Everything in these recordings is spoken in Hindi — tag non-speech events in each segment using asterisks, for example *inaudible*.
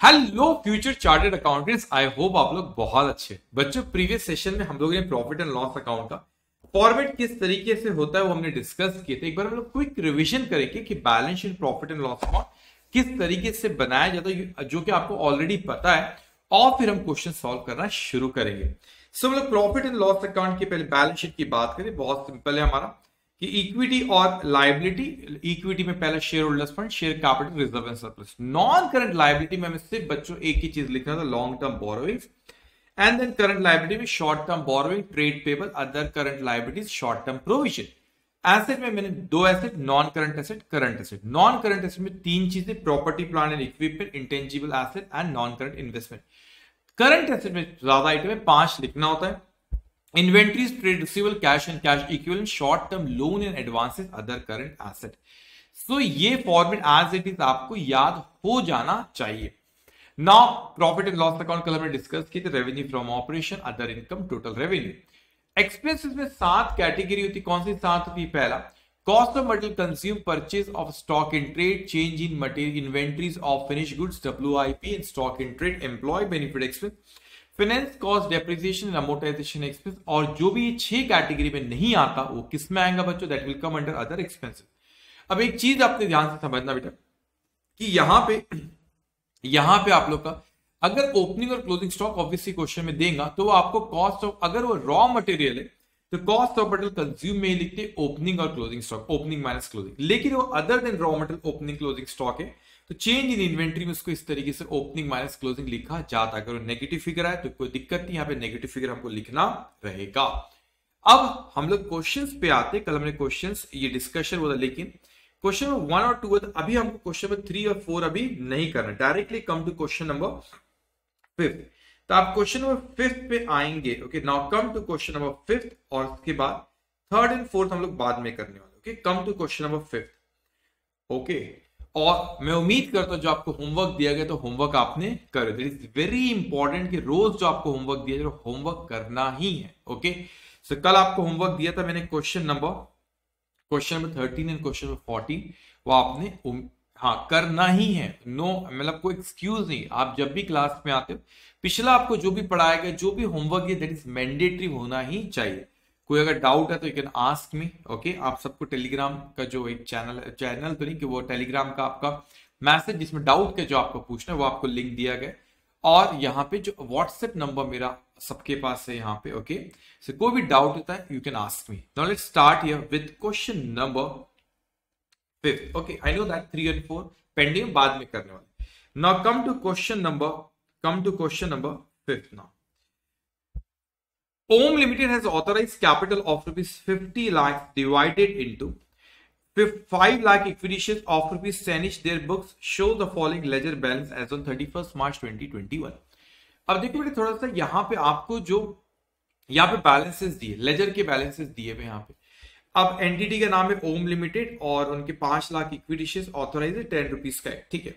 Hello future chartered accountants I hope आप लोग बहुत अच्छे बच्चों प्रीवियस सेशन में हम लोगों ने प्रॉफिट एंड लॉस अकाउंट का फॉर्मेट किस तरीके से होता है वो हमने डिस्कस किए थे। एक बार हम लोग क्विक रिविजन करेंगे कि balance sheet profit and loss account किस तरीके से बनाया जाता है, जो कि आपको ऑलरेडी पता है। और फिर हम क्वेश्चन सॉल्व करना शुरू करेंगे। सो हम लोग प्रॉफिट एंड लॉस अकाउंट की पहले बैलेंस शीट की बात करें। बहुत सिंपल है हमारा। कि इक्विटी और लाइबिलिटी इक्विटी में पहला share holders fund share capital reserve and surplus non current liability में हमें सिर्फ़ बच्चों एक ही चीज़ लिखना था long term borrowing and then current liability में short term borrowing trade payable other current liabilities short term provision asset में मैंने दो asset non current asset current asset non current asset में तीन चीज़ें property plan and equipment intangible asset and non current investment current asset में ज़्यादा आइटम है, पाँच लिखना होता है। Inventories, trade receivable, cash and cash equivalent, short term loan and advances, other current asset. So ये फॉर्मेट एज इट इज़ आपको याद हो जाना चाहिए। Now profit and loss account कल हमने डिस्कस की थी revenue from operation other income total revenue expenses में सात कैटेगरी होती कौन सी सात होती? पहला cost of material consume purchase of stock in trade change in material inventories of finish goods W I P in stock in trade employ benefit expense finance cost depreciation amortisation expense और जो भी ये छह कैटेगरी में नहीं आता, वो किसमें आएगा बच्चों? That will come under other expenses अब एक चीज़ आपने ध्यान से समझना बेटा, कि यहाँ पे यहाँ पे आप लोग का, अगर ओपनिंग और क्लोजिंग स्टॉक ऑब्वियसली क्वेश्चन में देगा तो वो आपको कॉस्ट ऑफ़ अगर वो रॉ मटेरियल है तो कॉस्ट ऑफ़ मटेरियल कंज्यूम में लिखते ओपनिंग और closing stock opening minus closing लेकिन वो other than raw material opening closing stock है तो चेंज इन इन्वेंट्री में उसको इस तरीके से ओपनिंग माइनस क्लोजिंग लिखा जाता है अगर नेगेटिव फिगर आए तो कोई दिक्कत नहीं, यहाँ पे नेगेटिव फिगर हमको लिखना रहेगा। अब हम लोग क्वेश्चन पे आते कल हमने क्वेश्चन ये डिस्कशन हुआ लेकिन क्वेश्चन नंबर वन और टू अभी हमको क्वेश्चन नंबर थ्री और फोर अभी नहीं करना directly come to question number fifth तो आप क्वेश्चन नंबर फिफ्थ पे आएँगे okay now come to question number fifth और उसके बाद थर्ड एंड फोर्थ हम लोग बाद में करने वाले okay come to question number fifth okay और मैं उम्मीद करता हूँ जो आपको होमवर्क दिया गया तो होमवर्क आपने कर दिट इज़ वेरी इंपॉर्टेंट कि रोज जो आपको होमवर्क दिया जाए होमवर्क करना ही है ओके सो so, कल आपको होमवर्क दिया था मैंने question number question number thirteen and question number fourteen वो आपने हाँ करना ही है। नो no, मतलब कोई एक्सक्यूज नहीं। आप जब भी क्लास में आते हो पिछला आपको जो भी पढ़ाया गया जो भी होमवर्क है दैट इज़ मैंडेटरी होना ही चाहिए। कोई अगर डाउट है तो you can ask me okay आप सबको टेलीग्राम का जो एक चैनल चैनल तो नहीं, कि वो टेलीग्राम का आपका मैसेज जिसमें डाउट के जो आपको पूछना है, वो आपको लिंक दिया गया और यहाँ पे जो व्हाट्सएप नंबर मेरा सबके पास है यहाँ पे ओके सो कोई भी डाउट होता है you can ask me now let's start here with question number fifth okay I know that three and four pending बाद में करने वाले। Now come to question number come to question number fifth now Om limited has authorise capital of rupees fifty lakh divided in five lakh equity shares of rupees सैनिश their books show the following ledger balance as on thirty first March twenty twenty one अब देखिए बेटे, थोड़ा सा यहाँ पे आपको जो यहाँ पे बैलेंसेस दिए लेजर के बैलेंसेस दिए हुए यहाँ पे। अब एंटिटी का नाम है ओम लिमिटेड और उनके पाँच लाख इक्विटीशियस ऑथोराइज है टेन रुपीज़ का ठीक है।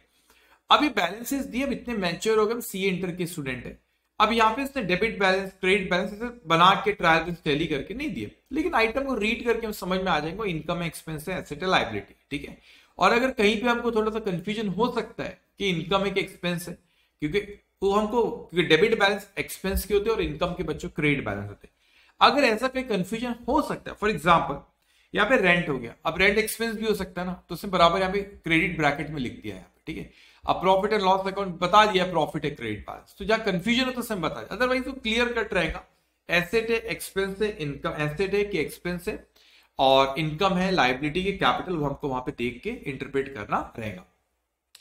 अब ये बैलेंसेस दिए अब इतने मैच्योर हो गए, हम सी एंटर के स्टूडेंट है। अब यहाँ पे इसने डेबिट बैलेंस क्रेडिट बैलेंस इसे बना के ट्रायल बैलेंस टैली करके नहीं दिए। लेकिन आइटम को रीड करके हम समझ में आ जाएँगे इनकम है एक्सपेंस है एसेट है लाइबिलिटी ठीक है? और अगर कहीं पे हमको थोड़ा सा कंफ्यूजन हो सकता है कि इनकम एक एक्सपेंस है, क्योंकि वो हमको, क्योंकि डेबिट बैलेंस एक्सपेंस के होते हैं और इनकम के बच्चों क्रेडिट बैलेंस होते हैं। अगर ऐसा कोई कंफ्यूजन हो सकता है फॉर एग्ज़ाम्पल यहाँ पे रेंट हो गया। अब रेंट एक्सपेंस भी हो सकता है ना तो उसने बराबर यहाँ पे क्रेडिट ब्रैकेट में लिख दिया है ठीक है? अब प्रॉफिट एंड लॉस अकाउंट बता दिया प्रॉफिट है क्रेडिट बैलेंस तो जहाँ कंफ्यूजन हो तो सब बता दिया अदरवाइज़ तो क्लियर कट रहेगा। एसेट है एक्सपेंस है इनकम एसेट है कि एक्सपेंस है और इनकम है लाइबिलिटी के कैपिटल वो हमको वहाँ पे देख के इंटरप्रेट करना रहेगा।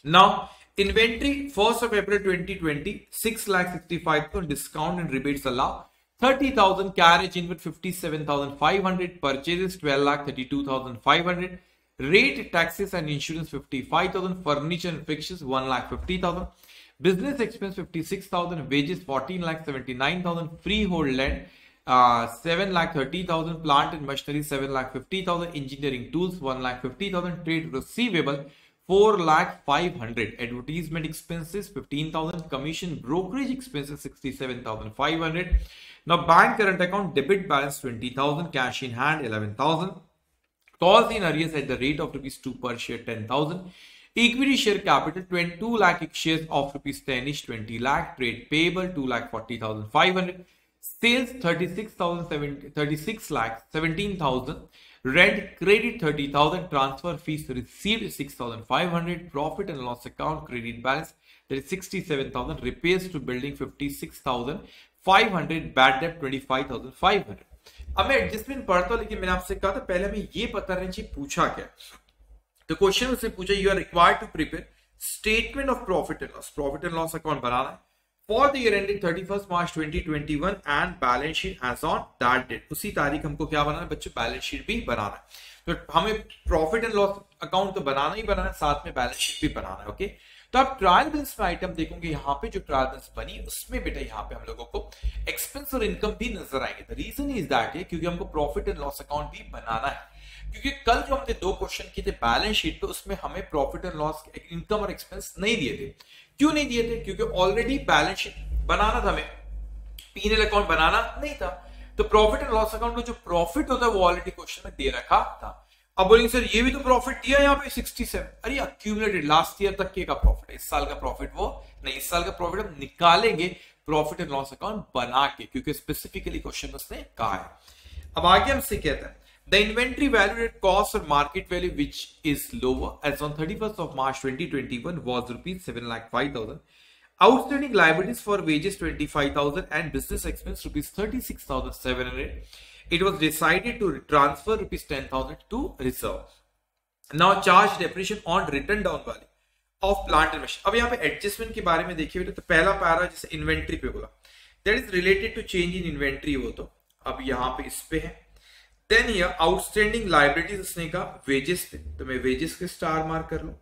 Now inventory first of April 2020 6 lakh 65 discount and rebates allow 30,000 carriage in with 57,500 purchases 12 lakh 32,500 Rate, taxes and insurance 55,000. Furniture and fixtures 1 lakh 50,000. Business expense 56,000. Wages 14 lakh 79,000. Freehold land uh, 7 lakh 30,000. Plant and machinery 7 lakh 50,000. Engineering tools 1 lakh 50,000. Trade receivable 4 lakh 500. Advertisement expenses 15,000. Commission brokerage expenses 67,500. Now bank current account debit balance 20,000. Cash in hand 11,000 calls in arrears at the rate of rupees 2 per share 10,000 Equity share capital 22 lakh shares of rupees 10 is 20 lakh. Trade payable 2 lakh 40,500. Sales 36,000 36 lakh 17,000. Rent credit 30,000. Transfer fees received 6,500. Profit and loss account credit balance that is 67,000. Repairs to building 56,500. Bad debt 25,500. अब मैं एडजस्टमेंट पढ़ता हूँ लेकिन मैंने आपसे कहा था, पहले हमें ये पता रहना चाहिए, पूछा क्या तो क्वेश्चन उससे पूछा you are required to prepare statement of profit and loss profit and loss account बनाना है। For the year ending 31st March 2021 and balance sheet as on that date उसी तारीख हमको क्या बनाना है, बच्चों? बैलेंस शीट भी बनाना है। तो हमें प्रॉफिट एंड लॉस अकाउंट तो बनाना ही बनाना है, साथ में बैलेंस शीट भी बनाना है ओके तो आप ट्रायल बैलेंस में आइटम देखोगे, यहाँ पे जो ट्रायल बैलेंस बनी, उसमें बेटा यहाँ पे हम लोगों को एक्सपेंस और इनकम भी नज़र आएँगे। रीजन इज़ दैट है, क्योंकि हमको प्रॉफिट एंड लॉस अकाउंट भी बनाना है। क्योंकि कल जो हमने दो क्वेश्चन किए थे बैलेंस शीट पे, उसमें हमें प्रॉफिट एंड लॉस इनकम और एक्सपेंस नहीं दिए थे। क्यों नहीं दिए थे? क्योंकि ऑलरेडी बैलेंस शीट बनाना था हमें। पीएनएल अकाउंट बनाना नहीं था। तो प्रॉफिट एंड लॉस अकाउंट का जो प्रॉफिट होता है, वो ऑलरेडी क्वेश्चन में दे रखा था। अब बोलेंगे सर ये भी तो प्रॉफिट दिया यहाँ पे 67 अरे अक्यूमुलेटेड लास्ट ईयर तक के का प्रॉफिट है इस साल का प्रॉफिट वो नहीं इस साल का प्रॉफिट हम निकालेंगे प्रॉफिट एंड लॉस अकाउंट बना के क्योंकि स्पेसिफिकली क्वेश्चन उसने कहा है अब आगे हमसे कहते हैं The inventory value at cost or market value which is lower as on 31st of March 2021 was rupees 7 lakh 5000. Outstanding liabilities for wages 25,000 and business expense rupees 36,700. It was decided to transfer rupees 10,000 to reserve. Now charge depreciation on written down value of plant machine. अब यहाँ पे एडजस्टमेंट के बारे में देखिए तो पहला पैरा जैसे इन्वेंट्री पे बोला। That is related to change in inventory वो तो। अब यहाँ पे इस पे है। देन ये आउटस्टैंडिंग लाइबिलिटीज उसने कहा वेजेस पे। तो मैं वेजेस के स्टार मार्क कर लू।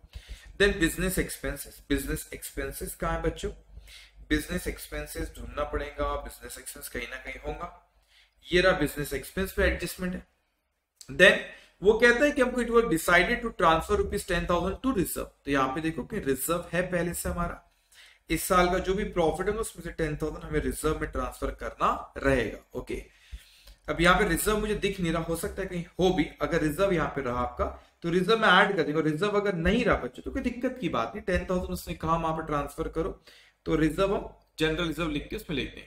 Then business expenses business expenses कहा है बच्चों? बिज़नेस एक्सपेंसेस ढूंढना पड़ेगा। बिज़नेस एक्सपेंस कहीं ना कहीं होगा। ये रहा बिज़नेस एक्सपेंस पे एडजस्टमेंट है। देन वो कहता है कि हमको it was decided to transfer rupees ten thousand to reserve तो यहाँ पे देखो कि रिज़र्व है पहले से हमारा। इस साल का जो भी प्रॉफिट है, उसमें से टेन थाउज़ेंड हमें रिज़र्व में ट्रांसफ़र करना रहेगा। ओके अब यहाँ पे रिज़र्व मुझे दिख नहीं रहा। हो सकता है कहीं हो भी। अगर रिज़र्व यहाँ पे रहा आपका तो रिज़र्व में ऐड कर देंगे। रिज़र्व अगर नहीं रहा बच्चों तो कोई दिक्कत की बात नहीं। टेन थाउज़ेंड उसने कहा, वहाँ पर ट्रांसफ़र करो। तो रिज़र्व हम जनरल रिज़र्व लिख के उसमें लिख दें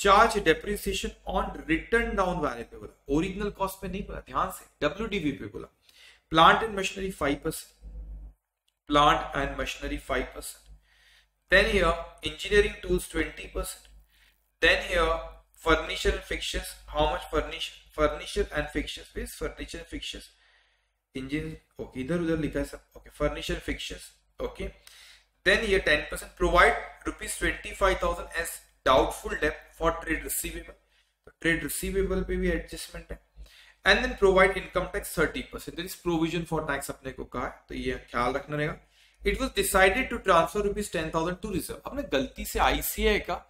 charge depreciation on written down वाले पे बोला। ओरिजिनल कॉस्ट पे नहीं बोला, ध्यान से डब्ल्यू पे बोला। Plant and machinery five percent plant and machinery five percent then here engineering tools twenty percent then here furniture and fixtures how much furnish furniture and fixtures please furniture and fixtures okay इधर उधर लिखा है सब okay furniture and okay then ये ten percent provide rupees twenty five thousand as doubtful debt for trade receivable. तो trade receivable पे भी adjustment है. Then provide income tax 30% there is provision for tax अपने को कहा तो ये ख्याल रखना रहेगा. It was decided to transfer rupees 10000 to reserve. अपने गलती से ICI का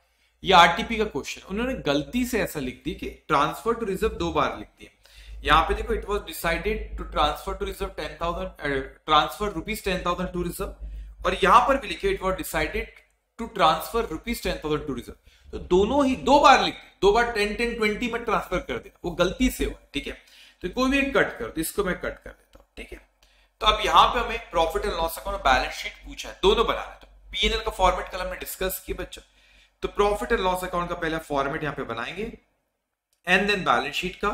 ये आरटीपी का क्वेश्चन उन्होंने गलती से ऐसा लिख दी कि ट्रांसफ़र टू रिज़र्व दो बार लिख दिया. यहाँ पे देखो it was decided to transfer to reserve ten thousand transfer rupees ten thousand to reserve और यहाँ पर भी लिखे it was decided to transfer rupees ten thousand to reserve तो दोनों ही दो बार लिख, दो बार टेन टेन ट्वेंटी में ट्रांसफ़र कर दिया। वो गलती से हुआ, ठीक है? तो कोई भी एक कट कर इसको मैं कट कर देता हूँ, ठीक है? तो अब यहाँ पे हमें profit and loss account balance sheet पूछा है, दोनों बनाना है। तो पीएनएल का फॉर्मेट कल हमने डिस्कस किया बच्चों। तो प्रॉफिट एंड लॉस अकाउंट का पहला फॉर्मेट यहाँ पे बनाएँगे एंड देन बैलेंस शीट का,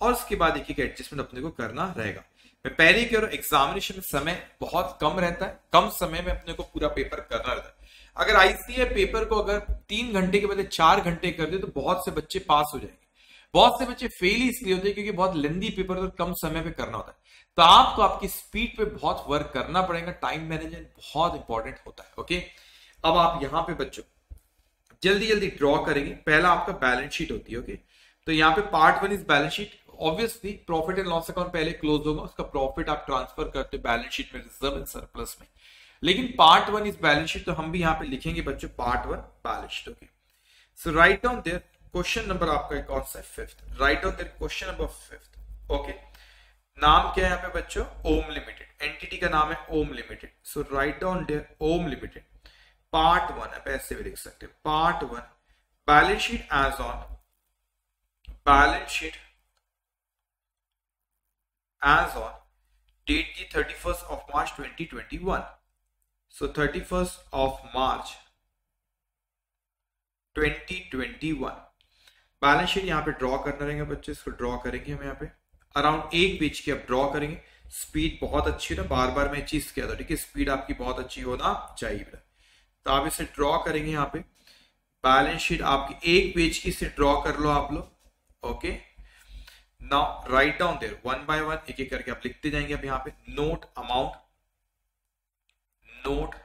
और उसके बाद एक एक एडजस्टमेंट अपने को करना रहेगा। मैं पहले कह रहा एग्जामिनेशन में समय बहुत कम रहता है, कम समय में अपने को पूरा पेपर करना रहता है। अगर आईसीए पेपर को अगर तीन घंटे के बदले चार घंटे कर दे तो बहुत से बच्चे पास हो जाएँगे। बहुत से बच्चे फेल ही इसलिए होते हैं क्योंकि बहुत लेंदी पेपर तो कम समय पे करना होता है। तो आपको आपकी स्पीड पे बहुत वर्क करना पड़ेगा टाइम मैनेजमेंट बहुत इंपॉर्टेंट होता है ओके अब आप यहाँ पे बच्चों, जल्दी जल्दी ड्रॉ करेंगे। पहला आपका बैलेंस शीट होती है ओके तो यहाँ पे part one is balance sheet obviously profit and loss account पहले क्लोज होगा, उसका प्रॉफिट आप ट्रांसफ़र करते हो बैलेंस शीट में रिज़र्व एंड सरप्लस में। लेकिन part one is balance sheet तो हम भी यहाँ पे लिखेंगे बच्चों part one balance sheet okay so write down there question number आपका कौन सा fifth write down there question number fifth okay नाम क्या है यहाँ पे बच्चों? ओम लिमिटेड एंटिटी का नाम है Om limited so write down there Om limited part one आप ऐसे भी लिख सकते हैं। Part one balance sheet as on balance sheet as on date the thirty first of March twenty twenty one so 31st of March 2021 balance sheet यहाँ पे ड्रॉ करना रहेगा बच्चे, इसको ड्रॉ करेंगे हम यहाँ पे। अराउंड एक पेज की आप ड्रॉ करेंगे। स्पीड बहुत अच्छी ना बार बार मैं चीज़ कहता हूँ ठीक है? स्पीड आपकी बहुत अच्छी होना चाहिए। तो आप इसे ड्रॉ करेंगे यहाँ पे। बैलेंस शीट आपकी एक पेज की से ड्रॉ कर लो आप लोग okay now write down there one by one एक एक करके आप लिखते जाएँगे अब यहाँ पे। Note amount note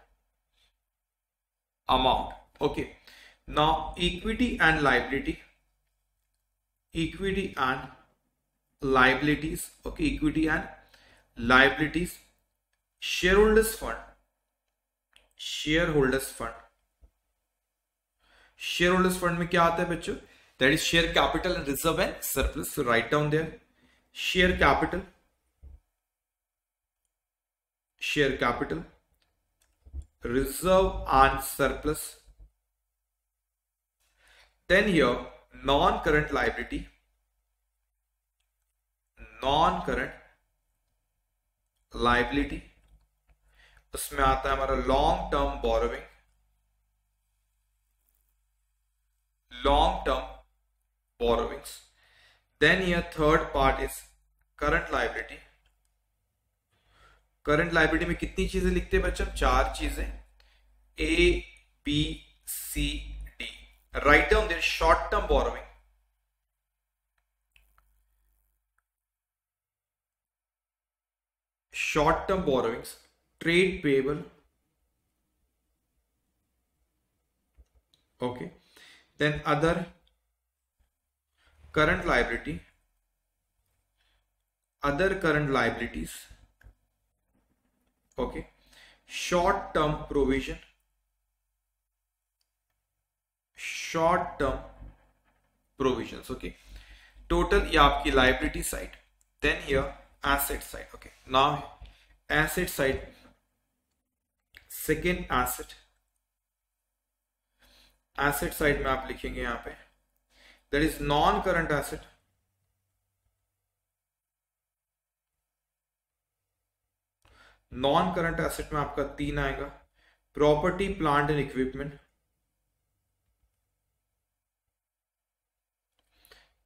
amount okay now equity and liability equity and liabilities okay equity and liabilities shareholders fund shareholders fund shareholders fund में क्या आता है बच्चों that is share capital and reserve and surplus so write down there share capital share capital reserve and surplus then here non current liability non current liability उसमें आता है हमारा long term borrowing long term borrowings then ये third part is current liability Current library में कितनी चीज़ें लिखते हैं बच्चों? चार चीज़ें। A B C D write down there short term borrowing short term borrowings trade payable okay then other current liability other current liabilities Okay. Short term provision, short term provisions. Okay. Total ये आपकी liability side. Then here asset side okay now asset side second asset asset side में आप लिखेंगे यहाँ पे that is non current asset non current asset में आपका तीन आएगा। Property plant and equipment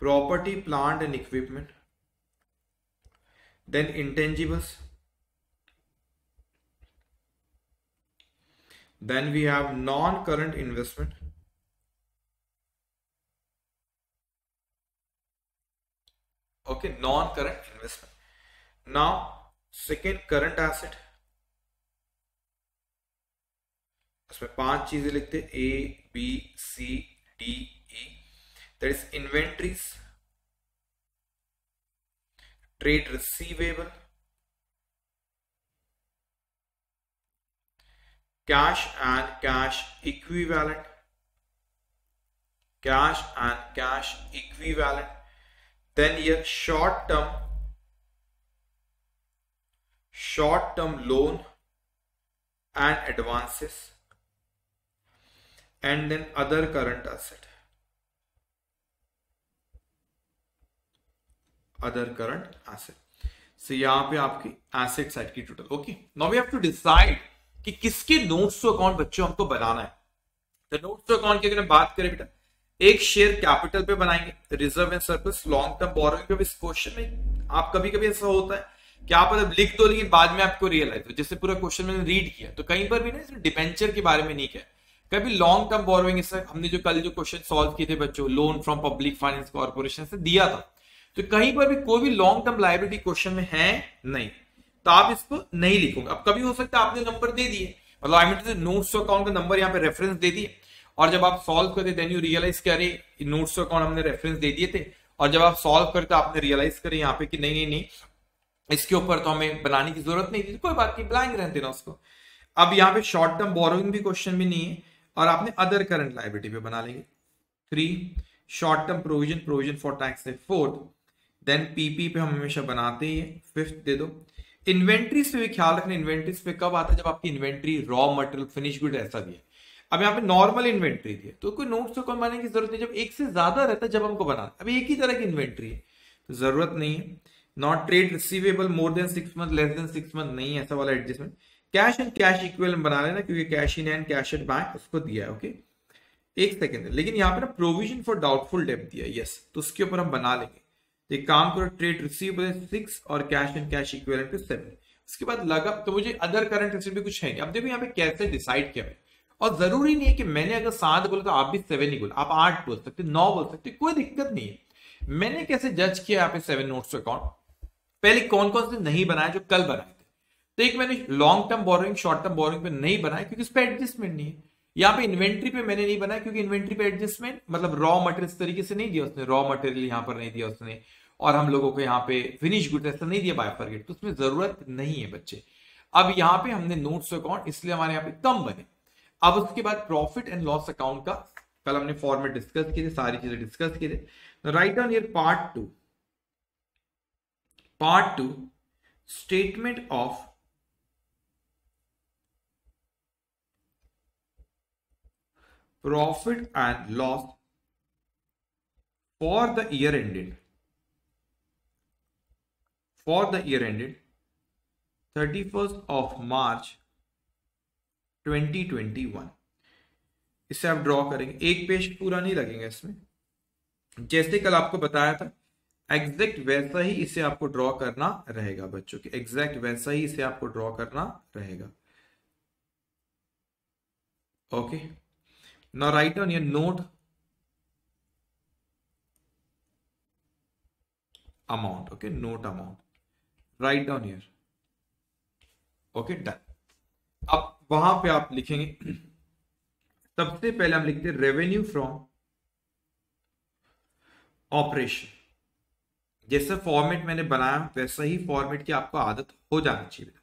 property plant and equipment then intangibles then we have non current investment okay non current investment now second current asset उसमें पाँच चीज़ें लिखते A B C D E that is inventories trade receivable cash and cash equivalent cash and cash equivalent then ये short term short term loan and advances, and then other current asset. Other current asset so यहाँ पे आपकी एसेट साइड की total okay now we have to decide कि किसके नोट्स टू अकाउंट बच्चों हमको बनाना है। तो नोट्स टू अकाउंट की अगर हम बात करें बेटा एक शेयर कैपिटल पे बनाएँगे reserve and surplus long term borrowing पे इस क्वेश्चन में आप कभी कभी ऐसा होता है कि आप मतलब लिख दो लेकिन बाद में आपको रियलाइज़ हो, जैसे पूरा क्वेश्चन मैंने रीड किया तो कहीं पर भी ना डिपेंचर के बारे में नहीं किया। कभी लॉन्ग टर्म बोरोइंग हमने जो कल जो क्वेश्चन सॉल्व किए थे बच्चों loan from public finance corporation से दिया था तो कहीं पर भी कोई भी लॉन्ग टर्म लाइबिलिटी क्वेश्चन में है नहीं तो आप इसको नहीं लिखोगे। अब कभी हो सकता है आपने नंबर दे दिए मतलब आई मीन नोट्स अकाउंट का नंबर यहाँ पे रेफरेंस दे दिए, और जब आप सॉल्व करते देन यू रियलाइज़ करे नोट्स अकाउंट हमने रेफरेंस दे दिए थे, और जब आप सॉल्व करते, आपने रियलाइज़ करे यहाँ पे कि नहीं नहीं नहीं इसके ऊपर तो हमें बनाने की ज़रूरत नहीं थी कोई बात नहीं ब्लैंक रहते ना उसको। अब यहाँ पे शॉर्ट टर्म बोरोइंग भी क्वेश्चन भी नहीं है, और आपने अदर करंट लाइबिलिटी पे बना लेंगे। Three short term provision provision for tax है। फोर्थ देन पीपी पे हम हमेशा बनाते ही फिफ्थ दे दो। इन्वेंट्रीज पे भी ख्याल रखना इन्वेंट्रीज पे कब आता है? जब आपकी inventory raw material finish good ऐसा भी है। अब यहाँ पे नॉर्मल इन्वेंट्री दिए तो कोई नोट्स तो कौन बनाने की ज़रूरत नहीं, जब एक से ज़्यादा रहता है, जब हमको बनाना अभी एक ही तरह की इन्वेंट्री है तो ज़रूरत नहीं है। Not trade receivable more than six month less than six month नहीं ऐसा वाला adjustment cash and cash equal बना लेना, क्योंकि cash in and cash at bank उसको दिया है ओके एक सेकेंड लेकिन यहाँ पे ना प्रोविज़न फॉर डाउटफुल डेप दिया यस तो उसके ऊपर हम बना लेंगे। तो एक काम करो ट्रेड रिसीव सिक्स और cash and cash equal to seven उसके बाद लगा तो मुझे अदर करंट एसेट भी कुछ है अब देखो यहाँ पे कैसे डिसाइड किया है और ज़रूरी नहीं है कि मैंने अगर सात बोला तो आप भी सेवन ही बोला, आप आठ बोल सकते, नौ बोल सकते, कोई दिक्कत नहीं है। मैंने कैसे जज किया यहाँ पे सेवन नोट्स अकाउंट पहले कौन कौन से नहीं बनाए जो कल बनाए थे? तो एक मैंने long term borrowing short term borrowing पे नहीं बनाया क्योंकि उस पर एडजस्टमेंट नहीं है। यहाँ पे इन्वेंट्री पे मैंने नहीं बनाया क्योंकि इन्वेंट्री पे एडजस्टमेंट मतलब रॉ मटेरियल तरीके से नहीं दिया उसने। रॉ मटेरियल यहाँ पर नहीं दिया उसने। और हम लोगों को यहाँ पे फिनिश गुड ऐसा नहीं दिया बाय फॉरगेट तो उसमें ज़रूरत नहीं है बच्चे। अब यहाँ पे हमने नोट्स अकाउंट इसलिए हमारे यहाँ पे कम बने। अब उसके बाद प्रॉफिट एंड लॉस अकाउंट का कल हमने फॉर्मेट डिस्कस किए थे, सारी चीज़ें डिस्कस किए थे। Write on here part two part two statement of profit and loss for the year ended for the year ended 31st of March 2021 इसे आप ड्रॉ करेंगे एक पेज पूरा नहीं लगेगा इसमें जैसे कल आपको बताया था एग्जैक्ट वैसा ही इसे आपको ड्रॉ करना रहेगा बच्चों के एग्जैक्ट वैसा ही इसे आपको ड्रॉ करना रहेगा okay. Now write on your note amount. Okay, note amount. Write down here. Okay, done. अब वहाँ पे आप लिखेंगे सबसे पहले हम लिखते हैं रेवेन्यू फ्रॉम ऑपरेशन जैसा फॉर्मेट मैंने बनाया वैसा ही फॉर्मेट की आपको आदत हो जानी चाहिए।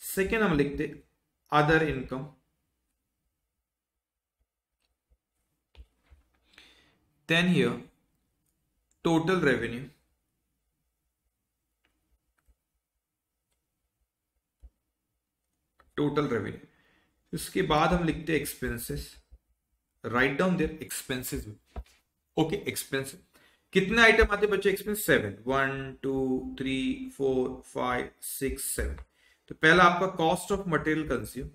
सेकेंड हम लिखते other income Then here, total revenue. Total revenue इसके बाद हम लिखते expenses write down there expenses okay expense कितने आइटम आते बच्चे? Expense seven one two three four five six seven तो पहला आपका cost of material consume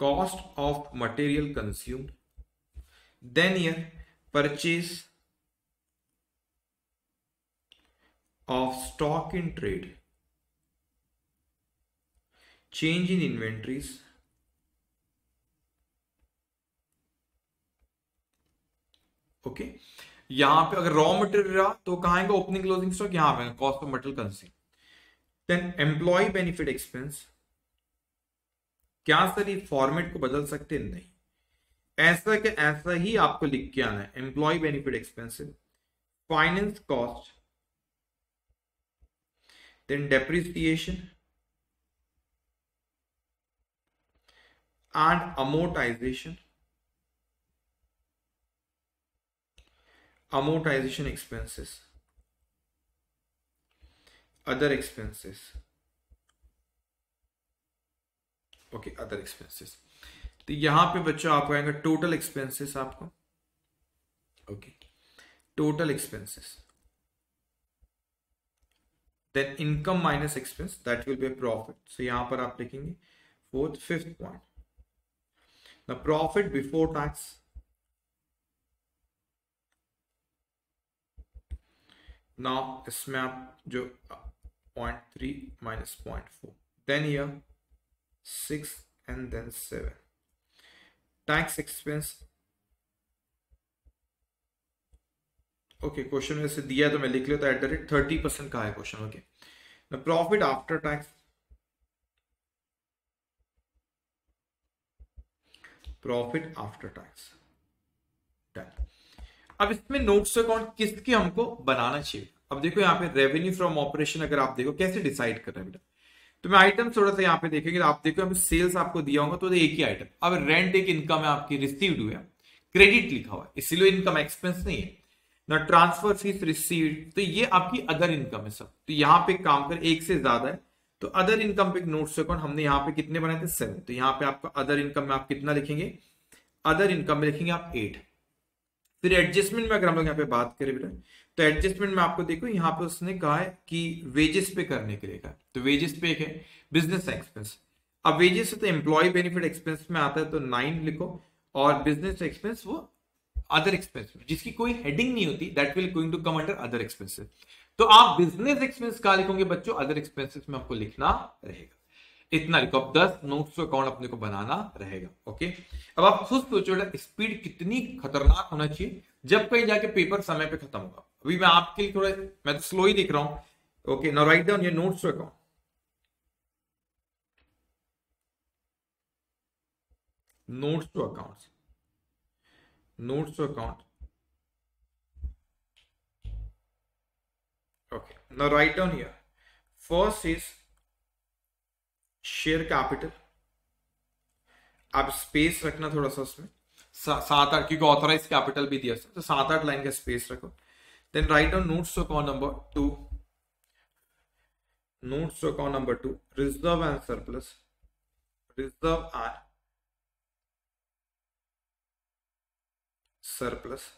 cost of material consume then your purchase of stock in trade change in inventories okay यहाँ पे अगर रॉ मटेरियल रहा तो कहाँ आएगा ओपनिंग क्लोजिंग स्टॉक यहाँ पे cost of material consume then employee benefit expense क्या सर ये फॉर्मेट को बदल सकते नहीं. ऐसा के ऐसा ही आपको लिख के आना है. Employee benefit expensive finance cost then depreciation and amortisation amortization expenses. Other expenses. Okay other expenses तो यहाँ पे बच्चों आपको आएगा टोटल एक्सपेंसेस आपको। Okay total expenses then income minus expense that will be profit so यहाँ पर आप लिखेंगे fourth fifth point the profit before tax now इसमें आप जो point three minus point four then here 6 and then 7 tax expense. Okay question में से दिया तो मैं लिख लेता at the rate thirty percent का है question okay profit after tax profit after tax done अब इसमें नोट्स अकाउंट किसके हमको बनाना चाहिए? अब देखो यहाँ पे रेवेन्यू फ्रॉम ऑपरेशन अगर आप देखो, कैसे डिसाइड कर रहे हैं बेटा? तो मैं आइटम थोड़ा सा यहाँ पे देखेंगे तो आप देखो सेल्स आपको दिया होगा तो एक ही आइटम अब रेंट एक इनकम है, आपकी रिसीव्ड हुआ क्रेडिट लिखा हुआ है, इसलिए इनकम एक्सपेंस नहीं है। ना ट्रांसफ़र फ़ीस रिसीव्ड तो ये आपकी अदर इनकम है सब। तो यहाँ पे काम कर, एक से ज़्यादा है तो अदर इनकम पे नोट अकाउंट हमने यहाँ पे कितने बनाए थे? सेवन तो यहाँ पे आपका अदर इनकम में आप कितना लिखेंगे? अदर इनकम में लिखेंगे आप एट फिर एडजस्टमेंट में अगर हम लोग यहाँ पे बात करें बेटा तो एडजस्टमेंट में आपको देखो, यहाँ पे उसने कहा है कि वेजेस पे करने के लिए कहा। तो वेजेस पे एक है बिज़नेस एक्सपेंस अब वेजेस तो एम्प्लॉय बेनिफिट एक्सपेंस में आता है तो नाइन लिखो, और बिज़नेस एक्सपेंस वो अदर एक्सपेंस जिसकी कोई हेडिंग नहीं होती that will going to come under other expenses तो आप बिज़नेस एक्सपेंस का लिखोगे बच्चों? अदर एक्सपेंसेस में आपको लिखना रहेगा। इतना अब दस नोट्स अकाउंट अपने को बनाना रहेगा, ओके? अब आप खुद सोचो स्पीड कितनी खतरनाक होना चाहिए, जब कहीं जाके पेपर समय पे खत्म होगा। अभी मैं आपके लिए थोड़ा, मैं तो स्लो ही लिख रहा हूँ, ओके नो राइट डाउन ये notes account notes to accounts notes to account okay, now write down here first is share capital. आप स्पेस रखना थोड़ा सा उसमें। सात आठ, क्योंकि ऑथोराइज कैपिटल भी दिया तो सात आठ लाइन का स्पेस रखो। Then write down notes account number two notes account number two reserve and surplus reserve and surplus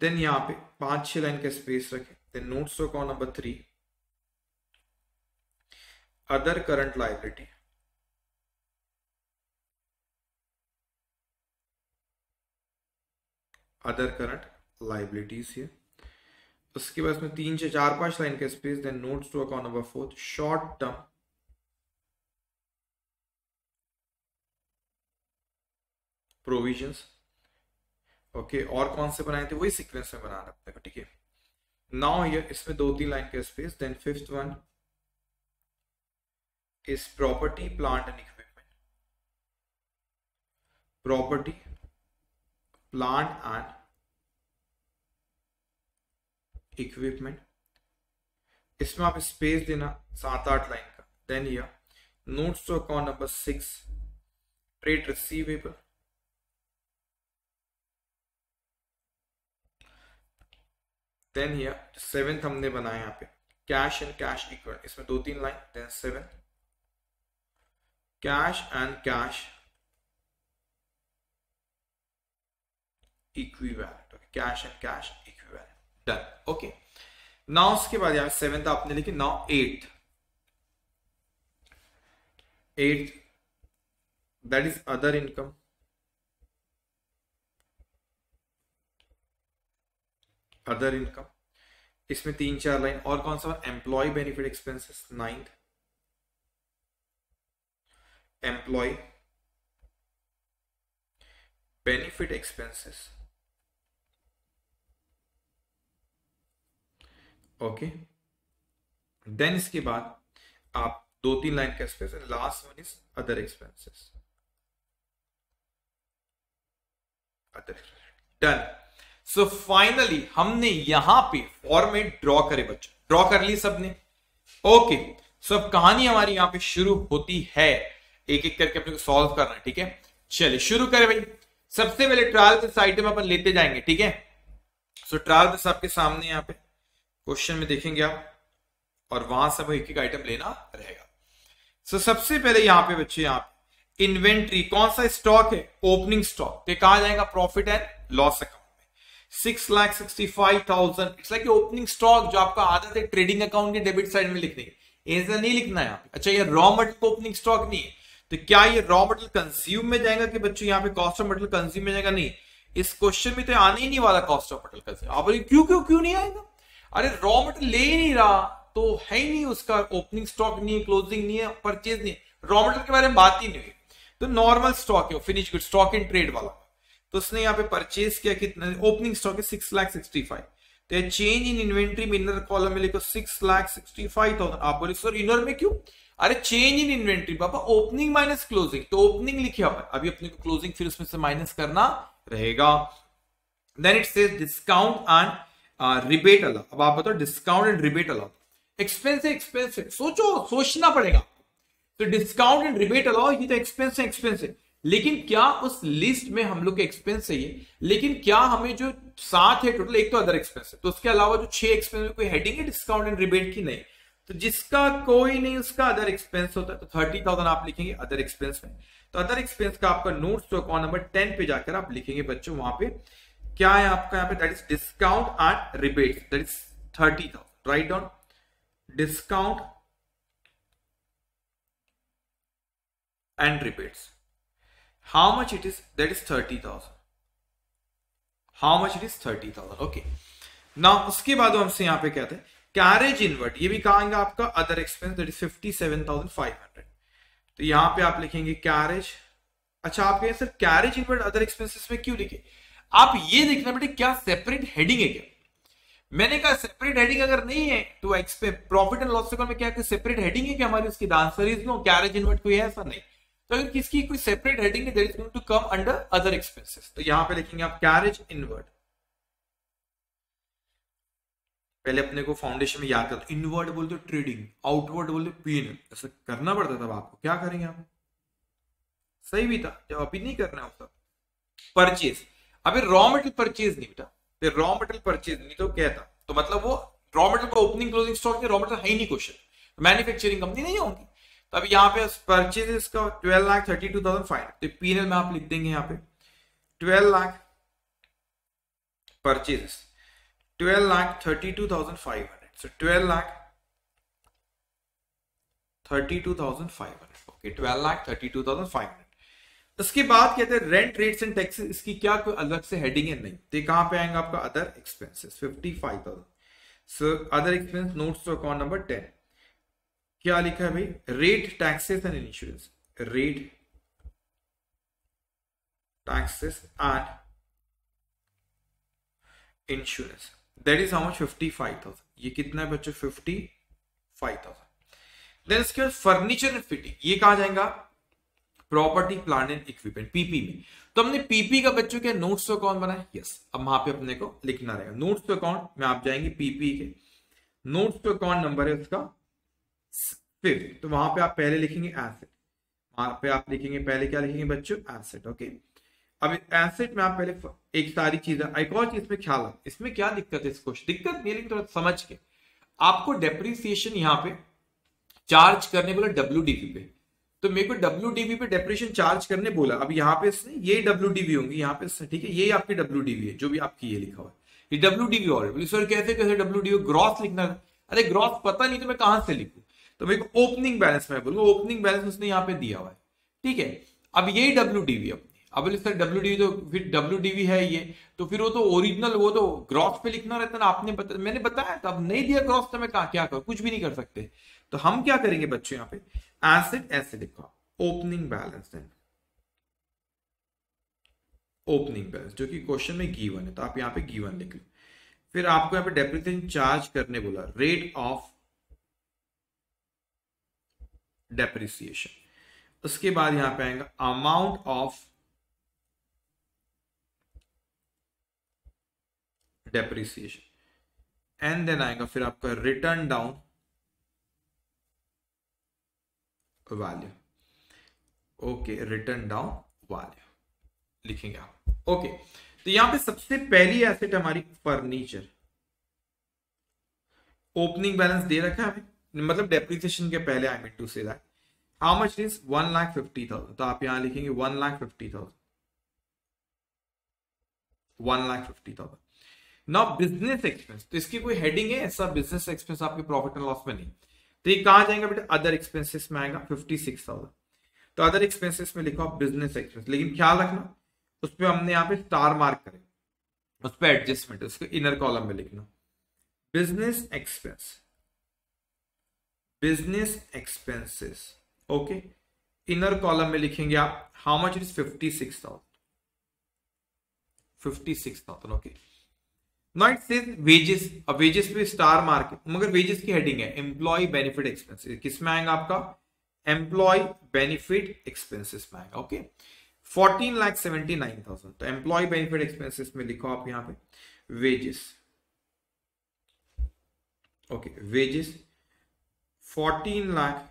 then यहाँ पे पाँच छह लाइन का स्पेस रखें। Then notes account number three other current liability other current liabilities है उसके बाद में तीन से चार पाँच लाइन का space then notes to account number fourth short term provisions okay और कौन से बनाए थे? वही सीक्वेंस में बनाना हैं, ठीक है? नाउ ये इसमें दो तीन लाइन का space then fifth one is property, plant and equipment. Property, plant and equipment इसमें आप स्पेस देना सात आठ लाइन का। देन या notes to account number six trade receivable then या सेवेंथ हमने बनाया यहाँ पे। कैश एंड कैश इक्वल इसमें दो तीन line then seven cash and cash equivalent, okay? Cash and cash equivalent. Done. Okay. Now उसके बाद यहाँ सेवेंथ आपने लिखी now eight eight that is other income other income इसमें तीन चार लाइन और कौन सा? Employee benefit expenses ninth employee, benefit expenses. Okay then इसके बाद आप दो तीन लाइन का space last one is other expenses other done so finally हमने यहाँ पे फॉर्मेट ड्रॉ करे बच्चों। ड्रॉ कर ली सबने। Okay okay. सो अब कहानी हमारी यहाँ पे शुरू होती है। एक एक करके अपने को सॉल्व करना है ठीक है? चलिए शुरू करें भाई। सबसे पहले ट्रायल बेस आइटम अपन लेते जाएँगे ठीक है? सो ट्रायल बेस आपके सामने यहाँ पे क्वेश्चन में देखेंगे आप और वहाँ से एक एक आइटम लेना रहेगा। सो so, सबसे पहले यहाँ पे बच्चे यहाँ पे इन्वेंट्री कौन सा स्टॉक है? ओपनिंग स्टॉक तो कहा जाएगा? Profit and loss account six lakh sixty five thousand it's like opening stock जो आपका आदत है ट्रेडिंग अकाउंट के डेबिट साइड में लिखने ऐसा नहीं लिखना है अच्छा ये रॉ मटेरियल ओपनिंग स्टॉक नहीं है। तो क्या ये रॉ मटेरियल कंज्यूम में जाएगा कि बच्चों, यहाँ पे कॉस्ट ऑफ़ मटेरियल कंज्यूम में जाएगा? नहीं। इस क्वेश्चन में तो आने ही नहीं वाला कॉस्ट ऑफ़ मटेरियल कंज्यूम आप बोलिए, क्यों क्यों क्यों नहीं आएगा? अरे रॉ मटेरियल ले ही नहीं रहा तो है ही नहीं उसका ओपनिंग स्टॉक नहीं है क्लोजिंग नहीं है परचेज नहीं रॉ मटेरियल के बारे में बात ही नहीं हुई। तो नॉर्मल स्टॉक है finish good stock in trade वाला। तो उसने यहाँ पे परचेज किया कितना? ओपनिंग स्टॉक है सिक्स लाख सिक्सटी फाइव तो चेंज इन इन्वेंट्री में इनर कॉलम में लिखो six lakh sixty five thousand आप बोले सर इनर में क्यों? अरे चेंज इन इन्वेंट्री पापा ओपनिंग माइनस क्लोजिंग तो ओपनिंग लिखिए अभी अपने को क्लोजिंग फिर उसमें से माइनस करना रहेगा। देन इट से डिस्काउंट एंड रिबेट अलाउ अब आप बताओ discount and rebate allow expense है एक्सपेंस है। सोचो, सोचना पड़ेगा। तो डिस्काउंट एंड रिबेट अलाउ ये तो एक्सपेंस है एक्सपेंस है। लेकिन क्या उस लिस्ट में हम लोग के एक्सपेंस चाहिए लेकिन क्या हमें जो सात है टोटल एक तो अदर एक्सपेंस है। तो उसके अलावा जो छह एक्सपेंस में कोई हेडिंग है डिस्काउंट एंड रिबेट की? नहीं। तो जिसका कोई नहीं, उसका अदर एक्सपेंस होता है तो थर्टी थाउज़ेंड आप लिखेंगे अदर एक्सपेंस में। तो अदर एक्सपेंस का आपका नोट्स तो अकाउंट नंबर टेन पे जाकर आप लिखेंगे बच्चों, वहाँ पे क्या है आपका, यहाँ पे that is discount and rebate that is thirty thousand write down discount and rebates how much it is that is thirty thousand how much it is thirty thousand okay ना उसके बाद हमसे यहाँ पे कहते हैं कैरेज इनवर्ट ये भी कहेंगे आपका other expense that is fifty seven thousand five hundred तो यहाँ पे आप लिखेंगे कैरेज अच्छा आप कहें sir carriage inward other expenses में क्यों लिखे? आप ये देखना बेटे, क्या सेपरेट हेडिंग है क्या? मैंने कहा सेपरेट हेडिंग अगर नहीं है तो प्रॉफिट एंड लॉस में क्या सेपरेट हेडिंग है क्या हमारी? उसकी answer is no carriage inward कोई है ऐसा नहीं. तो अगर किसकी कोई सेपरेट हेडिंग है there is going to come under other expenses तो यहाँ पे लिखेंगे आप कैरेज इनवर्ट पहले अपने को फाउंडेशन में याद करते इनवर्ड बोलते ट्रेडिंग आउटवर्ड बोलते पीन ऐसा करना पड़ता था आपको। क्या करेंगे आप? सही भी था। जब अभी नहीं करना होता। परचेज अभी रॉ मटेरियल परचेज नहीं बेटा। रॉ मटेरियल परचेज नहीं तो कहता तो मतलब वो रॉ मटेरियल का opening closing stock raw material है ही नहीं क्वेश्चन मैन्युफैक्चरिंग कंपनी नहीं होंगी। तो अभी यहाँ पे परचेज का twelve lakh thirty two thousand five तो पीएनएल में आप लिख देंगे यहाँ पे। Twelve lakh purchases 12 lakh 32,500. So 12 lakh 32,500. Okay, 12 lakh 32,500. उसके बाद कहते हैं रेंट रेट्स एंड टैक्सेस इसकी क्या कोई अलग से हेडिंग है नहीं तो कहाँ पे आएँगे आपका other expenses 55,000. So other expense notes to account number 10. क्या लिखा है भाई rate taxes and insurance rate taxes and insurance that is how much fifty five thousand ये कितना है बच्चों? फिफ्टी फाइव थाउज़ेंड देन इसके बाद फर्नीचर एंड फिटिंग ये कहा जाएगा? Property plan and equipment PP में. तो हमने पीपी का बच्चों के नोट्स टू अकाउंट बनाया यस अब वहाँ पे अपने को लिखना रहेगा. नोट्स टू अकाउंट में आप जाएँगे पीपी के. नोट्स टू अकाउंट नंबर है उसका? फिर तो वहाँ पे आप पहले लिखेंगे एसेट वहाँ पे आप लिखेंगे, पहले क्या लिखेंगे बच्चों? एसेट ओके अब एसेट में आप पहले एक सारी चीज़ें, एक और चीज़ में ख्याल है इसमें क्या दिक्कत है इसको दिक्कत नहीं लेकिन थोड़ा समझ के। आपको डेप्रिसिएशन यहाँ पे चार्ज करने बोला डब्ल्यू पे। तो मेरे को डब्ल्यू पे डेप्रिसिएशन चार्ज करने बोला। अब यहाँ पे इसने, ये डब्ल्यू होंगी, यहाँ पे ठीक है, ये आपकी डब्ल्यू है, जो भी आपकी ये लिखा हुआ है। ये डब्ल्यू डी और सर कैसे कैसे डब्ल्यू ग्रॉस लिखना अरे ग्रॉस पता नहीं तो मैं कहाँ से लिखू? तो मेरे को ओपनिंग बैलेंस में बोलूँगा ओपनिंग बैलेंस उसने यहाँ पे दिया हुआ है। ठीक है, अब यही डब्ल्यू डी अब अब सर डब्ल्यू डी तो फिर डब्ल्यू डी है ये तो फिर वो तो ओरिजिनल वो तो ग्रॉस पे लिखना रहता ना आपने बता, मैंने बताया था अब नहीं दिया ग्रॉस तो मैं कहा क्या करूँ? कुछ भी नहीं कर सकते। तो हम क्या करेंगे बच्चों यहाँ पे? एसिड ऐसे लिखा। ओपनिंग बैलेंस ओपनिंग बैलेंस जो कि क्वेश्चन में गिवन है तो आप यहाँ पे गिवन लिख लो। फिर आपको यहाँ पे डेप्रिसिएशन चार्ज करने बोला रेट ऑफ़ डेप्रिसिएशन उसके बाद यहाँ पे आएगा amount of depreciation and then आएगा फिर आपका written down value okay written down value लिखेंगे आप. ओके तो यहाँ पे सबसे पहली एसेट हमारी फर्नीचर ओपनिंग बैलेंस दे रखा है हमें। मतलब डेप्रिसिएशन के पहले आई मीन टू से that how much is one lakh fifty thousand तो आप यहाँ लिखेंगे one lakh fifty thousand one lakh fifty thousand now business expense तो इसकी कोई हेडिंग है? ऐसा बिज़नेस एक्सपेंस आपके प्रॉफिट एंड लॉस में नहीं। तो ये कहा जाएगा बेटा? अदर एक्सपेंसेस में आएगा फिफ्टी सिक्स थाउज़ेंड तो अदर एक्सपेंसेस में लिखो आप बिज़नेस एक्सपेंस लेकिन ख्याल रखना, उस पर हमने यहाँ पे स्टार मार्क करे। उस पर एडजस्टमेंट उसको इनर कॉलम में लिखना। Business expense business expenses okay inner column में लिखेंगे आप how much it is fifty six thousand fifty six thousand okay not से वेजेस अब वेजेस पे स्टार मार्क मगर वेजेस की हेडिंग है एम्प्लॉय बेनिफिट एक्सपेंसेस किसमें आएगा आपका एम्प्लॉय बेनिफिट एक्सपेंसेस में आएगा okay fourteen lakh seventy nine thousand तो एम्प्लॉय बेनिफिट एक्सपेंसेस में लिखो आप यहाँ पे wages okay wages fourteen lakh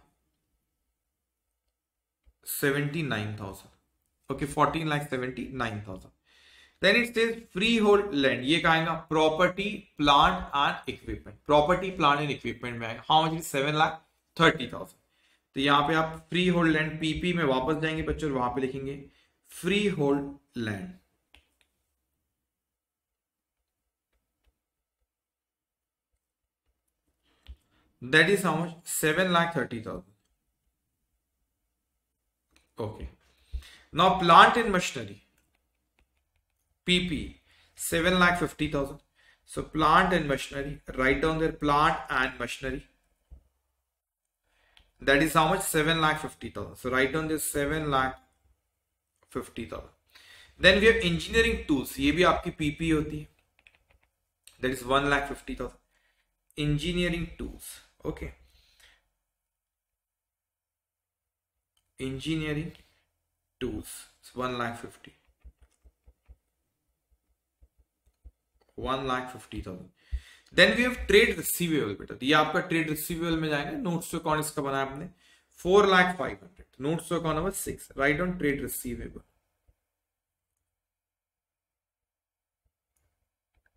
seventy nine thousand okay fourteen lakh seventy nine thousand then it says freehold land ये कहेगा property plant and equipment property plant and equipment में how much seven lakh thirty thousand तो यहाँ पे आप फ्री होल्ड लैंड पीपी में वापस जाएँगे बच्चों वहाँ पे लिखेंगे freehold land that is how much? 7 lakh 30,000 okay. Now plant and machinery. Pp 7 lakh 50,000 so plant and machinery write down their plant and machinery. That is how much? 7 lakh 50,000 so write down this 7 lakh 50,000 then we have engineering tools. Ye bhi aapki pp hai. That is 1 lakh 50,000 engineering tools. Okay. Engineering tools. It's 1 lakh 50 1 lakh 50,000 then we have trade receivable बेटा। ये आपका ट्रेड रिसीवेबल में जाएगा। नोट्स टू अकाउंट इसका बनाया आपने? Four lakh five hundred notes to account number six right on trade receivable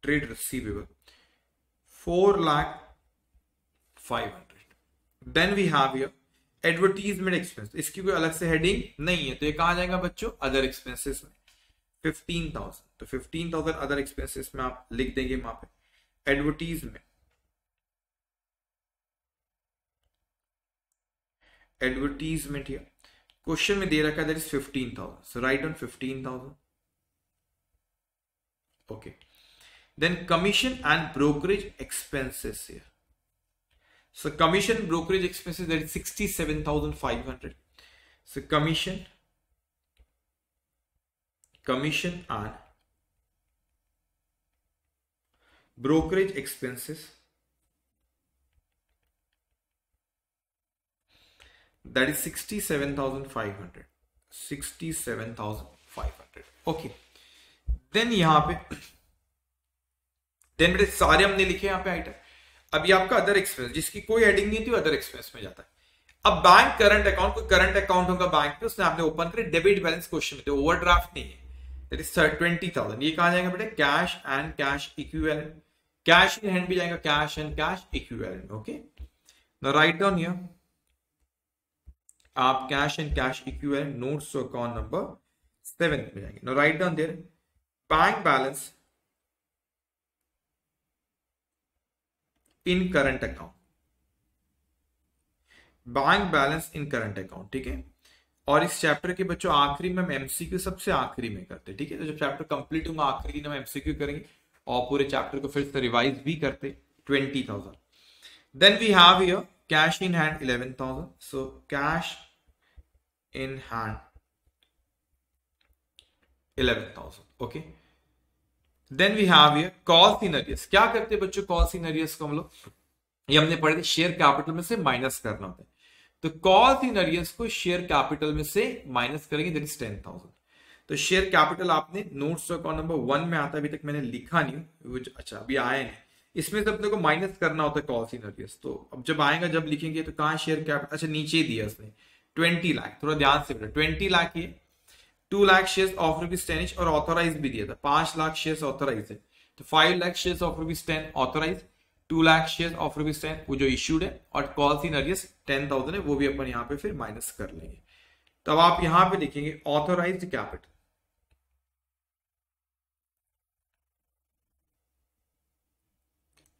trade receivable four lakh five hundred then we have here advertisement expense इसकी कोई अलग से हेडिंग नहीं है। तो ये कहा जाएगा बच्चों? अदर एक्सपेंसेस में। फिफ्टीन थाउज़ेंड तो फिफ्टीन थाउज़ेंड अदर एक्सपेंसेस में आप लिख देंगे वहाँ पे एडवर्टीजमेंट एडवर्टीजमेंट हियर क्वेश्चन में दे रखा है that is fifteen thousand so right on fifteen thousand okay then commission and brokerage expenses here So commission brokerage expenses that is 67,500. So commission, commission and brokerage expenses that is 67,500. 67,500. Okay. Then यहाँ पे then बेटे सारे हमने लिखे यहाँ पे आइटम अभी आपका अदर एक्सपेंस जिसकी कोई एडिंग नहीं थी अदर एक्सपेंस में जाता है अब बैंक करंट अकाउंट कोई करंट अकाउंट होगा बैंक पे उसने आपने ओपन करे डेबिट बैलेंस क्वेश्चन में ओवरड्राफ्ट नहीं है ट्वेंटी थाउज़ेंड ये कहा जाएगा बेटे? Cash and cash equivalent cash in hand भी जाएगा cash and cash equivalent okay right down here आप cash and cash equivalent notes account number seven में जाएँगे. Right down there bank balance in current account bank balance in current account ठीक है? और इस चैप्टर के बच्चों आखिरी में हम एमसीक्यू सबसे आखिरी में करते ठीक है? तो जब चैप्टर कंप्लीट होगा, आखिरी दिन हम एमसीक्यू करेंगे और पूरे चैप्टर को फिर से रिवाइज भी करते twenty thousand then we have here cash in hand eleven thousand so cash in hand eleven thousand okay then we have here cost in arrears क्या करते हैं बच्चों कॉस्ट इन अरियस को हम लोग? ये हमने पढ़े थे शेयर कैपिटल में से माइनस करना होता है। तो कॉस्ट इन अरियस को शेयर कैपिटल में से माइनस करेंगे दैट इज़ टेन थाउज़ेंड तो शेयर कैपिटल आपने नोट्स अकाउंट नंबर वन में आता अभी तक मैंने लिखा नहीं विच अच्छा अभी आया नहीं। इसमें से अपने को माइनस करना होता है कॉस्ट इन अरियस तो अब जब आएगा, जब लिखेंगे तो कहा शेयर कैपिटल अच्छा नीचे दिया उसने। ट्वेंटी लाख थोड़ा ध्यान से ट्वेंटी लाख ये two lakh share of rupees ten और ऑथोराइज भी दिया था। पाँच लाख शेयर ऑथोराइज है। तो five lakh share of rupees ten authorise two lakh share of rupees ten वो जो इश्यूड है, और call in arrears ten thousand है, वो भी अपन यहाँ पे फिर माइनस कर लेंगे। तब आप यहाँ पे लिखेंगे authorise capital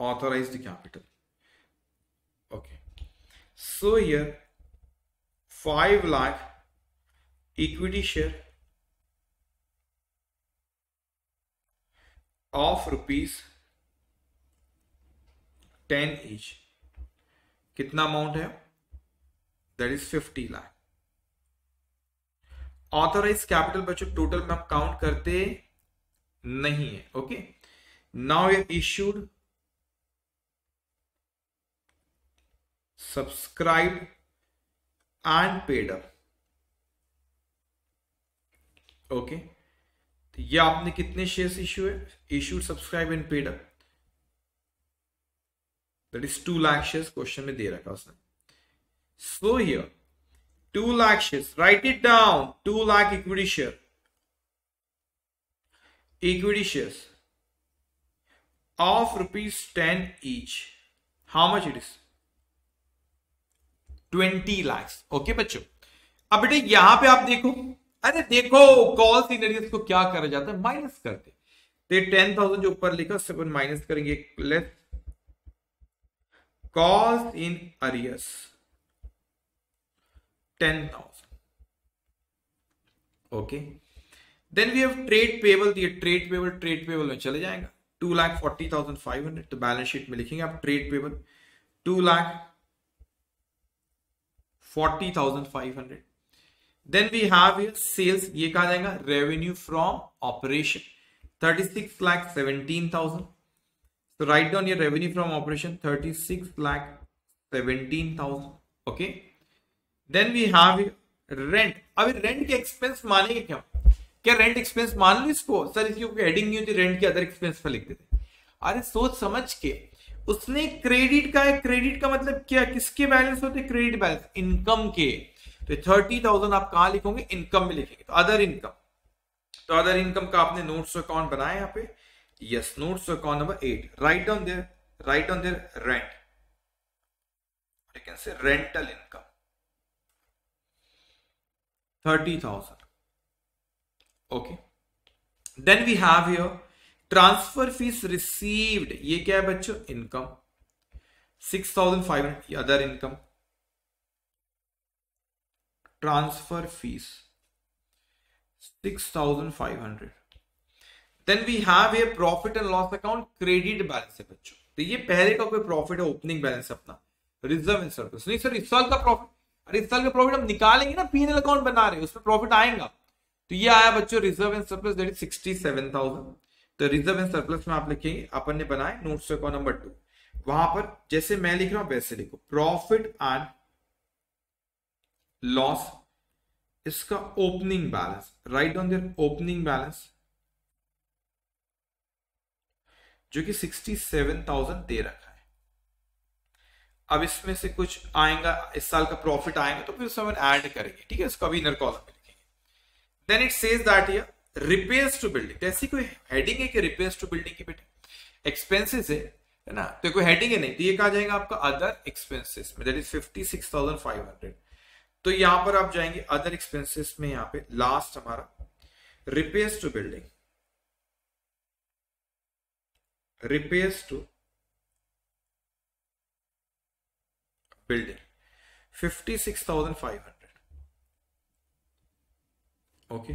authorized capital okay so, here 5 lakh equity share of rupees ten each. कितना अमाउंट है? That is fifty lakh authorise capital बच्चों टोटल में आप काउंट करते नहीं है ओके नाउ ये issued subscribe and paid up okay तो ये आपने कितने शेयर्स इश्यू है? Issued subscribe and paid up that is two lakh shares question में दे रखा उसने। So here two lakh shares right it down two lakh equity share equity shares of rupees 10 each how much it is? 20 lakhs okay बच्चों? अब बेटे, यहाँ पे आप देखो। अरे देखो कॉल सीनरीज को क्या करा जाता है? माइनस करते टेन थाउज़ेंड जो ऊपर लिखा, उससे माइनस करेंगे। Less cost in arrears ten thousand okay then we have trade payable दिए ट्रेड पेबल ट्रेड पेबल में चले जाएगा. Two lakh forty thousand five hundred तो बैलेंस शीट में लिखेंगे आप trade payable two lakh forty thousand five hundred then we have sales ये कहा जाएगा? Revenue from operation thirty six lakh seventeen thousand down ये revenue from operation thirty six lakh seventeen thousand okay then we have rent अभी रेंट के एक्सपेंस मानेंगे क्या? क्या रेंट एक्सपेंस मान लो इसको? सर इसकी हेडिंग नहीं होती रेंट के अदर एक्सपेंस पर लिख देते अरे, सोच समझ के। उसने क्रेडिट का है क्रेडिट का मतलब क्या? किसके बैलेंस होते? क्रेडिट बैलेंस इनकम के। तो थर्टी थाउज़ेंड आप कहा लिखोगे? इनकम में लिखेंगे। तो अदर इनकम तो अदर इनकम का आपने नोट्स अकाउंट बनाया यहाँ पे। Yes, notes account number 8. Write down there, write down there rent. You can say rental income. 30,000. Okay. Then we have here transfer fees received. ये क्या है बच्चों? Income. 6,500 other income. Transfer fees. 6,500. Then we have a profit and loss account credit balance है बच्चों। तो ये पहले का कोई प्रॉफिट है ओपनिंग बैलेंस अपना। रिज़र्व इन सर्विस नहीं सर इस साल का प्रॉफिट अरे, इस साल का प्रॉफिट हम निकालेंगे ना पीएनएल अकाउंट बना रहे हैं, उसमें प्रॉफिट आएगा। तो ये आया बच्चों reserve and surplus that is sixty seven thousand तो रिज़र्व एंड सरप्लस में आप लिखेंगे, अपन ने बनाए नोट्स अकाउंट नंबर टू वहाँ पर, जैसे मैं लिख रहा हूँ, वैसे लिखो। प्रॉफिट एंड लॉस इसका opening balance right on there opening balance जो कि सिक्सटी सेवन थाउज़ेंड दे रखा है। अब इसमें से कुछ आएगा, इस साल का प्रॉफिट आएगा तो फिर उसमें ऐड करेंगे, ठीक है? इसका भी इनर कॉलम में लिखेंगे। Then it says that here repairs to building ऐसी कोई हेडिंग है कि रिपेयर्स टू बिल्डिंग की बेटे? एक्सपेंसेस है है ना? तो कोई हेडिंग है नहीं तो ये कहा जाएगा आपका? अदर एक्सपेंसेस में that is fifty six thousand five hundred तो यहाँ पर आप जाएँगे अदर एक्सपेंसेस में यहाँ पे लास्ट हमारा repairs to building six thousand five hundred okay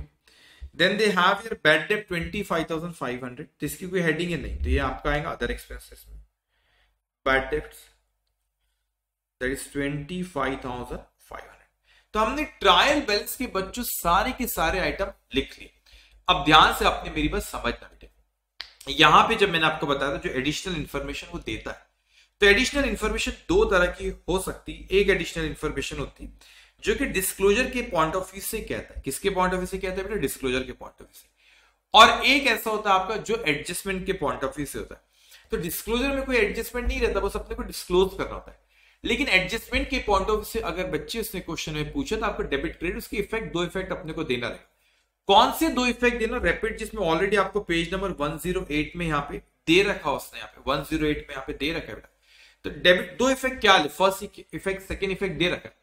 then they have your bad debt twenty five thousand five hundred जिसकी कोई हेडिंग है नहीं तो ये आपका आएगा अदर एक्सपेंसेस में bad dept that is twenty five thousand five hundred तो हमने ट्रायल बैलेंस के बच्चों सारे के सारे आइटम लिख लिए. अब ध्यान से आपने मेरी बात समझना बेटे. यहाँ पे जब मैंने आपको बताया था जो एडिशनल इंफॉर्मेशन वो देता है तो एडिशनल इंफॉर्मेशन दो तरह की हो सकती एक एडिशनल इंफॉर्मेशन होती जो कि डिस्क्लोजर के पॉइंट ऑफ़ व्यू से कहता है। किसके पॉइंट ऑफ़ व्यू से कहता है बेटा? डिस्क्लोजर के पॉइंट ऑफ़ व्यू से। और एक ऐसा होता है आपका जो एडजस्टमेंट के पॉइंट ऑफ़ व्यू से होता है। तो डिस्क्लोजर में कोई एडजस्टमेंट नहीं रहता बस अपने को डिस्क्लोज करना होता है। लेकिन एडजस्टमेंट के पॉइंट ऑफ़ व्यू से अगर बच्चे उसने क्वेश्चन में पूछा तो आपको डेबिट क्रेडिट उसके इफ़ेक्ट दो इफ़ेक्ट अपने को देना रहेगा। कौन से दो इफ़ेक्ट देना रैपिड जिसमें ऑलरेडी आपको पेज नंबर 108 में यहाँ पे दे रखा उसने यहाँ पे? 108 में यहाँ पे दे रखा है तो डेबिट दो इफ़ेक्ट क्या फ़र्स्ट इफ़ेक्ट सेकेंड इफ़ेक्ट दे रखा है।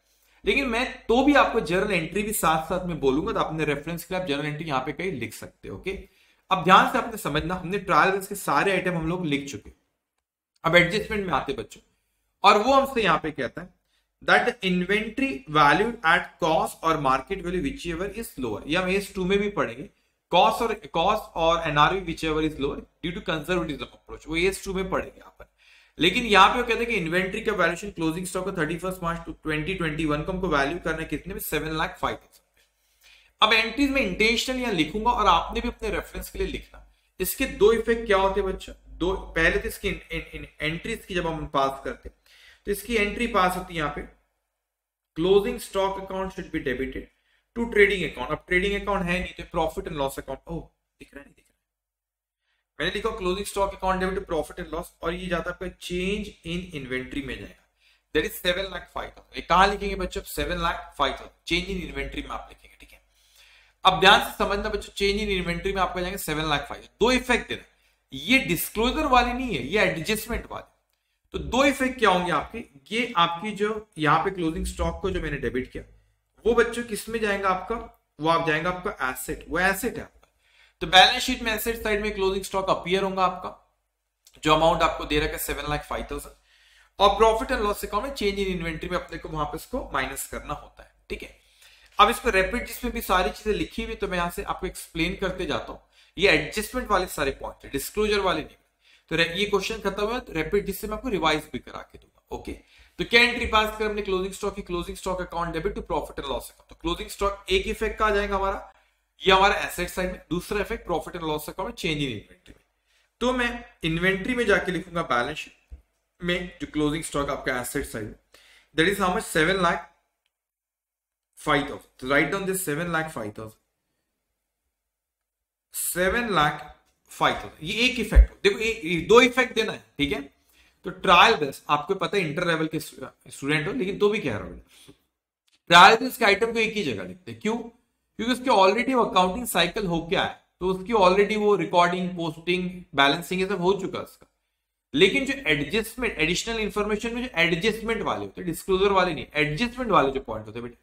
लेकिन मैं तो भी आपको जर्नल एंट्री भी साथ साथ में बोलूँगा तो अपने रेफरेंस के लिए आप जर्नल एंट्री यहाँ पे कहीं लिख सकते हो ओके अब ध्यान से आपने समझना, हमने ट्रायल के सारे आइटम हम लोग लिख चुके अब एडजस्टमेंट में आते बच्चों। और वो हमसे यहाँ पे कहता है that inventory value at cost और market value whichever is lower ये हम एस टू में भी पढ़ेंगे कॉस्ट और कॉस्ट और NRV whichever is lower due to conservatism approach वो एस टू में पढ़ेंगे यहाँ पर। लेकिन यहाँ पे वो कहते हैं कि इन्वेंट्री का वैल्यूशन क्लोजिंग स्टॉक का thirty first March twenty twenty one को हमको वैल्यू करना है कितने में? सेवन लाख फाइव थाउज़ेंड अब एंट्रीज में इंटेंशनल यहाँ लिखूँगा और आपने भी अपने रेफरेंस के लिए लिखना। इसके दो इफ़ेक्ट क्या होते हैं बच्चा? दो, पहले तो इसकी एंट्रीज की जब हम पास करते तो इसकी एंट्री पास होती है यहाँ पे। Closing stock account should be debited to trading account अब ट्रेडिंग अकाउंट है नहीं तो प्रॉफिट एंड लॉस अकाउंट ओ दिख रहा है, नहीं मैंने लिखा closing stock account debit profit and loss और ये जाता है आपका चेंज इन इन्वेंट्री में जाएगा। That is seven lakh five thousand कहा लिखेंगे बच्चों seven lakh five thousand change in inventory में आप लिखेंगे, ठीक है? अब ध्यान से समझना बच्चों चेंज इन इन्वेंट्री में आपको जाएँगे सेवन लाख फाइव दो इफ़ेक्ट है। ये डिस्क्लोजर वाली नहीं है, ये एडजस्टमेंट वाली। तो दो इफ़ेक्ट क्या होंगे आपके? ये आपकी जो यहाँ पे क्लोजिंग स्टॉक को जो मैंने डेबिट किया, वो बच्चों किसमें जाएगा आपका? वो आप जाएगा आपका एसेट वो एसेट है आपका। तो बैलेंस शीट में एसेट साइड में क्लोजिंग स्टॉक अपियर होगा आपका। जो अमाउंट आपको दे रखा है सेवन लाख फाइव थाउज़ेंड और प्रॉफिट एंड लॉस अकाउंट में चेंज इन इन्वेंट्री में अपने को वहाँ पे इसको माइनस करना होता है, ठीक है? अब इसको रेपिड जिसमें भी सारी चीज़ें लिखी हुई तो मैं यहाँ से आपको एक्सप्लेन करते जाता हूँ। ये एडजस्टमेंट वाले सारे पॉइंट डिस्क्लोजर वाले नहीं। तो ये क्वेश्चन खत्म हुआ तो रैपिड जिससे मैं आपको रिवाइज भी करा के दूँगा। ओके तो क्या एंट्री पास कर हमने क्लोजिंग स्टॉक की? Closing stock account debit to profit and loss account तो क्लोजिंग स्टॉक एक इफ़ेक्ट का आ जाएगा हमारा, ये हमारा एसेट साइड में दूसरा effect profit and loss account में चेंज इन इन्वेंट्री में। तो मैं इन्वेंट्री में जाके लिखूँगा बैलेंस शीट में, जो क्लोजिंग स्टॉक आपका asset side that is how much seven lakh five thousand right down this seven lakh five thousand seven lakh five ये एक इफ़ेक्ट देखो एक दो इफ़ेक्ट देना है, ठीक है? तो ट्रायल बेस आपको पता है इंटर लेवल के स्टूडेंट हो, लेकिन तो भी कह रहा हूँ ट्रायल बेस के आइटम को एक ही जगह लिखते हैं। क्यों? क्योंकि उसके ऑलरेडी अकाउंटिंग साइकिल हो क्या है? तो उसकी ऑलरेडी वो रिकॉर्डिंग पोस्टिंग बैलेंसिंग ये सब हो चुका है उसका। लेकिन जो एडजस्टमेंट एडिशनल इन्फॉर्मेशन में जो एडजस्टमेंट वाले होते हैं डिस्क्लोजर वाले नहीं एडजस्टमेंट वाले जो पॉइंट होते हैं, बेटे,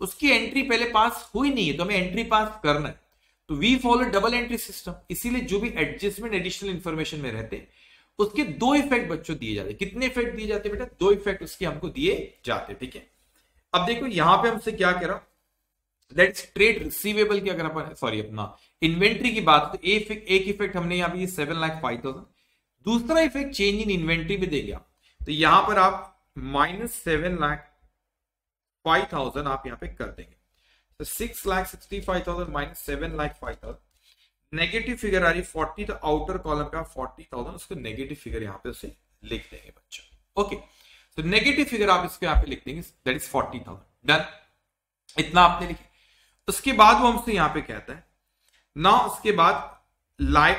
उसकी एंट्री पहले पास हुई नहीं है तो हमें एंट्री पास करना है। तो we follow double entry system इसीलिए जो भी एडजस्टमेंट एडिशनल इंफॉर्मेशन में रहते उसके दो इफ़ेक्ट बच्चों दिए जाते कितने इफ़ेक्ट दिए जाते बेटा? दो इफ़ेक्ट उसके हमको दिए जाते ठीक है? अब देखो, यहाँ पे हमसे क्या कह रहा दैट ट्रेड रिसीवेबल की अगर अपन सॉरी अपना इन्वेंट्री की बात तो एक इफ़ेक्ट हमने यहाँ पे सेवन लाख फाइव थाउज़ेंड दूसरा इफ़ेक्ट चेंज इन इन्वेंट्री भी दे गया तो यहाँ पर आप minus seven lakh five thousand आप यहाँ पे कर देंगे। तो six lakh sixty five thousand minus seven lakh five thousand negative figure आ रही फोर्टी तो आउटर कॉलम का फोर्टी थाउज़ेंड उसको नेगेटिव फिगर यहाँ पे उसे लिख देंगे बच्चा। ओके तो नेगेटिव फिगर आप इसको यहाँ पे लिख देंगे that is forty thousand done इतना आपने लिखे उसके बाद वो हमसे यहाँ पे कहता है ना उसके बाद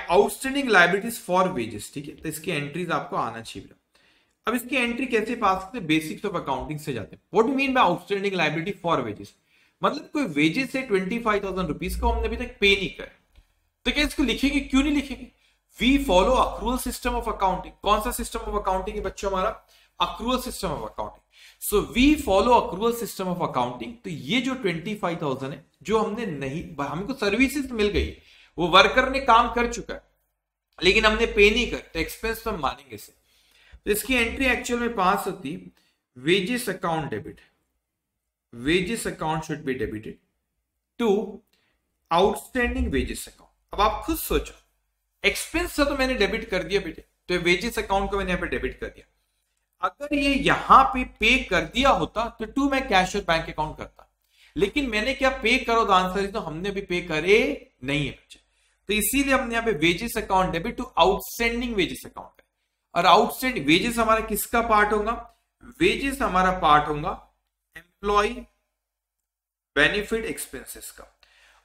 आउटस्टैंडिंग लाइबिलिटीज फॉर वेजेस ठीक है? तो इसकी एंट्रीज आपको आना चाहिए अब इसकी एंट्री कैसे पास करते हैं? बेसिक्स ऑफ़ अकाउंटिंग से जाते हैं। What do mean by outstanding liability for wages मतलब कोई वेजेस है ट्वेंटी फाइव थाउज़ेंड रुपीज़ को हमने अभी तक पे नहीं कर तो क्या इसको लिखेंगे? क्यों नहीं लिखेंगे? We follow accrual system of accounting कौन सा सिस्टम ऑफ़ अकाउंटिंग है बच्चों हमारा? Accrual system of accounting so we follow accrual system of accounting तो ये जो ट्वेंटी फाइव थाउज़ेंड है, जो हमने नहीं, हमको सर्विसेज़ मिल गई। वो वर्कर ने काम कर चुका है, लेकिन हमने पे नहीं कर तो एक्सपेंस तो हम मानेंगे से तो इसकी एंट्री एक्चुअल में पास होती wages account debit wages account should be debited. To outstanding wages account. अब आप खुद सोचो एक्सपेंस तो मैंने डेबिट कर दिया बेटे तो वेजेस अकाउंट को मैंने यहाँ पे डेबिट कर दिया। अगर ये यहाँ पे पे कर दिया होता तो टू मैं कैश और बैंक अकाउंट करता। लेकिन मैंने क्या पे करो तो आंसर तो हमने भी पे करे नहीं है बच्चे। तो इसीलिए हमने यहाँ पे wages account debit to outstanding wages account और आउटस्टैंडिंग वेजेस हमारा किसका पार्ट होगा? वेजेस हमारा पार्ट होगा एम्प्लॉय बेनिफिट एक्सपेंसेस का।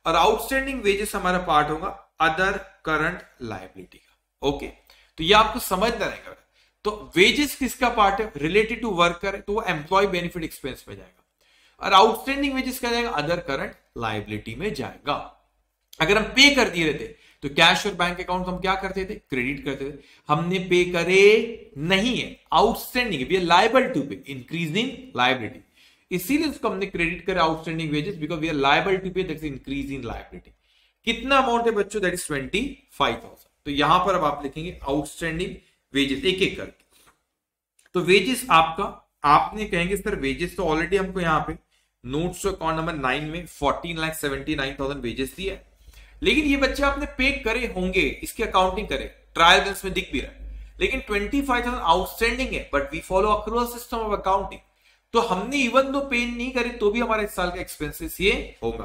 और आउटस्टैंडिंग वेजेस हमारा पार्ट होगा अदर करंट लाइबिलिटी का। ओके तो ये आपको समझना रहेगा। तो वेजेस किसका पार्ट है? रिलेटेड टू वर्कर तो वो एम्प्लॉय बेनिफिट एक्सपेंस में जाएगा। और आउटस्टैंडिंग वेजेस क्या जाएगा? अदर करंट लाइबिलिटी में जाएगा। अगर हम पे कर दिए रहते तो कैश और बैंक अकाउंट हम क्या करते थे? क्रेडिट करते थे। हमने पे करे नहीं है। Outstanding we are liable to pay increasing liability इसीलिए उसको हमने क्रेडिट कर outstanding wages because we are liable to pay that increase in liability कितना अमाउंट है बच्चों? That is twenty five thousand तो यहाँ पर अब आप लिखेंगे आउटस्टैंडिंग वेजेस एक एक करके। तो वेजेस आपका, आपने कहेंगे सर वेजेस तो ऑलरेडी हमको यहाँ पे नोट्स अकाउंट नंबर नाइन में fourteen lakh seventy nine thousand wages दिए लेकिन ये बच्चे आपने पे करे होंगे, इसकी अकाउंटिंग करे ट्रायल बैलेंस में दिख भी रहा है। लेकिन ट्वेंटी फाइव थाउज़ेंड आउटस्टैंडिंग है but we follow accrual system of accounting तो हमने इवन दो पेन नहीं करे तो भी हमारा इस साल का एक्सपेंसेस ये होगा।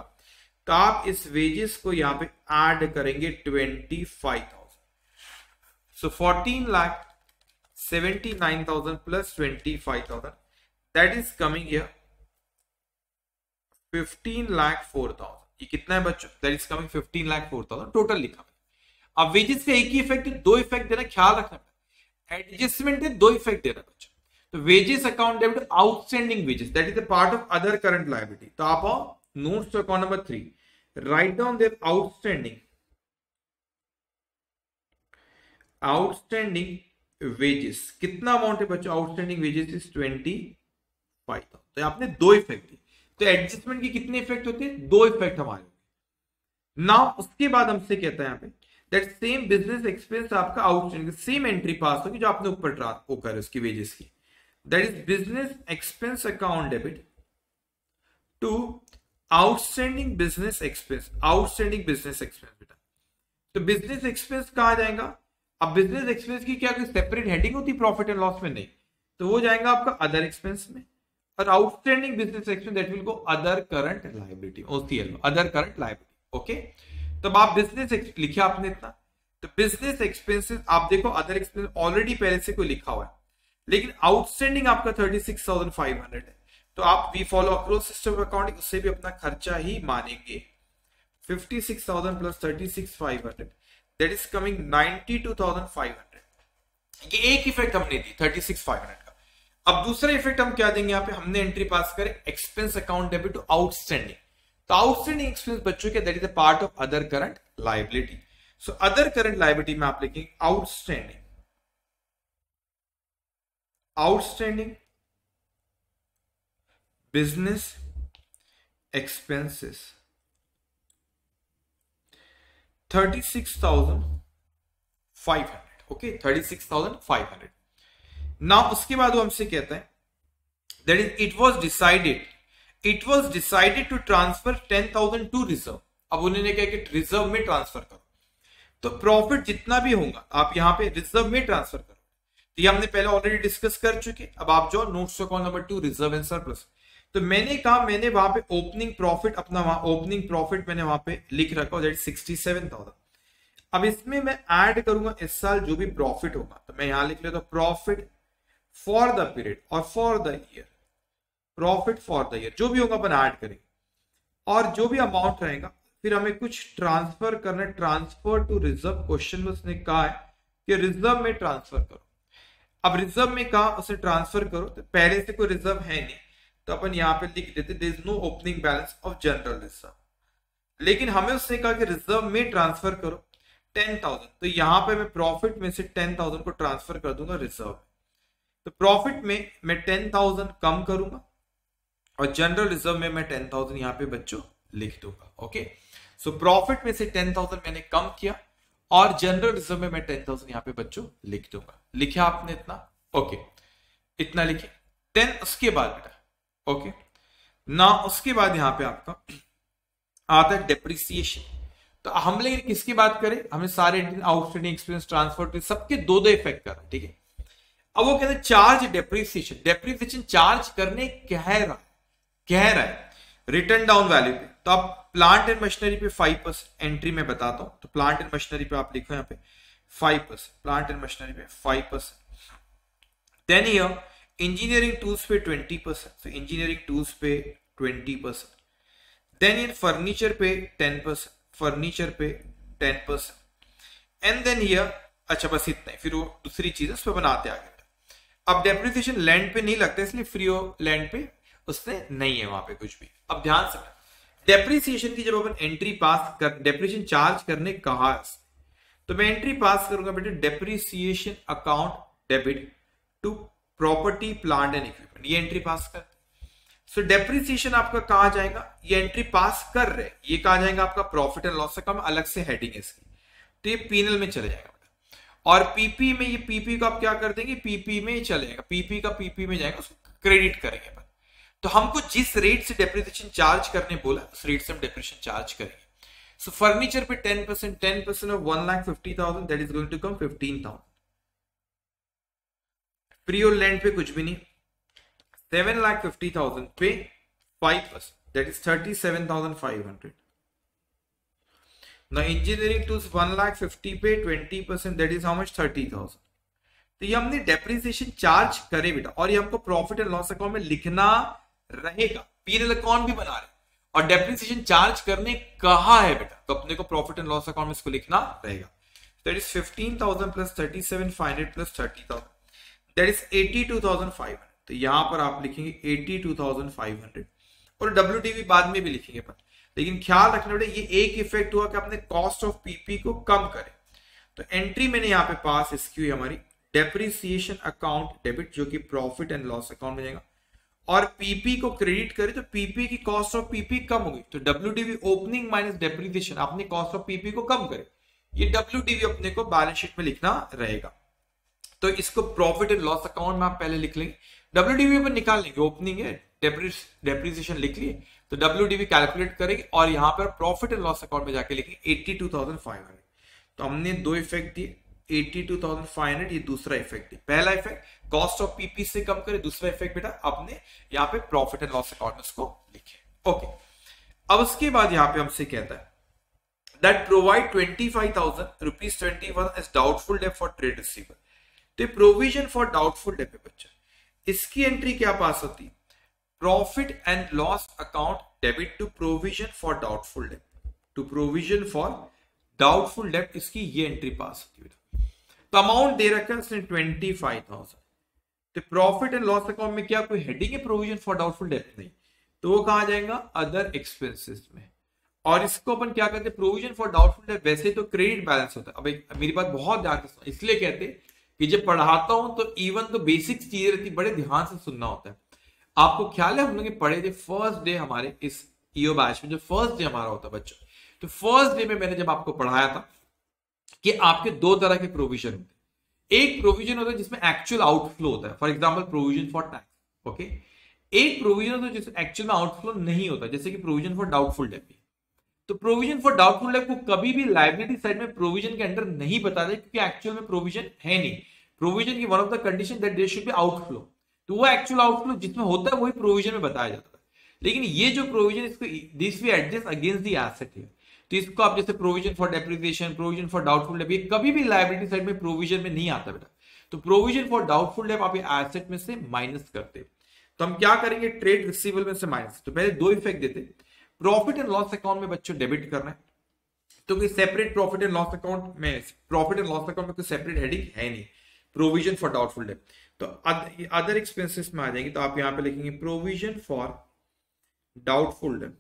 तो आप इस वेजेस को यहाँ पे ऐड करेंगे twenty five thousand so fourteen lakh seventy nine thousand plus twenty five thousand that is coming here fifteen lakh four thousand ये कितना है बच्चों? That is coming fifteen lakh four thousand total लिखा अब वेजेस का एक ही इफ़ेक्ट दो इफ़ेक्ट देना, ख्याल रखना। एडजस्टमेंट है, दो इफ़ेक्ट देना बच्चों। तो wages account debit outstanding wages that is a part of other current liability तो आप notes account number three right down there outstanding outstanding wages कितना अमाउंट है बच्चों? Outstanding wages is twenty five तो आपने दो इफ़ेक्ट दिए। तो एडजस्टमेंट की कितने इफ़ेक्ट होते हैं? दो इफ़ेक्ट हमारे ना उसके बाद हमसे कहता है यहाँ पे दैट सेम बिज़नेस एक्सपेंस आपका आउटस्टैंडिंग सेम एंट्री पास होगी जो आपने ऊपर वो करे उसकी वेजेस की। That is business expense account debit to outstanding business expense outstanding business expense बेटा। तो बिज़नेस एक्सपेंस कहा जाएगा? अब बिज़नेस एक्सपेंस की क्या कोई सेपरेट हेडिंग होती प्रॉफिट एंड लॉस में नहीं। तो वो जाएगा आपका अदर एक्सपेंस में। और outstanding business expense that will go other current liability OCL other current liability okay तब आप बिज़नेस लिखिए आपने इतना। तो बिज़नेस एक्सपेंसेस आप देखो अदर एक्सपेंस ऑलरेडी पहले से कोई लिखा हुआ है। लेकिन आउटस्टैंडिंग आपका thirty six thousand five hundred है। तो आप we follow accrual system of accounting उससे भी अपना खर्चा ही मानेंगे। Fifty six thousand plus thirty six five hundred that is coming ninety two thousand five hundred ये एक इफ़ेक्ट हमने दी थर्टी सिक्स फाइव हंड्रेड का। अब दूसरा इफ़ेक्ट हम क्या देंगे यहाँ पे? हमने एंट्री पास करे expense account debit to outstanding तो आउटस्टैंडिंग एक्सपेंस बच्चों के that is a part of other current liability so other current liability में आप लिखेंगे outstanding six thousand five hundred okay thirty six thousand five hundred ना उसके बाद वो हमसे कहता है that is it was decided it was decided to transfer ten thousand to reserve अब उन्होंने कहा कि रिज़र्व में ट्रांसफ़र करो। तो प्रॉफिट जितना भी होगा, आप यहाँ पे रिज़र्व में ट्रांसफ़र करो। तो ये हमने पहले ऑलरेडी डिस्कस कर चुके अब आप जो notes call number two reserve and surplus तो मैंने कहा, मैंने वहाँ पे ओपनिंग प्रॉफिट अपना वहाँ ओपनिंग प्रॉफिट मैंने वहाँ पे लिख रखा दैट सिक्सटी सेवन थाउज़ेंड अब इसमें मैं ऐड करूँगा, इस साल जो भी प्रॉफिट होगा तो मैं यहाँ लिख लेता प्रॉफिट फॉर द पीरियड और for the year profit for the year जो भी होगा अपन ऐड करेंगे। और जो भी अमाउंट रहेगा, फिर हमें कुछ ट्रांसफ़र करना ट्रांसफ़र टू रिज़र्व क्वेश्चन में उसने कहा है कि रिज़र्व में ट्रांसफ़र करो। अब रिज़र्व में कहा उसे ट्रांसफ़र करो? तो पहले से कोई रिज़र्व है नहीं। तो अपन यहाँ पे लिख देते there is no opening balance of general reserve लेकिन हमें उसने कहा कि रिज़र्व में ट्रांसफ़र करो टेन थाउज़ेंड तो यहाँ पे मैं प्रॉफिट में से टेन थाउज़ेंड को ट्रांसफ़र कर दूँगा रिज़र्व तो प्रॉफिट में मैं टेन थाउज़ेंड कम करूँगा और जनरल रिज़र्व में मैं टेन थाउज़ेंड यहाँ पे बच्चों लिख दूँगा ओके सो प्रॉफिट में से टेन थाउज़ेंड मैंने कम किया। और जनरल रिज़र्व में मैं टेन थाउज़ेंड यहाँ पे बच्चों लिख दूँगा। लिखा आपने इतना? ओके इतना लिखे। टेन उसके बाद बेटा ओके ना उसके बाद यहाँ पे आपका, आता है डेप्रिसिएशन तो हम लोग किसकी बात करें? हमें सारे आउटस्टैंडिंग एक्सपीरियंस ट्रांसफ़र सबके दो दो इफ़ेक्ट कर ठीक है? अब वो कहते हैं चार्ज डेप्रिसिएशन डेप्रिसिएशन चार्ज करने कह रहा कह रहा है। रिटर्न डाउन वैल्यू पे। तो आप प्लांट एंड मशीनरी पे फाइव परसेंट एंट्री में बताता हूँ। तो प्लांट एंड मशीनरी पे आप लिखो यहाँ पे five percent plant and machinery पे five percent then year engineering tools पे ट्वेंटी परसेंट इंजीनियरिंग टूल्स पे twenty percent then in furniture पे टेन परसेंट फर्नीचर पे ten percent and then here अच्छा बस इतना ही, फिर वो दूसरी चीज़ उस पर बनाते आगे। अब डेप्रिसिएशन लैंड पे नहीं लगता, इसलिए फ्री लैंड पे उसने नहीं है वहाँ पे कुछ भी। अब ध्यान से डेप्रिसिएशन की जब अपन एंट्री पास कर डेप्रिसिएशन चार्ज करने कहा तो मैं एंट्री पास करूँगा बेटे depreciation account debit to property plant and equipment ये एंट्री पास कर। सो डेप्रिसिएशन आपका कहा जाएगा? ये एंट्री पास कर रहे ये कहा जाएगा आपका प्रॉफिट एंड लॉस अकाउंट अलग से हेडिंग है इसकी। तो ये पीनल में चले जाएगा और पीपी में ये पीपी को आप क्या कर देंगे? पीपी में ही चलेगा पीपी का पीपी में जाएगा, उसको क्रेडिट करेंगे। तो हमको जिस रेट से डेप्रिसिएशन चार्ज करने बोला, उस रेट से हम डेप्रिसिएशन चार्ज करेंगे। सो फर्नीचर पे ten percent ten percent of one lakh fifty thousand that is going to come fifteen thousand pre और लैंड पे कुछ भी नहीं। सेवन लाख फिफ्टी थाउज़ेंड पे five percent that is thirty seven thousand five hundred ना engineering tools one lakh fifty पे twenty percent that is how much thirty thousand तो ये हमने डेप्रिसिएशन चार्ज करे बेटा, और ये हमको प्रॉफिट एंड लॉस अकाउंट में लिखना रहेगा। पीएनएल अकाउंट भी बना रहे और डेप्रिसिएशन चार्ज करने कहा है बेटा? तो अपने को प्रॉफिट एंड लॉस अकाउंट में इसको लिखना रहेगा। That is fifteen thousand plus thirty seven five hundred plus thirty thousand that is eighty two thousand five hundred तो यहाँ पर आप लिखेंगे eighty two thousand five hundred और डब्ल्यू बाद में भी लिखेंगे पर लेकिन ख्याल रखना बेटा, ये एक इफ़ेक्ट हुआ कि आपने कॉस्ट ऑफ़ पीपी को कम करे। तो एंट्री मैंने यहाँ पे पास इसकी हुई हमारी डेप्रिसिएशन अकाउंट डेबिट जो कि प्रॉफिट एंड लॉस अकाउंट में जाएगा। और पीपी को क्रेडिट करे तो पीपी की कॉस्ट ऑफ़ पीपी कम होगी। तो डब्ल्यू ओपनिंग माइनस डेप्रिसिएशन आपने कॉस्ट ऑफ़ पीपी को कम करे। ये डब्ल्यू अपने को बैलेंस शीट में लिखना रहेगा। तो इसको प्रॉफिट एंड लॉस अकाउंट में आप पहले लिख लेंगे। डब्ल्यू पर निकाल लेंगे ओपनिंग है डेप्रिसिएशन लिख लिए तो डब्ल्यू कैलकुलेट करेंगे और यहाँ पर प्रॉफिट एंड लॉस अकाउंट में जाके लिखेंगे eighty two thousand five hundred तो हमने दो इफ़ेक्ट दिए eighty two thousand five hundred ये दूसरा इफ़ेक्ट है पहला इफ़ेक्ट कॉस्ट ऑफ़ पीपी से कम करे दूसरा इफ़ेक्ट बेटा अपने यहाँ पे प्रॉफिट एंड लॉस अकाउंट उसको लिखे। ओके अब उसके बाद यहाँ पे हमसे कहता है that provide 25,000 rupees 21 as doubtful debt for trade receiver. तो प्रोविज़न फॉर डाउटफुल डेट पे बच्चा। इसकी एंट्री क्या पास होती? है profit and loss account debit to provision for doubtful debt to provision for doubtful debt इसकी ये एंट्री पास होती है तो अमाउंट दे रखा है उसने ट्वेंटी फाइव थाउज़ेंड तो प्रॉफिट एंड लॉस अकाउंट में क्या कोई हेडिंग है? प्रोविज़न फॉर डाउटफुल डेट नहीं। तो वो कहा जाएगा? अदर एक्सपेंसेस में। और इसको अपन क्या कहते हैं? प्रोविज़न फॉर डाउटफुल डेट वैसे तो क्रेडिट बैलेंस होता है। अब एक, मेरी बात बहुत ध्यान से इसलिए कहते हैं कि जब पढ़ाता हूँ तो इवन तो बेसिक चीज़ें रहती, बड़े ध्यान से सुनना होता है। आपको ख्याल है, हम लोग पढ़े थे फ़र्स्ट डे हमारे इस ईओ बैच में, जो फ़र्स्ट डे हमारा होता है बच्चों। तो फ़र्स्ट डे में मैंने जब आपको पढ़ाया था कि आपके दो तरह के प्रोविज़न होते एक प्रोविज़न होता है जिसमें एक्चुअल आउटफ्लो होता है। For example provision for tax okay एक प्रोविज़न होता है जिसमें एक्चुअल में आउटफ्लो नहीं होता, जैसे कि प्रोविज़न फॉर डाउटफुल डेट तो प्रोविज़न फॉर डाउटफुल डेट को कभी भी लाइबिलिटी साइड में प्रोविज़न के अंडर नहीं बता दे क्योंकि एक्चुअल में प्रोविज़न है नहीं। प्रोविज़न की one of the condition that there should be outflow तो वो एक्चुअल आउटफ्लो जिसमें होता है, वही प्रोविज़न में बताया जाता है। लेकिन ये जो प्रोविज़न इसको this we adjust against the asset है तो इसको आप जैसे provision for depreciation provision for doubtful debt ये कभी भी लाइबिलिटी साइड में प्रोविज़न में नहीं आता बेटा। तो प्रोविज़न फॉर डाउटफुल डेप आप एसेट में से माइनस करते। तो हम क्या करेंगे? ट्रेड रिसीवल में से माइनस तो पहले दो इफ़ेक्ट देते। प्रॉफिट एंड लॉस अकाउंट में बच्चों डेबिट करना है। तो कोई separate profit and loss account में प्रॉफिट एंड लॉस अकाउंट में कोई सेपरेट हेडिंग है नहीं। प्रोविज़न फॉर डाउटफुल डेट तो अदर एक्सपेंसेस में आ जाएँगे। तो आप यहाँ पे लिखेंगे provision for doubtful debt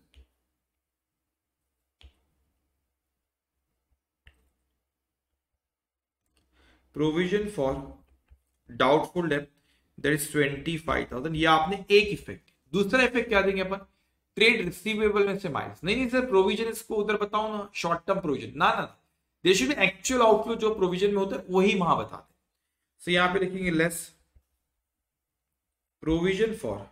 provision for doubtful debt that is twenty five thousand ये आपने एक इफ़ेक्ट दूसरा इफ़ेक्ट क्या देंगे अपन? ट्रेड रिसीवेबल में से माइनस नहीं नहीं सर प्रोविज़न इसको उधर बताओ ना शॉर्ट टर्म प्रोविज़न ना ना. देर शुड एक्चुअल आउटफ्लो जो प्रोविज़न में होता है, वही वहाँ बता दें. सो यहाँ पे लिखेंगे less provision for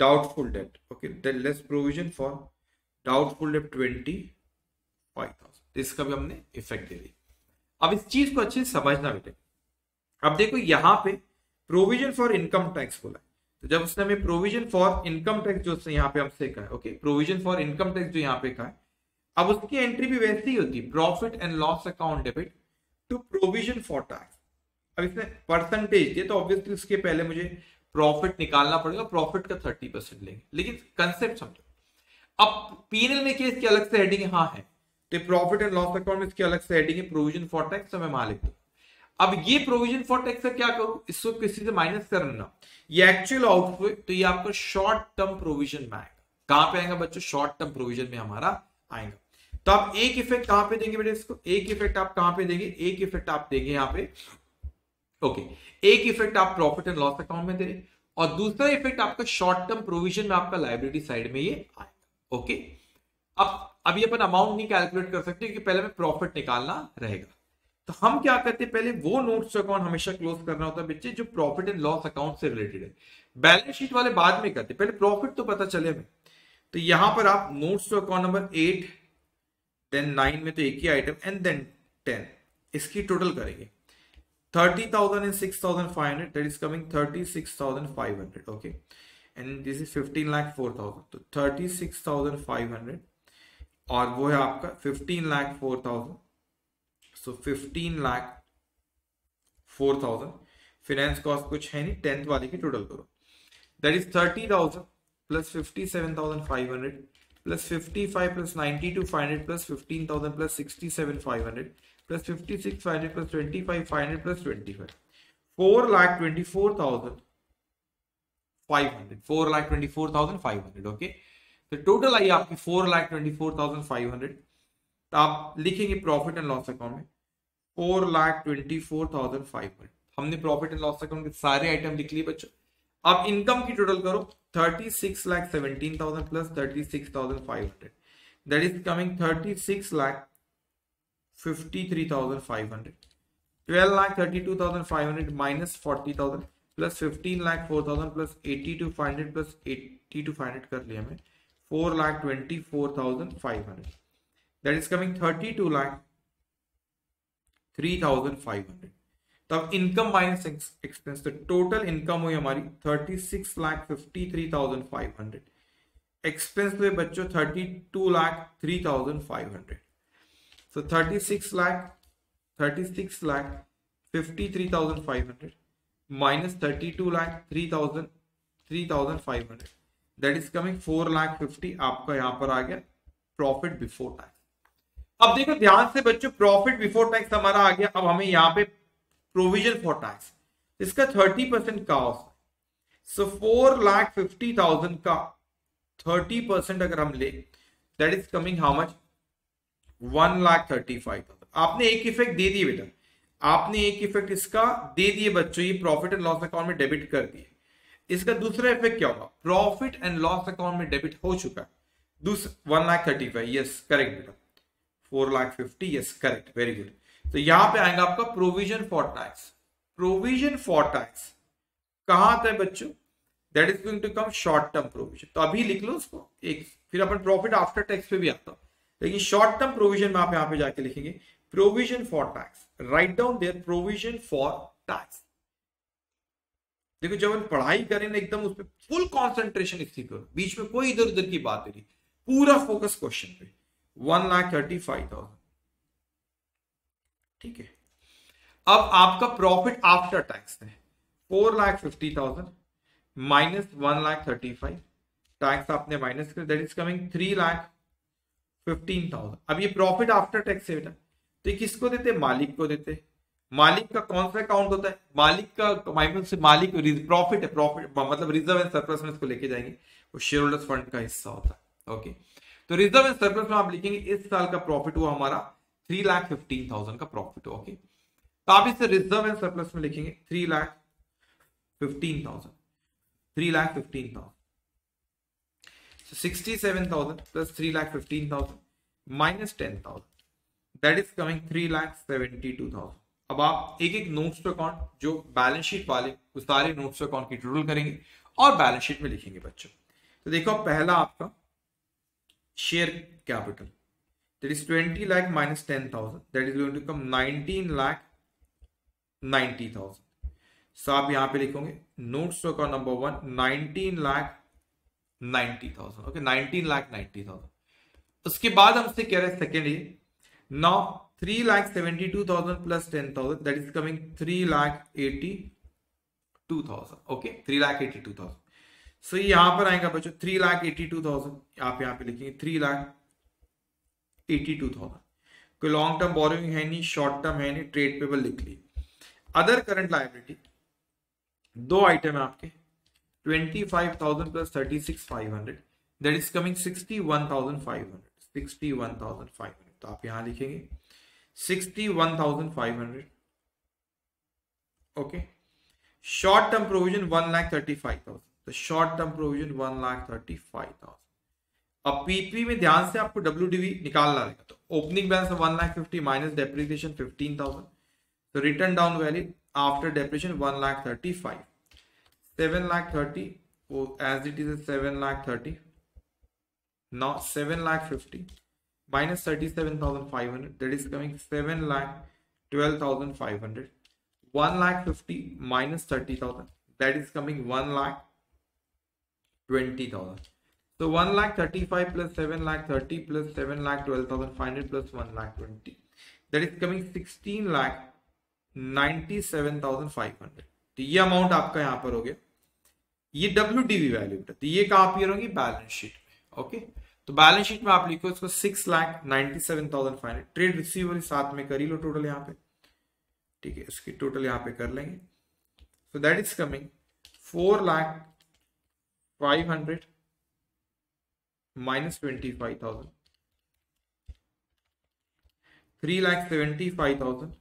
doubtful debt okay less provision for doubtful debt twenty five thousand इसका भी हमने इफ़ेक्ट दे दी अब इस चीज़ को अच्छे से समझना बेटे अब देखो, यहाँ पे प्रोविज़न फॉर इनकम टैक्स बोला तो जब उसने हमें प्रोविज़न फॉर इनकम टैक्स जो यहाँ पे हमसे कहा है okay provision for income tax जो यहाँ पे कहा है, अब उसकी एंट्री भी वैसी ही होती है profit and loss account debit to provision for tax अब इसने परसेंटेज दिया तो ऑब्वियसली उसके पहले मुझे प्रॉफिट निकालना पड़ेगा प्रॉफिट का थर्टी परसेंट लेंगे। लेकिन कंसेप्ट समझो। अब पीएनएल में केस की अलग से हेडिंग हाँ है? तो प्रॉफिट एंड लॉस अकाउंट में इसकी अलग से हेडिंग है प्रोविज़न फॉर टैक्स तो मैं लिख दू अब ये प्रोविज़न फॉर टैक्स क्या करूँ? इसको किसी से माइनस करना ये एक्चुअल आउटफ्लो तो ये आपका शॉर्ट टर्म प्रोविज़न में आएगा। कहाँ पे आएगा बच्चों? शॉर्ट टर्म प्रोविज़न में हमारा आएगा। तो आप एक इफ़ेक्ट कहाँ पे देंगे बेटे इसको? एक इफ़ेक्ट आप कहाँ पे देंगे? एक इफ़ेक्ट आप देंगे यहाँ पे। ओके एक इफ़ेक्ट आप प्रॉफिट एंड लॉस अकाउंट में दे और दूसरा इफ़ेक्ट आपका शॉर्ट टर्म प्रोविज़न में आपका लाइब्रेरी साइड में ये आएगा। ओके अब, अभी अपन अमाउंट नहीं कैलकुलेट कर सकते क्योंकि पहले में प्रॉफिट निकालना रहेगा। तो हम क्या करते हैं? पहले वो नोट्स अकाउंट हमेशा क्लोज करना होता है बच्चे, जो प्रॉफिट एंड लॉस अकाउंट से रिलेटेड है। बैलेंस शीट वाले बाद में करते पहले प्रॉफिट तो पता चले हमें। तो यहाँ पर आप notes to account number eight then nine में तो एक ही आइटम एंड देन टेन इसकी टोटल करेंगे। Thirty thousand and six thousand five hundred that is coming thirty six thousand five hundred okay and this is fifteen lakh four thousand तो thirty six thousand five hundred और वो है आपका fifteen lakh four thousand so fifteen lakh four thousand finance cost कुछ है नहीं टेंथ वाले की टोटल करो। That is thirty thousand plus fifty seven thousand five hundred plus fifty five plus ninety two five hundred plus fifteen thousand plus sixty seven five hundred plus fifty six five hundred plus twenty five five hundred plus twenty five four lakh twenty four thousand five hundred four lakh twenty four thousand five hundred okay तो टोटल आई आपकी four lakh twenty four thousand five hundred तो आप लिखेंगे प्रॉफिट एंड लॉस अकाउंट में फोर लाख ट्वेंटी हमने प्रॉफिट एंड लॉस अकाउंट के सारे आइटम लिख लिए बच्चों। अब इनकम की टोटल करो thirty six lakh seventeen thousand plus thirty six thousand five hundred that is coming thirty six lakh fifty three thousand five hundred twelve lakh thirty two thousand five hundred minus forty thousand plus fifteen lakh four thousand plus eighty two five hundred plus eighty two five hundred कर लिया हमें four lakh twenty four thousand five hundred that is coming thirty two lakh three thousand five hundred तब इनकम माइनस एक्सपेंस तो टोटल इनकम हुई हमारी thirty six lakh fifty three thousand five hundred expense हुए बच्चों thirty two lakh three thousand five hundred so thirty six lakh thirty six lakh fifty three thousand five hundred thousand three thousand five hundred that is coming four lakh fifty आपका यहाँ पर आ गया प्रॉफिट बिफोर टैक्स अब देखो ध्यान से बच्चों प्रॉफिट बिफोर टैक्स हमारा आ गया। अब हमें यहाँ पे प्रोविज़न फॉर टैक्स इसका thirty percent cost so four lakh fifty thousand का थर्टी परसेंट अगर हम ले that is coming how much one lakh thirty five thousand आपने एक इफ़ेक्ट दे दिए बेटा। आपने एक इफ़ेक्ट इसका दे दिए बच्चों, ये प्रॉफिट एंड लॉस अकाउंट में डेबिट कर दिए। इसका दूसरा इफ़ेक्ट क्या होगा प्रॉफिट एंड लॉस अकाउंट में डेबिट हो चुका। दूसरा one lakh thirty five yes correct बेटा। Four lakh fifty yes correct very good तो यहाँ पे आएगा आपका provision for tax provision for tax कहाँ आता है बच्चों? That is going to come short term provision तो अभी लिख लो उसको। एक, फिर अपन प्रॉफिट आफ्टर टैक्स पे भी आता लेकिन शॉर्ट टर्म प्रोविज़न में आप यहाँ पे जाके लिखेंगे। Provision for tax right down there provision for tax देखो, जब हम पढ़ाई करें ना, एकदम उस पर फुल कॉन्सेंट्रेशन इसी पर बीच में कोई इधर उधर की बात नहीं। पूरा फोकस क्वेश्चन पे। One lakh thirty five thousand ठीक है? अब आपका प्रॉफिट आफ्टर टैक्स है। Four lakh fifty thousand minus one lakh thirty five tax आपने माइनस कर that is coming three lakh fifteen thousand अब ये प्रॉफिट आफ्टर टैक्स है बेटा। तो ये किसको देते मालिक को देते मालिक का कौन सा अकाउंट होता है? मालिक का माइनस से मालिक प्रॉफिट है प्रॉफिट मतलब रिज़र्व एंड सरप्लस में इसको लेके जाएँगे। वो शेयर होल्डर्स फंड का हिस्सा होता है। ओके तो रिज़र्व एंड सरप्लस में आप लिखेंगे, इस साल का प्रॉफिट हुआ हमारा थ्री लाख फिफ्टीन थाउज़ेंड का प्रॉफिट हुआ। ओके तो आप इसे रिज़र्व एंड सरप्लस में लिखेंगे three lakh fifteen thousand three lakh fifteen thousand sixty seven thousand plus three lakh fifteen thousand minus ten thousand that is coming three lakh seventy two thousand अब आप एक एक नोट्स टू अकाउंट जो बैलेंस शीट वाले, उस सारे नोट्स टू अकाउंट की टोटल करेंगे और बैलेंस शीट में लिखेंगे बच्चों। तो देखो, पहला आपका share capital that is twenty lakh minus ten thousand that is going to come nineteen lakh ninety thousand so आप यहाँ पे लिखोगे notes to account number one nineteen lakh ninety thousand okay nineteen lakh ninety thousand उसके बाद हमसे कह रहे हैं सेकेंड ये Now 3 lakh 72,000 plus 10,000 that is coming 3 lakh 82,000 okay? 3 lakh 82,000 so so, यहाँ पर आएगा बच्चों थ्री लाख एटी आप यहाँ पे लिखेंगे थ्री लाख एटी कोई लॉन्ग टर्म बोरिंग है नहीं शॉर्ट टर्म है नहीं ट्रेड पेबल लिख ली। अदर करंट लाइबिलिटी दो आइटम है आपके twenty five thousand plus thirty six five hundred that is coming sixty one thousand five hundred sixty one thousand five तो आप यहाँ लिखेंगे। Sixty one thousand five hundred. Okay. Short term provision one lakh thirty five thousand. Short term provision one lakh thirty five thousand. अब पीपी में ध्यान से आपको डब्ल्यू डीवी निकालना रहेगा। तो opening balance one lakh fifty minus depreciation fifteen thousand तो written down value after depreciation one lakh thirty five. Seven lakh thirty as it is seven lakh thirty. Not seven lakh fifty. Minus 37,500 that is coming 7 lakh 12,500 1 lakh 50 minus 30,000 that is coming 1 lakh 20,000 so 1 lakh 35 plus 7 lakh 30 plus 7 lakh 12,500 plus 1 lakh 20 that is coming 16 lakh 97,500 तो ये अमाउंट आपका यहाँ पर हो गया ये डब्ल्यू वी वैल्यू तो ये कहाँ अपीयर होंगी बैलेंस शीट में ओके तो बैलेंस शीट में आप लिखो इसको six lakh ninety seven thousand five hundred trade receivable साथ में कर ही लो टोटल यहाँ पे। ठीक है, इसकी टोटल यहाँ पे कर लेंगे। So that is coming four lakh five hundred minus twenty five thousand three lakh seventy five thousand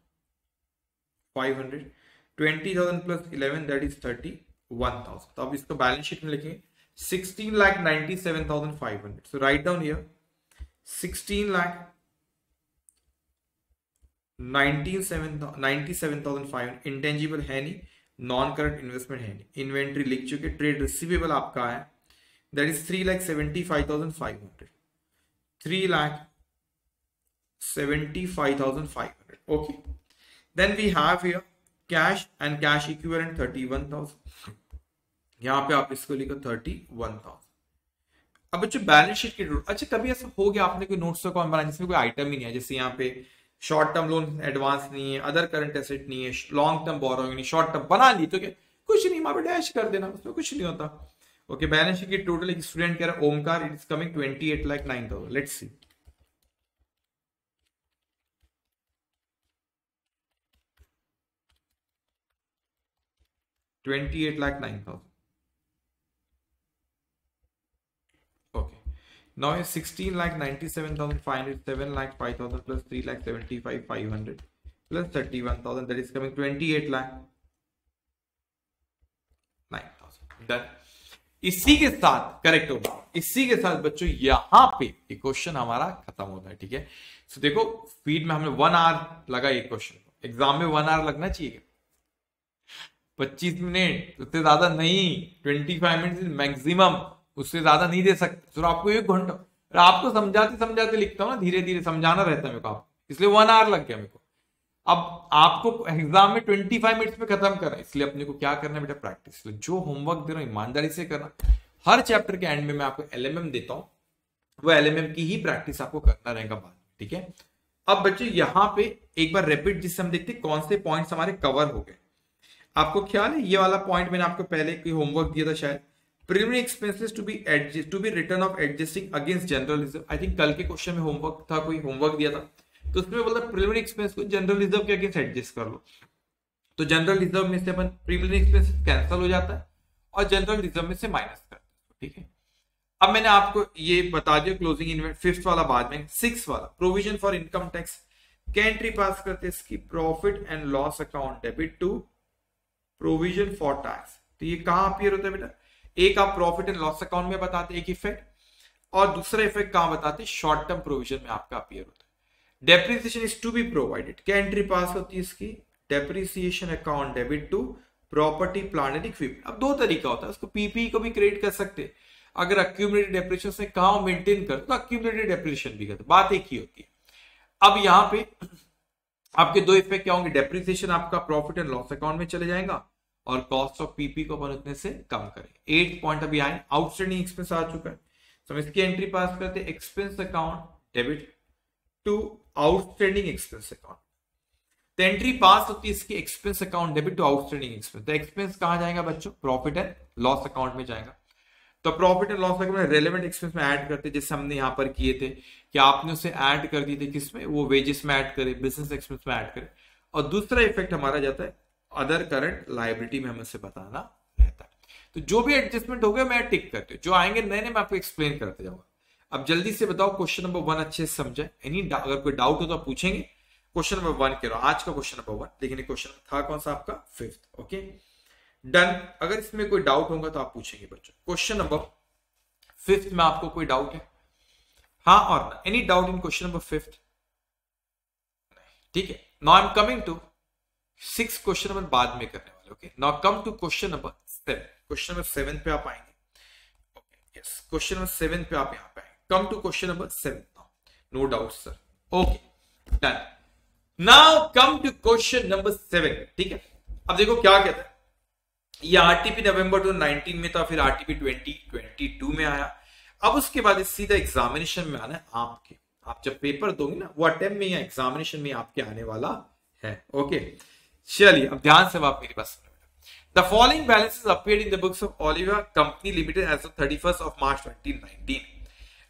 five hundred twenty thousand plus eleven that is thirty one thousand तो अब इसको बैलेंस शीट में लिखेंगे sixteen lakh ninety seven thousand five hundred so write down here sixteen lakh nineteen seven ninety seven thousand five intangible है नहीं. नॉन करंट इन्वेस्टमेंट है नहीं. इन्वेंट्री लिख चुके. ट्रेड रिसीवेबल आपका है. That is three lakh seventy five thousand five hundred three lakh seventy five thousand five hundred okay then we have here cash and cash equivalent thirty one thousand यहाँ पे आप इसको लिखो थर्टी वन थाउज़ेंड अब बच्चों बैलेंस शीट की अच्छा कभी ऐसा हो गया आपने कोई नोट्स का बनाया जिसमें कोई आइटम ही नहीं है? जैसे यहाँ पे शॉर्ट टर्म लोन एडवांस नहीं है अदर करंट एसेट नहीं है लॉन्ग टर्म बोरोइंग नहीं शॉर्ट टर्म बना ली तो क्या? कुछ नहीं, वहाँ पे डैश कर देना, उसमें कुछ नहीं होता। ओके बैलेंस शीट की टोटल एक स्टूडेंट कह रहा है Omkar it is coming twenty eight lakh nine thousand let's see twenty eight lakh nine thousand Now is 16 lakh 97,500, 7 lakh 5,000 plus 3 lakh 75, 500 plus 31,000 that is coming 28 lakh 9,000 done. इसी के साथ करेक्ट होगा इसी के साथ बच्चों यहाँ पे ये क्वेश्चन हमारा खत्म होता है ठीक है? सो so, देखो स्पीड में हमने वन आवर लगा ये क्वेश्चन एग्ज़ाम में वन आवर लगना चाहिए पच्चीस मिनट उससे ज़्यादा नहीं। ट्वेंटी फाइव मिनट मैक्सिमम उससे ज़्यादा नहीं दे सकते। तो आपको एक घंटा। आपको समझाते समझाते लिखता हूँ ना धीरे धीरे समझाना रहता है मेरे को आप इसलिए वन आवर लग गया मेरे को। अब आपको एग्ज़ाम में ट्वेंटी फाइव मिनट्स में खत्म करना है। इसलिए अपने को क्या करना है बेटा प्रैक्टिस जो होमवर्क दे रहा हूँ, ईमानदारी से करना। हर चैप्टर के एंड में मैं आपको एलएमएम देता हूँ। वो एल की ही प्रैक्टिस आपको करना रहेगा बाद ठीक है? अब बच्चे, यहाँ पे एक बार रेपिड जिससे हम देखते कौन से पॉइंट्स हमारे कवर हो गए। आपको ख्याल है, ये वाला पॉइंट मैंने आपको पहले कोई होमवर्क दिया था शायद? Preliminary expenses to be adjust, to be written of adjusting against general reserve i think कल के क्वेश्चन में होमवर्क था, कोई होमवर्क दिया था। तो उसमें बोला प्रिलिमिनरी एक्सपेंस को जनरल रिज़र्व के अगेंस्ट एडजस्ट कर लो। तो जनरल रिज़र्व में से अपन प्रिलिमिनरी एक्सपेंस कैंसिल हो जाता है और जनरल रिज़र्व में से माइनस कर ठीक है? अब मैंने आपको ये बता दिया क्लोजिंग इन्वेंट फिफ्थ वाला बाद में सिक्स वाला प्रोविज़न फॉर इनकम टैक्स क्या एंट्री पास करते इसकी profit and loss account debit to provision for tax तो ये कहाँ अपियर होता है बेटा? एक आप प्रॉफिट एंड लॉस अकाउंट में बताते एक इफ़ेक्ट और दूसरा इफ़ेक्ट कहाँ बताते शॉर्ट टर्म प्रोविज़न में आपका अपियर होता है। Depreciation is to be provided क्या एंट्री पास होती है इसकी? Depreciation account debit to property plant and equipment अब दो तरीका होता है उसको पीपी को भी क्रिएट कर सकते अगर अक्यूमुलेटेड डेप्रिसिएशन से कहा मेंटेन कर तो अक्यूमुलेटेड डेप्रिसिएशन भी करते बात एक ही होती है। अब यहाँ पे आपके दो इफ़ेक्ट क्या होंगे? डेप्रिसिएशन आपका प्रॉफिट एंड लॉस अकाउंट में चले जाएगा। और कॉस्ट ऑफ़ पीपी को अपन उतने से कम करें। एट पॉइंट अभी आए आउटस्टैंडिंग एक्सपेंस आ चुका है। तो हम इसकी एंट्री पास करते हैं। Expense account debit to outstanding expense account तो एंट्री पास होती है इसकी expense account debit to outstanding expense तो एक्सपेंस कहाँ जाएगा बच्चों? प्रॉफिट एंड लॉस अकाउंट में जाएगा। तो profit and loss account relevant expense में ऐड करते जैसे हमने यहाँ पर किए थे कि आपने उसे ऐड कर दिए थे किसमें? वो वेजेस में ऐड करे बिज़नेस एक्सपेंस में ऐड करे। और दूसरा इफ़ेक्ट हमारा जाता है अदर करंट लाइबिलिटी में हमें बताना रहता है। तो जो भी एडजस्टमेंट हो गया, मैं टिक करते जो आएँगे नए नए मैं आपको एक्सप्लेन करते जाऊँगा। अब जल्दी से बताओ क्वेश्चन नंबर वन अच्छे से समझे। एनी अगर कोई डाउट हो तो आप पूछेंगे। क्वेश्चन नंबर वन कह रहा आज का क्वेश्चन नंबर वन लेकिन क्वेश्चन था कौन सा आपका? फिफ्थ ओके डन अगर इसमें कोई डाउट होगा तो आप पूछेंगे बच्चों। क्वेश्चन नंबर फिफ्थ में आपको कोई डाउट है? हाँ और any doubt in question number fifth ठीक है। Now I am coming to six question number बाद में करने वाले okay now come to question number seven question number seven पे आप आएँगे। यस क्वेश्चन नंबर सेवन पे आप यहाँ पे आएँगे। Come to question number seven no doubt sir okay done now come to question number seven ठीक है? अब देखो क्या कहता है। ये आरटीपी नवंबर टू नाइनटीन में था, फिर आरटीपी ट्वेंटी ट्वेंटी टू में आया। अब उसके बाद सीधा एग्जामिनेशन में आना है आपके। आप जब पेपर दोगे ना, वो अटेम्प में या एग्जामिनेशन में आपके आने वाला है ओके okay. चलिए अब ध्यान से आप मेरी बात the following balances appeared in the books of Oliva company limited as of 31st of March 2019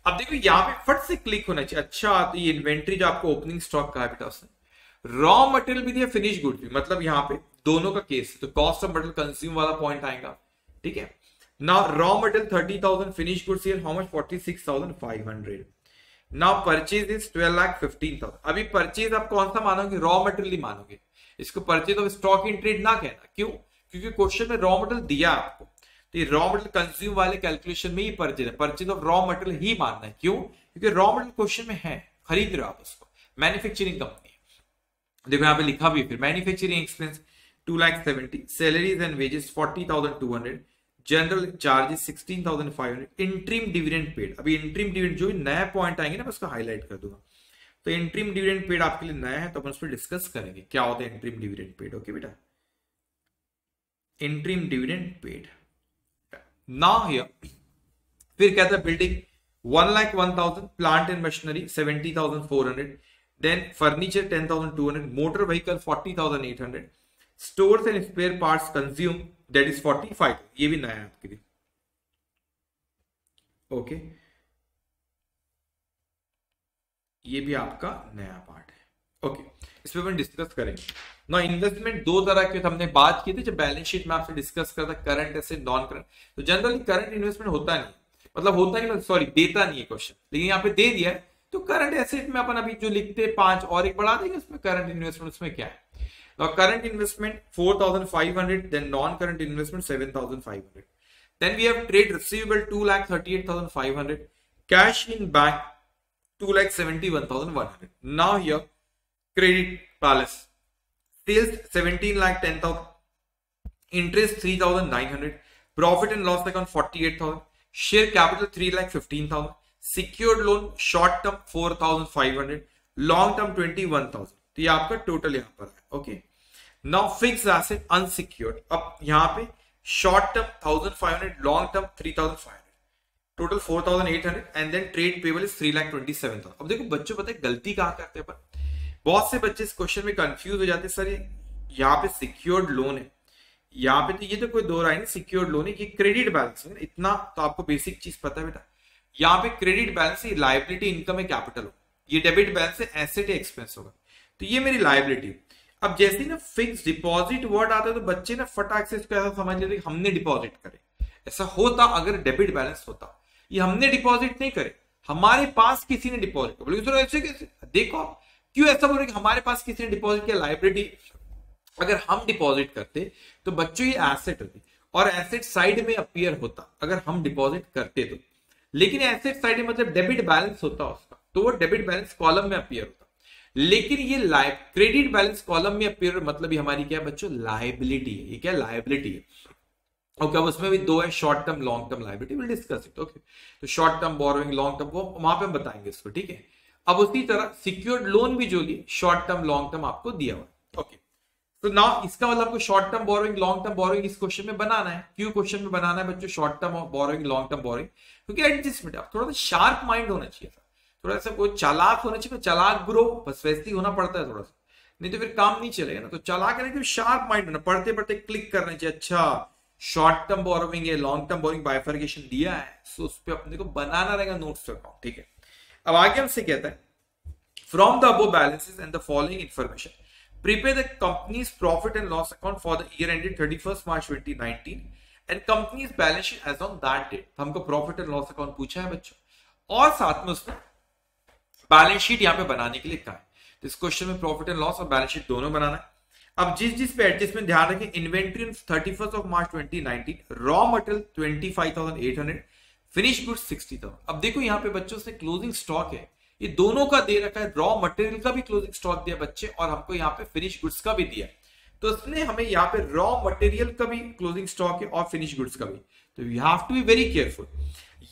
अब देखो यहाँ पे फट से क्लिक होना चाहिए। अच्छा तो ये इन्वेंट्री जो आपको ओपनिंग स्टॉक का है बेटा उसने। रॉ मटेरियल भी दिया फिनिश गुड भी। मतलब यहाँ पे दोनों का केस तो कॉस्ट ऑफ़ मटेरियल कंज्यूम वाला पॉइंट आएगा। ठीक है? Now raw material 30,000, finished goods here how much? 46,500. Now purchase is 12 lakh 15,000. अभी purchase आप कौन सा मानोगे? रॉ मटेरियल ही मानोगे। इसको purchase of stock in trade ना कहना। क्यों? क्योंकि क्वेश्चन में रॉ मटेरियल दिया आपको। तो ये रॉ मटेरियल कंज्यूम वाले कैलकुलेशन में ही परचेज है। परचेज ऑफ़ रॉ मटेरियल ही मानना है। क्यों? क्योंकि रॉ मटेरियल क्वेश्चन में है। खरीद रहे हो आप उसको। मैन्युफैक्चरिंग कंपनी देखो यहाँ पे लिखा भी फिर। Manufacturing expense two lakh seventy salaries and wages forty thousand two hundred general charges sixteen thousand five hundred interim dividend paid अभी इंट्रीम डिविडेंड जो नया पॉइंट आएँगे ना, मैं उसको हाईलाइट कर दूँगा। तो इंट्रीम डिविडेंड पेड आपके लिए नया है तो अपन उस पर डिस्कस करेंगे। क्या होता है इंट्रीम डिविडेंड पेड ओके बेटा? इंट्रीम डिविडेंड पेड ना हियर फिर कहता है building one lakh one thousand plant and machinery seventy thousand four hundred then furniture ten thousand two hundred motor vehicle forty thousand eight hundred stores and spare parts consume that is forty five ये भी नया है आपके लिए। Okay okay. ये भी आपका नया पार्ट है। ओके इस पर अपन डिस्कस करेंगे। ना इन्वेस्टमेंट दो तरह के हमने बात की थी जब बैलेंस शीट में आपसे डिस्कस करता करंट एसेट नॉन करंट तो जनरली करंट इन्वेस्टमेंट होता नहीं मतलब होता नहीं सॉरी देता नहीं है क्वेश्चन लेकिन यहाँ पे दे दिया है। तो करंट एसेट में अपन अभी जो लिखते हैं पाँच और एक बढ़ा देंगे उसमें। करंट इन्वेस्टमेंट उसमें क्या है? Current investment four thousand five hundred then non current investment seven thousand five hundred then we have trade receivable two lakh thirty eight thousand five hundred cash in bank 2 lakh 71,100. Now here, credit balance. Sales 17 lakh 10,000. Interest 3,900. Profit and loss account 48,000. Share capital 3 lakh 15,000. Secured loan short term 4,500. Long term 21,000. तो ये आपका टोटल यहाँ पर है okay now fix asset unsecured अब यहाँ पे short term 1500 long term 3500 total four thousand eight hundred and then trade payable is three lakh twenty seven thousand. अब देखो, बच्चों, पता है, गलती कहाँ करते हैं पर बहुत से बच्चे इस क्वेश्चन में कंफ्यूज हो जाते हैं, सर यहाँ पे सिक्योर्ड लोन है। यहाँ पे तो ये तो कोई दो राय नहीं सिक्योर्ड लोन है ये क्रेडिट बैलेंस है इतना तो आपको बेसिक चीज़ पता है बेटा। यहाँ पे क्रेडिट बैलेंस है लाइबिलिटी इनकम है कैपिटल हो। ये डेबिट बैलेंस है एसेट है एक्सपेंस होगा। तो ये मेरी लाइबिलिटी अब जैसे ही ना फिक्स डिपॉजिट वर्ड आता है तो बच्चे ना फटाक से इसको ऐसा समझ लेते हमने डिपॉजिट करे। ऐसा होता अगर डेबिट बैलेंस होता। ये हमने डिपॉजिट नहीं करे। हमारे पास किसी ने डिपॉजिट बोले सर ऐसे कैसे? देखो, क्यों ऐसा बोल रहे कि हमारे पास किसी ने डिपॉजिट किया? लाइब्रेरी अगर हम डिपॉजिट करते तो बच्चों, ये एसेट होती। और एसेट साइड में अपियर होता, अगर हम डिपॉजिट करते तो। लेकिन एसेट साइड मतलब डेबिट बैलेंस होता उसका। तो वो डेबिट बैलेंस कॉलम में अपियर होता। लेकिन ये लाइव क्रेडिट बैलेंस कॉलम में अपियर मतलब ये हमारी क्या है बच्चों? लाइबिलिटी है। ये क्या? लाइबिलिटी है। ओके अब उसमें भी दो है short term long term liability will discuss it okay तो short term borrowing long term वो वहाँ पे हम बताएँगे इसको, ठीक है? अब उसी तरह सिक्योर्ड लोन भी जो लिए शॉर्ट टर्म लॉन्ग टर्म आपको दिया हुआ ओके तो ना इसका मतलब आपको short term borrowing long term borrowing इस क्वेश्चन में बनाना है। क्यों क्वेश्चन में बनाना है बच्चों? Short term borrowing long term borrowing क्योंकि एडजस्टमेंट आप थोड़ा सा शार्प माइंड होना चाहिए थोड़ा सा कोई चालाक होना चाहिए चालाक ग्रो बस वैसे ही होना पड़ता है थोड़ा सा। नहीं तो फिर काम नहीं चलेगा ना तो चालाक है शार्प माइंड होना पढ़ते पढ़ते क्लिक करना चाहिए अच्छा। शॉर्ट टर्म बोरोइंग है लॉन्ग टर्म बोरिंग बाइफर्गेशन दिया है सो उस पर अपने को बनाना रहेगा नोट्स पे अकाउंट ठीक है? अब आगे हमसे कहता है from the above balances and the following information prepare the company's profit and loss account for the year ended 31st March 2019 and company's balance sheet as on that date. हमको प्रॉफिट एंड लॉस अकाउंट पूछा है बच्चों। और साथ में उसने बैलेंस शीट यहाँ पे बनाने के लिए कहा है। तो इस क्वेश्चन में प्रॉफिट एंड लॉस और बैलेंस शीट दोनों बनाना है। अब जिस जिस पे एडजस्टमेंट ध्यान रखें inventory on thirty first of March twenty nineteen raw material twenty five thousand eight hundred finish goods sixty thousand अब देखो यहाँ पे बच्चों से क्लोजिंग स्टॉक है। ये दोनों का दे रखा है रॉ मटेरियल का भी क्लोजिंग स्टॉक दिया बच्चे, और हमको यहाँ पे फिनिश गुड्स का भी दिया। तो उसने हमें यहाँ पे रॉ मटेरियल का भी क्लोजिंग स्टॉक है और फिनिश गुड्स का भी। तो you have to be very careful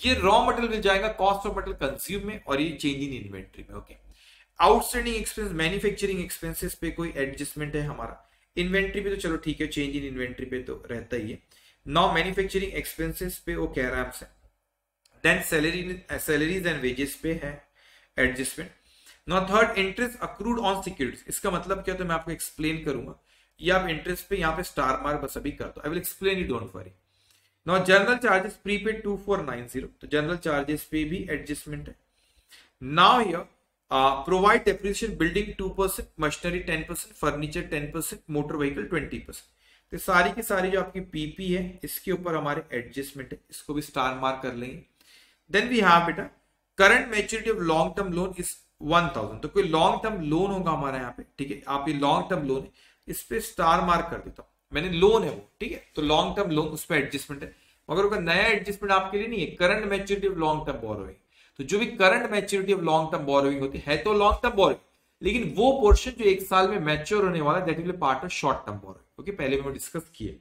ये रॉ मटेरियल मिल जाएगा कॉस्ट ऑफ़ मटेरियल कंज्यूम में, और ये चेंज इन इन्वेंट्री में okay outstanding expense manufacturing expenses पे कोई एडजस्टमेंट है हमारा। इन्वेंट्री पे तो चलो ठीक है, चेंज इन इन्वेंट्री पे तो रहता ही है। नाउ मैन्युफैक्चरिंग एक्सपेंसेस पे वो कह रहा है हमसे। Then salary salaries and wages पे है adjustment now third interest accrued on securities इसका मतलब क्या तो मैं आपको एक्सप्लेन करूँगा। ये आप इंटरेस्ट पे यहाँ पे स्टार मार्क बस अभी कर दो। I will explain you don't worry now general charges prepaid two four nine zero तो जनरल चार्जेस पे भी एडजस्टमेंट है। Now here Uh, provide depreciation building 2%, machinery 10%, furniture 10%, motor vehicle 20%. तो सारी की सारी जो आपकी पीपी है इसके ऊपर हमारे एडजस्टमेंट है। इसको भी स्टार मार्क कर लेंगे। देन वी हैव बेटा current maturity of long term loan is one thousand तो कोई लॉन्ग टर्म लोन होगा हमारा यहाँ पे ठीक है? आप ये लॉन्ग टर्म लोन है इस पे स्टार मार्क कर देता हूँ। मैंने लोन है वो ठीक है? तो लॉन्ग टर्म लोन उस पर एडजस्टमेंट है। मगर उसका नया एडजस्टमेंट आपके लिए नहीं है current maturity of long term borrowing तो जो भी current maturity of long term borrowing होती है तो लॉन्ग टर्म बोरोइंग लेकिन वो पोर्शन जो एक साल में मैच्योर होने वाला that part of short term borrowing okay पहले में डिस्कस किए।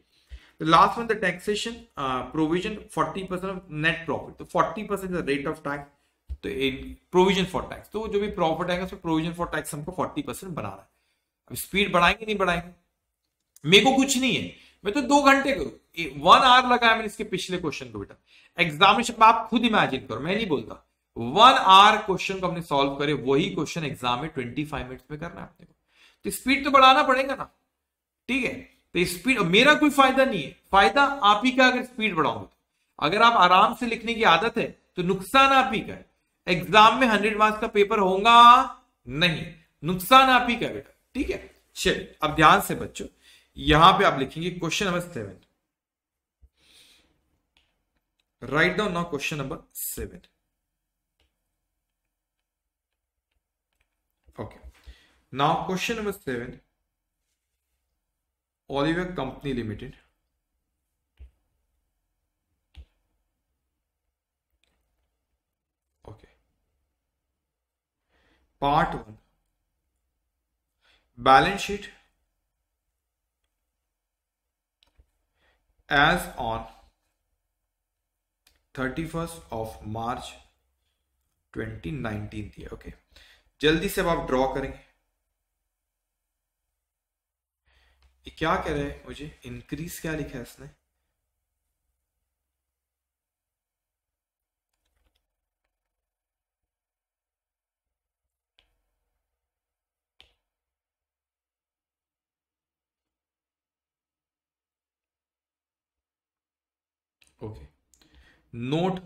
Last one the taxation provision 40 percent of net profit तो 40 परसेंट रेट ऑफ़ टैक्स तो प्रोविज़न फॉर टैक्स तो जो भी प्रॉफिट आएगा, उसमें प्रोविज़न फॉर टैक्स हमको 40 परसेंट बना रहा है। अब स्पीड बढ़ाएँगे, नहीं बढ़ाएँगे? मेरे को कुछ नहीं है। मैं तो दो घंटे करूँ। वन आवर लगाया मैंने इसके पिछले क्वेश्चन को बेटा। एग्जामिनेशन आप खुद इमेजिन करो। मैं नहीं बोलता। वन आवर क्वेश्चन को हमने सॉल्व करे, वही क्वेश्चन एग्ज़ाम में ट्वेंटी फाइव मिनट्स में करना है अपने को। तो स्पीड तो बढ़ाना पड़ेगा ना। ठीक है? तो स्पीड मेरा कोई फ़ायदा नहीं है। फ़ायदा आप ही का अगर स्पीड बढ़ाओगे। अगर आप आराम से लिखने की आदत है तो नुकसान आप ही का है। एग्ज़ाम में हंड्रेड मार्क्स का पेपर होगा नहीं। नुकसान आप ही का बेटा। ठीक है? चलिए, अब ध्यान से बच्चों, यहाँ पे आप लिखेंगे question number seven right down now question number seven okay now question number seven Oliver Company Limited. Okay. Part 1. Balance sheet as on 31st of March 2019 थी ओके जल्दी से अब आप ड्रॉ करेंगे ये क्या कह रहे हैं मुझे इंक्रीज क्या लिखा है इसने? Okay note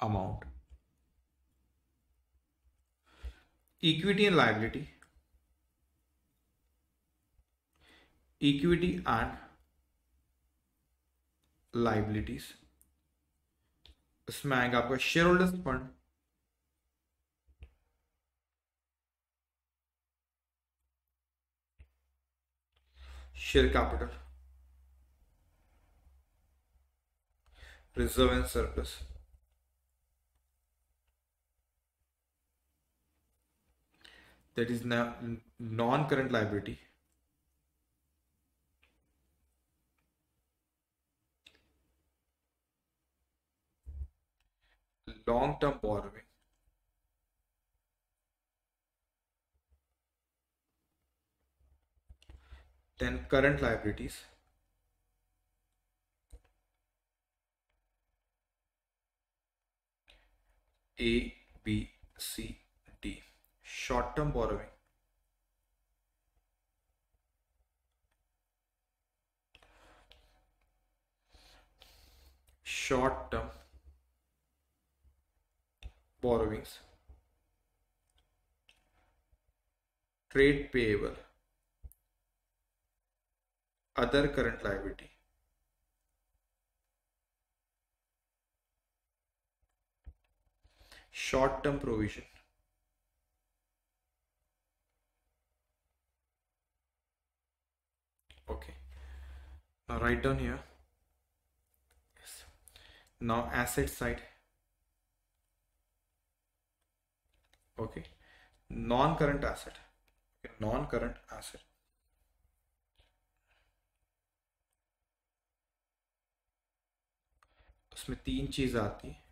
amount equity and liability equity and liabilities इसमें आएगा आपका shareholders fund share capital reserve and surplus that is non-current liability Long term borrowing. Then current liabilities. A, B, C, D. Short term borrowing. Short term borrowings. Trade payable. Other current liability. Short term provision. Okay. Now write down here. Yes. now asset side okay non current asset non current asset उसमें तीन चीज़ आती है.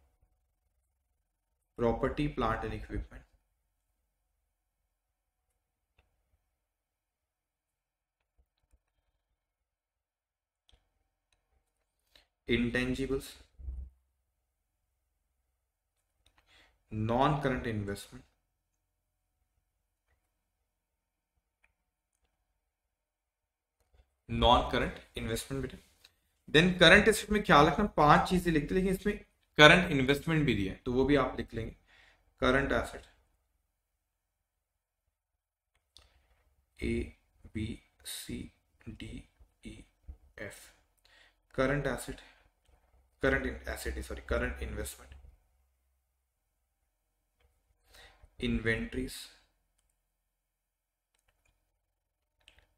Property plant and equipment intangibles non current investment non current investment बेटा देन करंट एसेट में ख्याल रखना पाँच चीज़ें लिखते लेकिन इसमें करंट इन्वेस्टमेंट भी दिया तो वो भी आप लिख लेंगे। Current asset A B C D E F current asset current asset sorry current investment inventories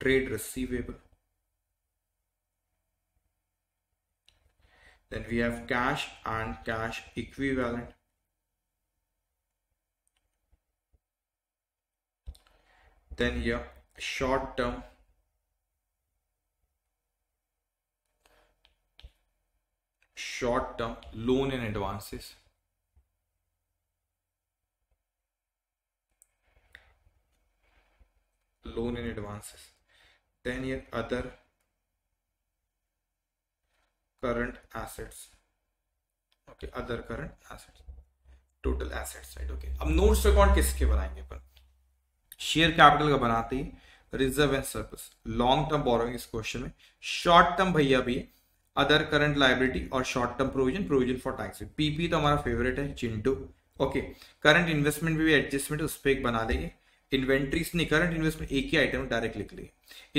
trade receivable Then we have cash and cash equivalent. Then here short term. Short term loan and advances. Loan and advances. Then here other current assets. Okay, other current assets. Total asset side okay. अब नोट्स अकाउंट किसके बनाएँगे अपन? शेयर कैपिटल का बनाते ही reserve and surplus long term borrowing इस क्वेश्चन में. शॉर्ट टर्म भैया भी अदर करंट लाइबिलिटी और short term provision provision for tax PP तो हमारा फेवरेट है चिंटू ओके करंट इन्वेस्टमेंट भी एडजस्टमेंट उस पर एक बना देंगे. इन्वेंट्रीज नहीं करंट इन्वेस्टमेंट एक ही आइटम डायरेक्ट लिख लेंगे.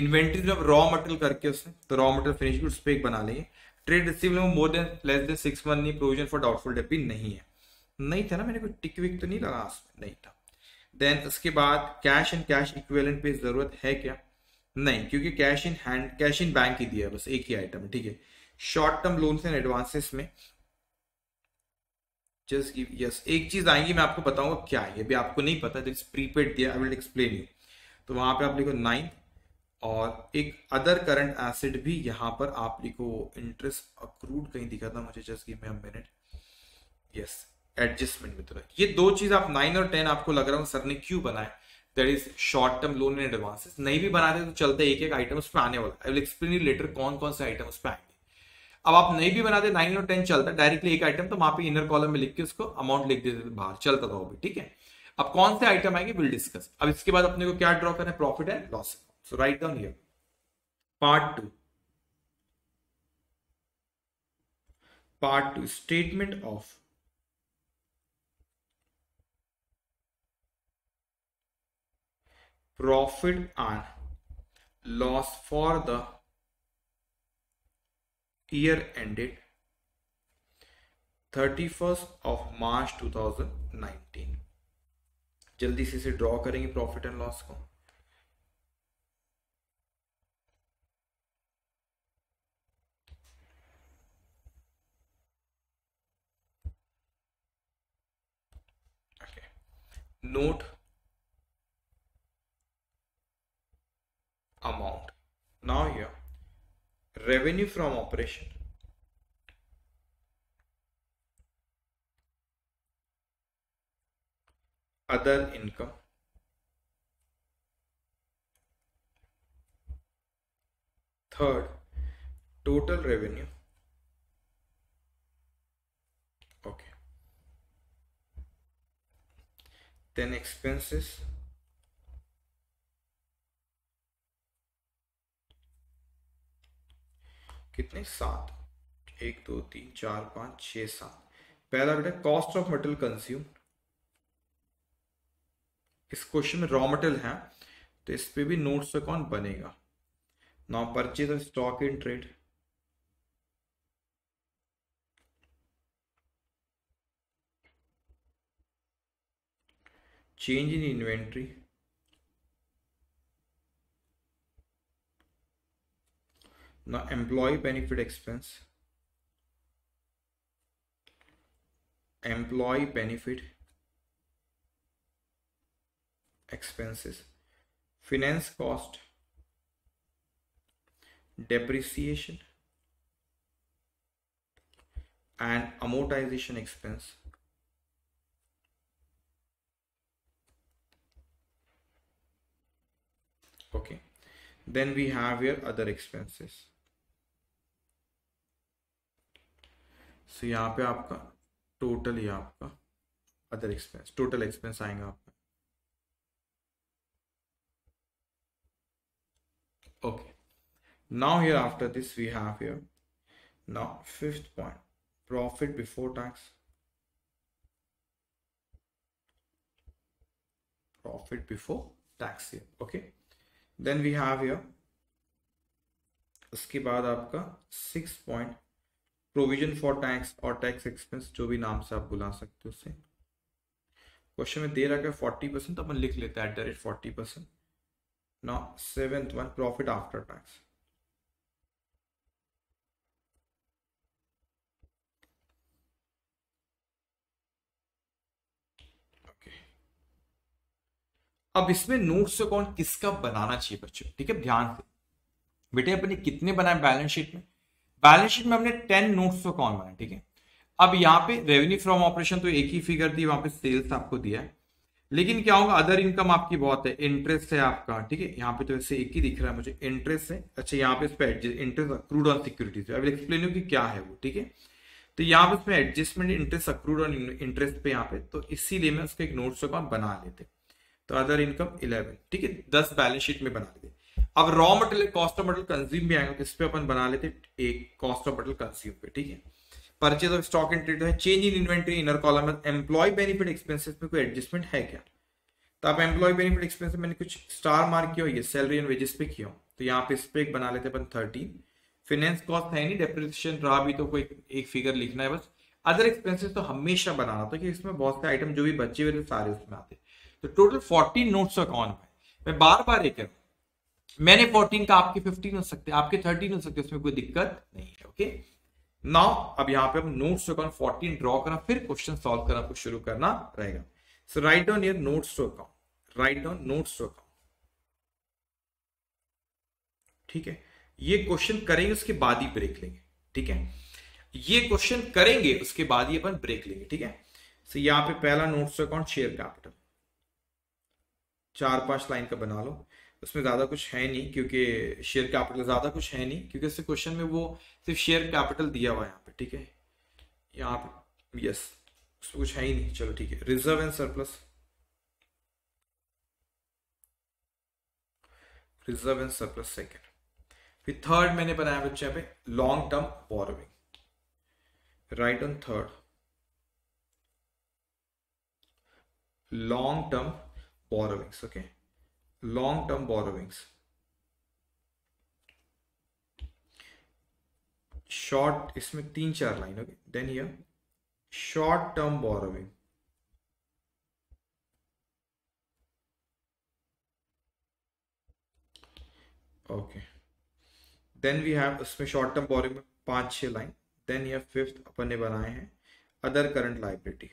इन्वेंट्रीज में रॉ मटेरियल करके उसने तो रॉ मटेरियल फिनिश उस पर एक बना लेंगे. ट्रेड रिसीवेबल में more than less than six month नहीं प्रोविज़न फॉर डाउटफुल डेट भी नहीं है। नहीं था ना, मैंने कोई टिक विक तो नहीं लगा उसमें नहीं था। देन उसके बाद कैश एंड कैश इक्विवेलेंट पे ज़रूरत है क्या? नहीं, क्योंकि cash in hand cash in bank ही दिया है, बस एक ही आइटम ठीक है। Short term loans and advances में जस्ट गिव यस एक चीज़ आएगी, मैं आपको बताऊँगा क्या है अभी आपको नहीं पता दिस प्रीपेड दिया आई विल एक्सप्लेन यू तो वहाँ पे आप लिखो नाइन और एक अदर करंट एसिड भी यहाँ पर आप लिखो इंटरेस्ट अक्रूड कहीं दिखा था मुझे just give me a minute yes adjustment में तो ये दो चीज़ आप नाइन और टेन आपको लग रहा हूँ सर ने क्यों बनाए? That is short term loan and advances नहीं भी बनाते तो चलते एक एक आइटम उस पर आने वाला। I will explain you later कौन कौन से आइटम उस पर आएँगे। अब आप नहीं भी बनाते नाइन और टेन चलता डायरेक्टली एक आइटम तो वहाँ पे इनर कॉलम में लिख के उसको अमाउंट लिख देते बाहर। चलता था वो भी, ठीक है? अब कौन से आइटम आएँगे विल डिस्कस अब इसके बाद अपने को क्या ड्रॉ करना है? Profit and loss so write down here part two part two statement of profit and loss for the year ended 31st of March 2019 जल्दी से इसे ड्रॉ करेंगे प्रॉफिट एंड लॉस को। Note amount. Now here, revenue from operation. Other income. Third, total revenue. Okay. Then expenses. कितने? सात। एक, दो, तीन, चार, पाँच, छ, सात। पहला बेटा कॉस्ट ऑफ़ मटेरियल कंज्यूम इस क्वेश्चन में रॉ मटेरियल है तो इस पे भी नोट्स कौन बनेगा? Now purchase of stock in trade change in inventory. Now employee benefit expense. Employee benefit expenses. Finance cost. Depreciation. And amortization expense. Then we have here other expenses. सो यहाँ पे आपका टोटल ही आपका अदर एक्सपेंस टोटल एक्सपेंस आएगा आपका okay now here after this we have here now fifth point profit before tax profit before tax here okay Then we have your उसके बाद आपका six point provision for tax और टैक्स एक्सपेंस जो भी नाम से आप बुला सकते हो उसे। क्वेश्चन में दे रखा है फोर्टी परसेंट तो अपन लिख लेते हैं at the rate forty percent ना seventh one profit after tax अब इसमें नोट्स अकाउंट किसका बनाना चाहिए बच्चों? ठीक है, ध्यान से। बेटे, अपने कितने बनाए बैलेंस शीट में? बैलेंस शीट में हमने टेन नोट्स अकाउंट बनाए, ठीक है? अब यहाँ पे रेवेन्यू फ्रॉम ऑपरेशन तो एक ही फिगर दी, वहाँ पे सेल्स आपको दिया है। लेकिन क्या होगा अदर इनकम आपकी बहुत है इंटरेस्ट है आपका, ठीक है? यहाँ पे तो ऐसे एक ही दिख रहा है मुझे इंटरेस्ट है। अच्छा यहाँ पे इस पे interest accrued on securities will explain कि क्या है वो, ठीक है? तो यहाँ पे इसमें adjustment interest accrued on interest पे यहाँ पे तो इसीलिए मैं उसका एक नोट्स अकाउंट बना लेते तो अदर इनकम इलेवन ठीक है? दस बैलेंस शीट में बना लेते अब raw material cost of material consume भी आएगा तो इस पे अपन बना लेते एक कॉस्ट ऑफ़ मटेरियल कंज्यूम पे, ठीक है? Purchase of stock in trade है change in inventory inner column employ benefit expenses में कोई एडजस्टमेंट है क्या? तो आप एम्प्लॉय बेनिफिट एक्सपेंस मैंने कुछ स्टार मार्क किया, ये सैलरी एंड वेजेस पे किया। तो यहाँ पे इस पे एक बना लेते अपन थर्टीन फाइनेंस कॉस्ट है नहीं डेप्रिसिएशन रहा भी तो कोई एक फिगर लिखना है बस। अदर एक्सपेंसेस तो हमेशा बनाना था कि इसमें बहुत से आइटम जो भी बचे हुए थे, सारे उसमें आते तो टोटल फोर्टीन नोट्स अकाउंट में मैं बार बार एक मैंने फोर्टीन का आपके फिफ्टीन हो सकते, आपके थर्टीन हो सकते, उसमें कोई दिक्कत नहीं है ओके नाउ अब यहाँ पे हम नोट्स अकाउंट फोर्टीन ड्रॉ करना, फिर क्वेश्चन सॉल्व करना, कुछ शुरू करना रहेगा। So write down your notes account write down notes account ठीक है? ये क्वेश्चन करेंगे, उसके बाद ही ब्रेक लेंगे। ठीक है? ये क्वेश्चन करेंगे, उसके बाद ही अपन ब्रेक लेंगे। ठीक है? सो यहाँ पे पहला नोट्स अकाउंट शेयर कैपिटल चार पाँच लाइन का बना लो। उसमें ज़्यादा कुछ है नहीं, क्योंकि शेयर कैपिटल ज़्यादा कुछ है नहीं, क्योंकि इससे क्वेश्चन में वो सिर्फ़ शेयर कैपिटल दिया हुआ है यहाँ पे, ठीक है? यहाँ पे यस उसमें कुछ है ही नहीं, चलो ठीक है। Reserve and surplus reserve and surplus second फिर थर्ड मैंने बनाया बच्चे पे long term borrowing write on third long term borrowings, okay? Long term borrowings. Short, इसमें तीन चार line okay then here short term borrowing okay then we have उसमें शॉर्ट टर्म बोरोविंग में पाँच छह लाइन देन ये फिफ्थ अपन ने बनाए हैं अदर करंट लाइबिलिटी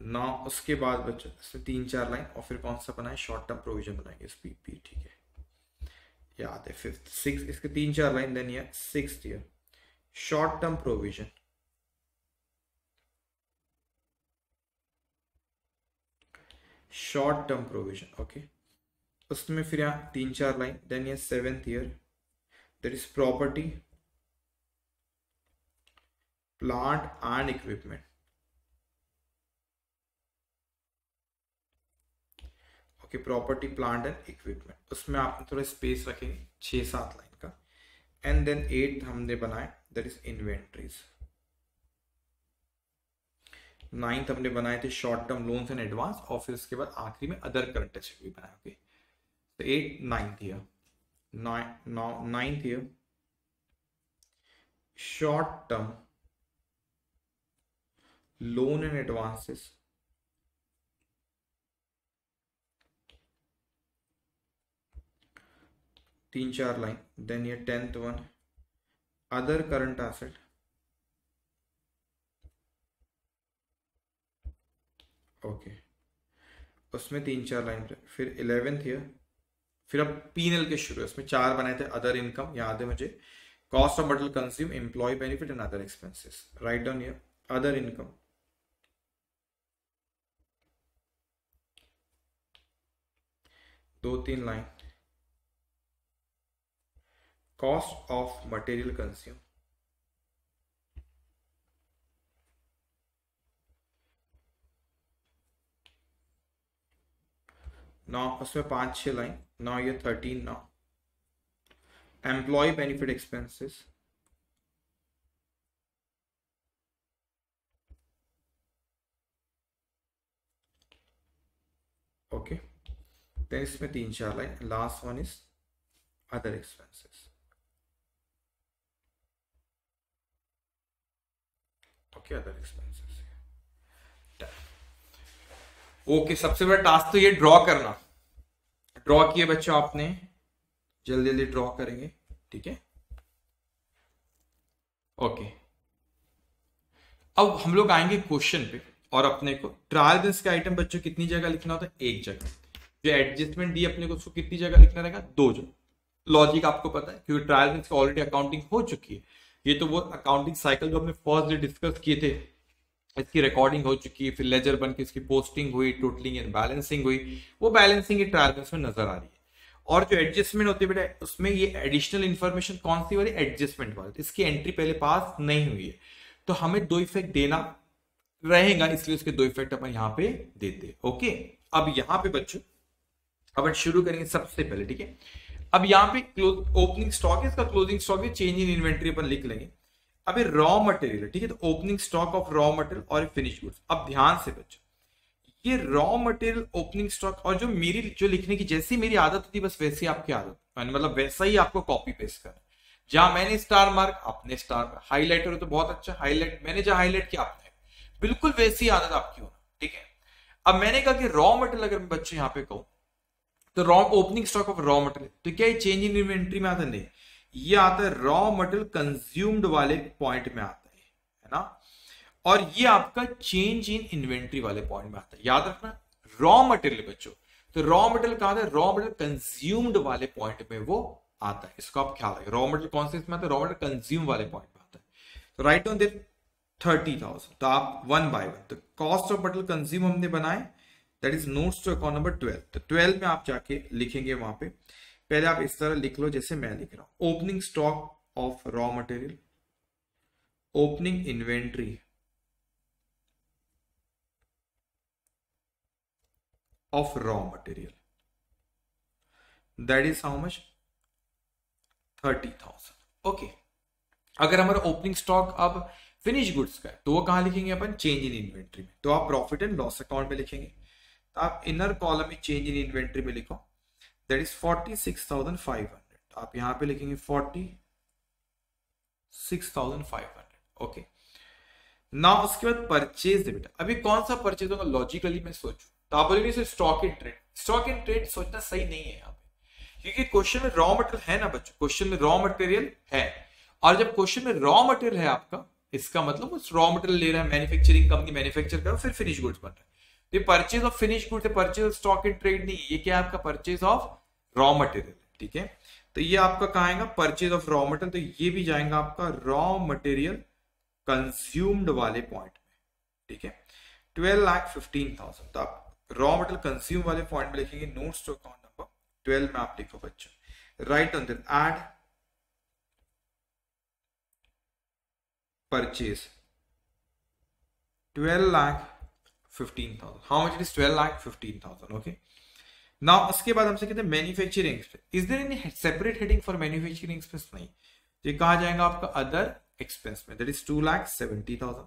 ना उसके बाद बच्चों इसमें तीन चार लाइन, और फिर कौन सा बनाए? शॉर्ट टर्म प्रोविज़न बनाएँगे इस पी पी ठीक है? याद है फिफ्थ सिक्स इसके तीन चार लाइन देन ये six here short term provision short term provision okay उसमें फिर यहाँ तीन चार लाइन देन ये seventh here that is property plant and equipment okay property plant and equipment उसमें आप थोड़ा स्पेस रखेंगे छः सात लाइन का। एंड देन एट हमने बनाए दैट इज़ इन्वेंट्रीज नाइन्थ हमने बनाए थे short term loans and advance और फिर उसके बाद आखिरी में अदर करंट एसेट भी बनाए ओके तो at ninth here ninth here short term loan and advances तीन चार लाइन देन ये tenth one other current asset okay उसमें तीन चार लाइन फिर इलेवेंथ ईयर फिर अब पीनल के शुरू उसमें चार बनाए थे अदर इनकम याद है मुझे। Cost of material consume employ benefit and other expenses write down here other income दो तीन line. cost of material consumed now उसमें पांच छह लाइन now ये thirteen now employee benefit expenses then इसमें तीन चार line last one is other expenses Okay other expenses okay सबसे बड़ा टास्क तो ये ड्रॉ करना। ड्रॉ किए बच्चों आपने। जल्दी जल्दी ड्रॉ करेंगे, ठीक है? ओके अब हम लोग आएँगे क्वेश्चन पे और अपने को ट्रायल बेस का आइटम बच्चों कितनी जगह लिखना होता है? एक जगह। जो एडजस्टमेंट डी अपने को, उसको कितनी जगह लिखना रहेगा? दो जगह। लॉजिक आपको पता है, क्योंकि ट्रायल बेस की ऑलरेडी अकाउंटिंग हो चुकी है। ये तो वो अकाउंटिंग साइकिल जो हमने फ़र्स्ट डे डिस्कस किए थे, इसकी रिकॉर्डिंग हो चुकी है फिर लेजर बन के इसकी पोस्टिंग हुई टोटलिंग एंड बैलेंसिंग हुई, वो बैलेंसिंग ट्रायल में नज़र आ रही है। और जो एडजस्टमेंट होती है बेटा, उसमें ये एडिशनल इन्फॉर्मेशन कौन सी वाली? एडजस्टमेंट वाली। इसकी एंट्री पहले पास नहीं हुई है। तो हमें दो इफ़ेक्ट देना रहेगा, इसलिए उसके दो इफ़ेक्ट अपन यहाँ पे देते ओके अब यहाँ पे बच्चों अपन शुरू करेंगे सबसे पहले, ठीक है? अब यहाँ पे ओपनिंग स्टॉक है, इसका क्लोजिंग स्टॉक है चेंज इन इन्वेंट्री अपन लिख लेंगे। अब रॉ मटेरियल ठीक है? तो opening stock of raw material और फिनिश गुड्स अब ध्यान से बच्चों, ये रॉ मटेरियल ओपनिंग स्टॉक और जो मेरी, जो लिखने की, जैसी मेरी आदत होती बस वैसी आपकी आदत मतलब वैसा ही आपको कॉपी पेस्ट करना जहाँ मैंने स्टार मार्क आपने स्टार मार्क हाईलाइटर हो तो बहुत अच्छा हाईलाइट मैंने जहाँ हाईलाइट किया, आपने। बिल्कुल वैसी आदत आपकी होना, ठीक है? अब मैंने कहा कि रॉ मटेरियल अगर मैं बच्चे यहाँ पे कहूँ तो raw opening stock of raw material तो क्या ये चेंज इन इन्वेंट्री में आता नहीं. ये आता है रॉ मटेरियल कंज्यूम्ड वाले पॉइंट में आता है. है ना? और ये आपका चेंज इन इन्वेंट्री वाले पॉइंट में आता है. याद रखना रॉ मटेरियल बच्चों. तो रॉ मटेरियल कहा था रॉ मटेरियल कंज्यूम्ड वाले पॉइंट में वो आता है. इसको आप ख्याल रखें. रॉ मटेरियल कौन से आता है? रॉ मटेरियल कंज्यूम वाले पॉइंट में आता है. तो write on there thirty thousand तो आप वन बाय वन तो कॉस्ट ऑफ़ मटेरियल कंज्यूम हमने बनाए. That is notes to account number twelve तो ट्वेल्व में आप जाके लिखेंगे वहाँ पे। पहले आप इस तरह लिख लो जैसे मैं लिख रहा हूँ। Opening stock of raw material opening inventory of raw material that is how much thirty thousand okay अगर हमारा ओपनिंग स्टॉक अब फिनिश गुड्स का है तो वो कहाँ लिखेंगे अपन? चेंज इन इन्वेंट्री में। तो आप प्रॉफिट एंड लॉस अकाउंट में लिखेंगे। आप इनर कॉलम में चेंज इन इन्वेंट्री में लिखो। That is forty six thousand five hundred आप यहाँ पे लिखेंगे forty six thousand five hundred okay ना उसके बाद परचेज बेटा। अभी कौन सा परचेज होगा? लॉजिकली मैं सोचू। तो आप बोलेंगे stock in trade stock in trade सोचना सही नहीं है यहाँ पे। क्योंकि क्वेश्चन में रॉ मटेरियल है ना बच्चों? क्वेश्चन में रॉ मटेरियल है। और जब क्वेश्चन में रॉ मटेरियल है आपका, इसका मतलब उस रॉ मटेरियल ले रहा है मैन्युफैक्चरिंग कंपनी मैन्युफैक्चर करो फिर फिनिश गुड्स बन रहा है। तो ये परचेज ऑफ़ फिनिश गुड से purchase of stock and trade नहीं, ये क्या आपका परचेज ऑफ़ रॉ मटेरियल ठीक है? तो ये आपका कहा आएगा? परचेज ऑफ़ रॉ मटेरियल तो ये भी जाएगा आपका रॉ मटेरियल कंज्यूम्ड वाले पॉइंट में, ठीक है? ट्वेल्व लाख फिफ्टीन थाउज़ेंड तो आप रॉ मटेरियल कंज्यूम वाले पॉइंट में लिखेंगे notes to account number twelve में आप लिखो बच्चों। Write on then add purchase twelve lakh now उसके बाद हमसे कहते हैं manufacturing is there separate heading for manufacturing expense नहीं ये कहा जाएगा आपका अदर एक्सपेंस में that is two lakh seventy thousand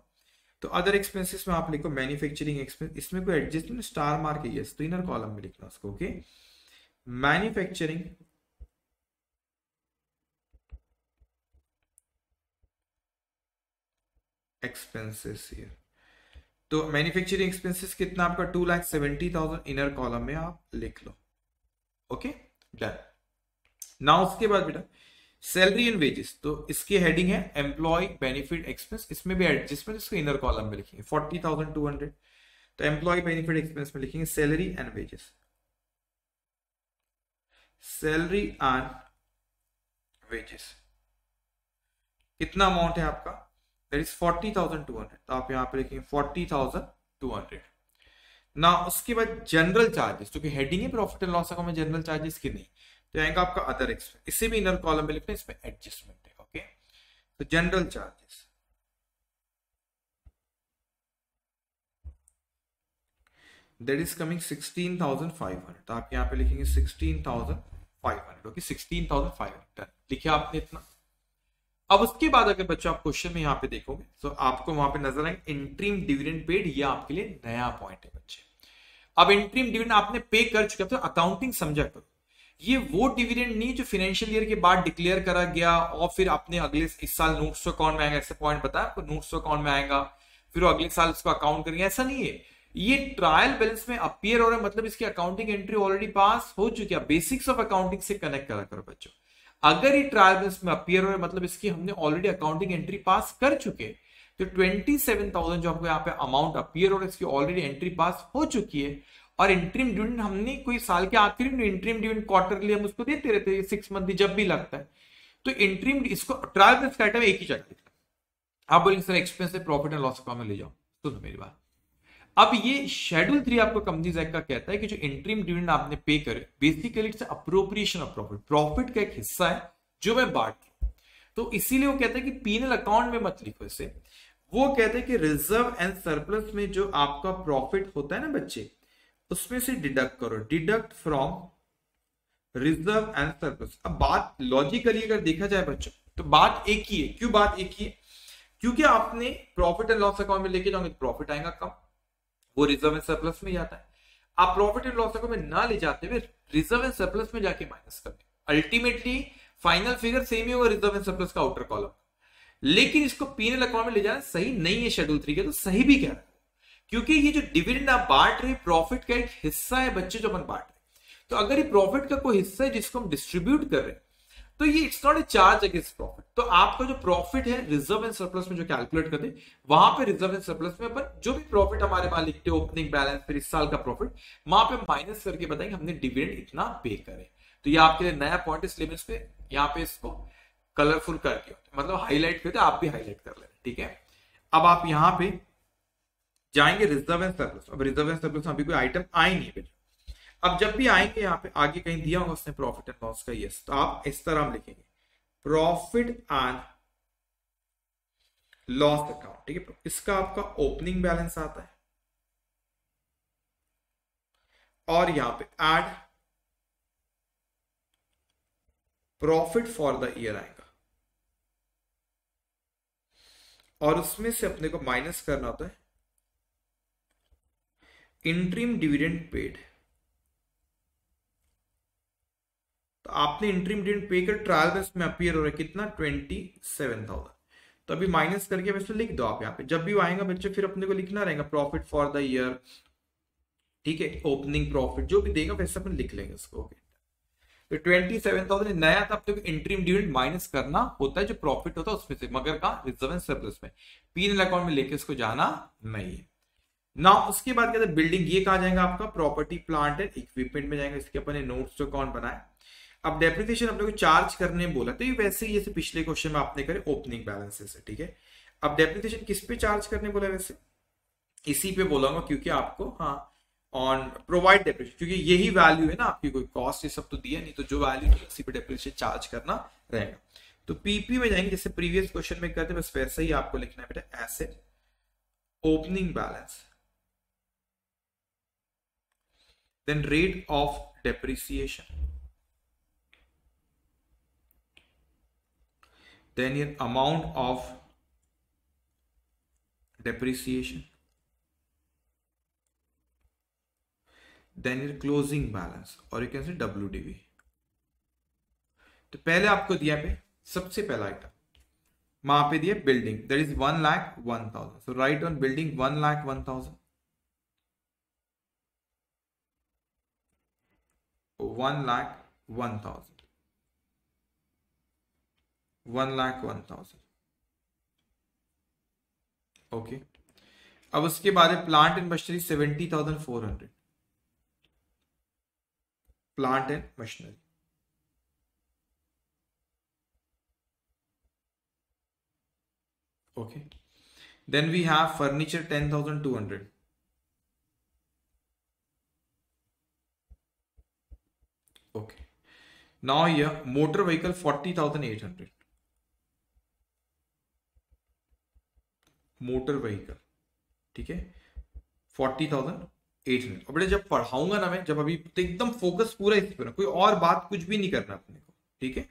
तो अदर एक्सपेंसेस में आप लिखो मैन्युफैक्चरिंग एक्सपेंस इसमें कोई एडजस्टमेंट स्टार मार्क है तो इनर कॉलम में लिखना उसको ओके मैन्युफैक्चरिंग एक्सपेंसेस तो मैन्युफैक्चरिंग एक्सपेंसेस कितना आपका? Two lakh seventy thousand inner column में आप लिख लो। ओके डन ना उसके बाद बेटा सैलरी एंड वेजेस तो इसकी हेडिंग है एम्प्लॉय बेनिफिट एक्सपेंस इसमें भी एडजस्टमेंट इसको इनर कॉलम में लिखेंगे फोर्टी थाउज़ेंड टू हंड्रेड तो एम्प्लॉय बेनिफिट एक्सपेंस में लिखेंगे salary and wages salary and wages कितना अमाउंट है आपका? That is forty thousand two hundred तो आप यहाँ पे लिखेंगे फोर्टी थाउज़ेंड टू हंड्रेड ना उसके बाद जनरल चार्जेस क्योंकि हेडिंग है प्रॉफिट एंड लॉस अकाउंट में जनरल चार्जेस की नहीं। तो आएगा आपका अदर एक्सपेंस इसे भी इनर कॉलम में लिखना इसमें एडजस्टमेंट है ओके तो general charges that is coming sixteen thousand five hundred तो आप यहाँ पे लिखेंगे sixteen thousand five hundred okay sixteen thousand five hundred लिखे आपने इतना। अब उसके बाद अगर बच्चों आप क्वेश्चन में यहाँ पे देखोगे तो आपको वहाँ पे नज़र आएँगे इंट्रीम डिविडेंड पेड ये आपके लिए नया पॉइंट है बच्चे। अब इंट्रीम डिविडेंड आपने पे कर चुके तो अकाउंटिंग समझा करो। ये वो डिविडेंड नहीं जो फाइनेंशियल ईयर के बाद डिक्लेयर करा गया और फिर आपने अगले इस साल नोट्स अकाउंट में आएगा, ऐसे पॉइंट बताया आपको नोट्स अकाउंट में आएगा, फिर अगले साल उसको अकाउंट करेंगे, ऐसा नहीं है। ये ट्रायल बैलेंस में अपियर हो रहा है मतलब इसकी अकाउंटिंग एंट्री ऑलरेडी पास हो चुकी है। बेसिक्स ऑफ़ अकाउंटिंग से कनेक्ट करा करो बच्चों। अगर ये ट्रायल बैलेंस में अपियर हो मतलब इसकी हमने ऑलरेडी अकाउंटिंग एंट्री पास कर चुके तो ट्वेंटी सेवन थाउज़ेंड जो हमको यहाँ पे अमाउंट अपियर हो रहा है, इसकी ऑलरेडी एंट्री पास हो चुकी है। और इंट्रीम डिविडेंड हमने कोई साल के आखिरी में इंट्रीम डिविडेंड क्वार्टरली हम उसको देते रहते हैं सिक्स मंथली जब भी लगता है। तो इंट्रीम इसको ट्रायल बैलेंस का आइटम एक ही चाहिए। आप बोलेंगे, सर एक्सपेंस से प्रॉफिट एंड लॉस अकाउंट में ले जाओ सुनो मेरी बात। अब ये शेड्यूल थ्री आपको कंपनीज़ एक्ट का कहता है कि जो इंट्रीम डिविडेंड आपने पे करे basically it's appropriation of profit profit का एक हिस्सा है जो मैं बांट तो इसीलिए वो कहते हैं कि पीनल अकाउंट में मत लिखो इसे। वो कहते हैं कि रिज़र्व एंड सरप्लस में जो आपका प्रॉफिट होता है ना बच्चे, उसमें से डिडक्ट करो। Deduct from reserve and surplus अब बात लॉजिकली अगर देखा जाए बच्चों तो बात एक ही है। क्यों बात एक ही है? क्योंकि आपने प्रॉफिट एंड लॉस अकाउंट में लेके जाओगे प्रॉफिट आएगा कम। वो रिज़र्व एंड सरप्लस में जाता है। आप प्रॉफिट एंड लॉस अकाउंट में ना ले जाते हुए रिज़र्व एंड सरप्लस में जाके माइनस कर करते अल्टीमेटली फाइनल फिगर सेम ही होगा रिज़र्व एंड सरप्लस का आउटर कॉलम लेकिन इसको पीनल अकाउंट में ले जाना सही नहीं है शेड्यूल थ्री के तो सही भी कह रहा है? क्योंकि ये जो डिविडेंड आप बांट रहे प्रॉफिट का एक हिस्सा है बच्चे जो अपन बांट रहे तो अगर ये प्रॉफिट का कोई हिस्सा है जिसको हम डिस्ट्रीब्यूट कर रहे हैं तो ये it's not a charge against profit तो आपका जो प्रॉफिट है रिज़र्व एंड सरप्लस में जो कैलकुलेट करते वहाँ पे रिज़र्व एंड सरप्लस में अपन जो भी प्रॉफिट हमारे पास लिखते ओपनिंग बैलेंस फिर इस साल का प्रॉफिट वहाँ पे माइनस करके बताएँगे हमने डिविडेंड इतना पे करे। तो ये आपके लिए नया पॉइंट इस लिमिट पे, यहाँ पे इसको कलरफुल करके। मतलब हाईलाइट करते आप भी हाईलाइट कर ले, ठीक है? अब आप यहाँ पे जाएँगे रिज़र्व एंड सरप्लस अब रिज़र्व एंड सरप्लस अभी कोई आइटम आए नहीं बेटा अब जब भी आएँगे यहाँ पे, आगे कहीं दिया होगा उसने प्रॉफिट एंड लॉस का यस तो आप इस तरह हम लिखेंगे। प्रॉफिट एंड लॉस अकाउंट ठीक है? इसका आपका ओपनिंग बैलेंस आता है। और यहाँ पे add profit for the year आएगा। और उसमें से अपने को माइनस करना होता है। इंट्रीम डिविडेंड पेड तो आपने इंट्रीम डिविडेंड पे कर ट्रायल बेस में अपियर हो रहा है कितना? ट्वेंटी सेवन थाउज़ेंड तो अभी माइनस करके वैसे लिख दो आप यहाँ पे। जब भी आएगा बच्चे फिर अपने को लिखना रहेगा प्रॉफिट फॉर द ईयर ठीक है? ओपनिंग प्रॉफिट जो भी देगा वैसे अपन लिख लेंगे उसको ओके तो ट्वेंटी सेवन थाउज़ेंड नया था तो इंट्रीम डिविडेंड माइनस करना होता है, जो प्रॉफिट होता है उसमें से, मगर का रिज़र्व एंड सरप्लस में। पीएनएल अकाउंट में लेके इसको जाना नहीं है। ना उसके बाद क्या बिल्डिंग ये कहा जाएगा आपका? प्रॉपर्टी प्लांट एंड इक्विपमेंट में जाएगा, इसके अपने नोट्स जो अकाउंट बनाए अब डेप्रिसिएशन अपने को चार्ज करने बोला तो ये वैसे ही जैसे पिछले क्वेश्चन में आपने करे ओपनिंग बैलेंस से ठीक है? अब डेप्रिसिएशन किस पे चार्ज करने बोला वैसे? इसी पे बोलाऊँगा क्योंकि आपको हाँ ऑन प्रोवाइड डेप्रिसिएशन क्योंकि यही वैल्यू है ना, आपकी कोई कॉस्ट ये सब तो दिया नहीं तो जो वैल्यू है इसी पे डेप्रिसिएशन चार्ज करना रहेगा। तो पीपी में जाएँगे, जैसे प्रीवियस क्वेश्चन में करते, बस वैसे ही आपको लिखना है, बेटा asset opening balance then rate of depreciation. Then your amount of depreciation, then your closing balance, or you can say WDV तो पहले आपको दिया पे सबसे पहला आइटम वहाँ पे दिया building that is one lakh one thousand so write on building one lakh one thousand one lakh one thousand one lakh one thousand okay अब उसके बाद plant and machinery seventy thousand four hundred plant and machinery okay then we have furniture okay. Then we have furniture 10200 okay. Now here, motor vehicle 40800 motor vehicle, ठीक है? Forty thousand eight hundred. और बेटे जब पढ़ाऊँगा ना मैं, जब अभी तो एकदम फोकस पूरा इस पर कोई और बात कुछ भी नहीं करना अपने को, ठीक है?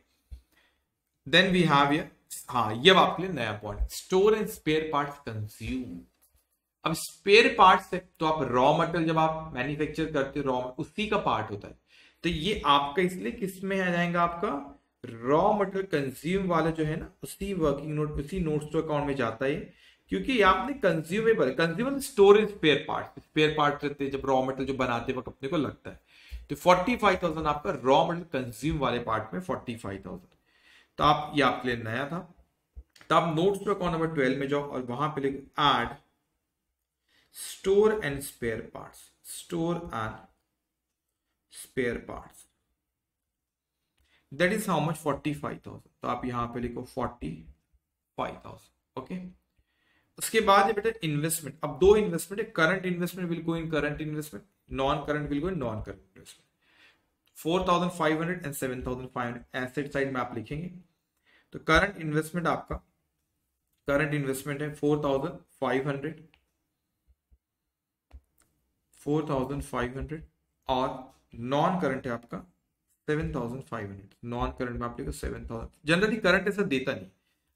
देन वी हैव ये हाँ ये आपके लिए नया point store and spare part consume अब स्पेयर पार्ट है तो आप रॉ मटेरियल जब आप मैन्युफैक्चर करते हो रॉ उसी का पार्ट होता है। तो ये आपका इसलिए किसमें आ जाएगा आपका? रॉ मटेरियल कंज्यूम वाला जो है ना, उसी वर्किंग नोट उसी नोट्स टू अकाउंट में जाता है। क्योंकि आपने consumable consumable storage spare part spare part रहते हैं जब रॉ मटेरियल जो बनाते वक्त अपने को लगता है। तो फोर्टी फाइव थाउज़ेंड आपका रॉ मटेरियल कंज्यूम वाले पार्ट में फोर्टी फाइव थाउज़ेंड तो आप, ये आपके लिए नया था। तो आप notes to account number twelve में जाओ और वहाँ पे लिखो add store and spare parts store and spare parts that is how much forty five thousand तो आप यहाँ पे लिखो फोर्टी फाइव थाउज़ेंड ओके उसके बाद ये बेटा इन्वेस्टमेंट अब दो इन्वेस्टमेंट है current investment will go in current investment non current will go in non current investment four thousand five hundred and seven thousand five hundred asset side में आप लिखेंगे। तो करंट इन्वेस्टमेंट आपका करंट इन्वेस्टमेंट है four thousand five hundred four thousand five hundred और नॉन करंट है आपका seven thousand five hundred non current में आप लिखो सेवन थाउज़ेंड जनरली करंट ऐसा देता नहीं।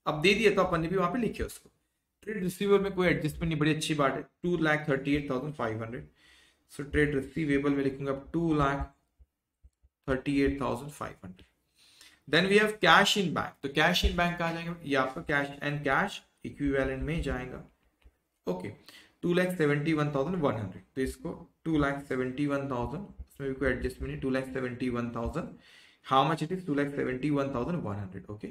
अब दे दिया तो अपन ने भी वहाँ पे लिखे उसको। ट्रेड रिसीवेबल में कोई एडजस्टमेंट नहीं, बड़ी अच्छी बात है। Two lakh thirty eight thousand five hundred so trade receivable में लिखूँगा two lakh thirty eight thousand five hundred then we have cash in bank तो कैश इन बैंक कहा जाएगा? ये आपका कैश एंड कैश इक्विवेलेंट में जाएगा। Okay two lakh seventy one thousand one hundred तो इसको two lakh seventy one thousand उसमें भी कोई एडजस्टमेंट नहीं। Two lakh seventy one thousand how much it is two lakh seventy one thousand one hundred okay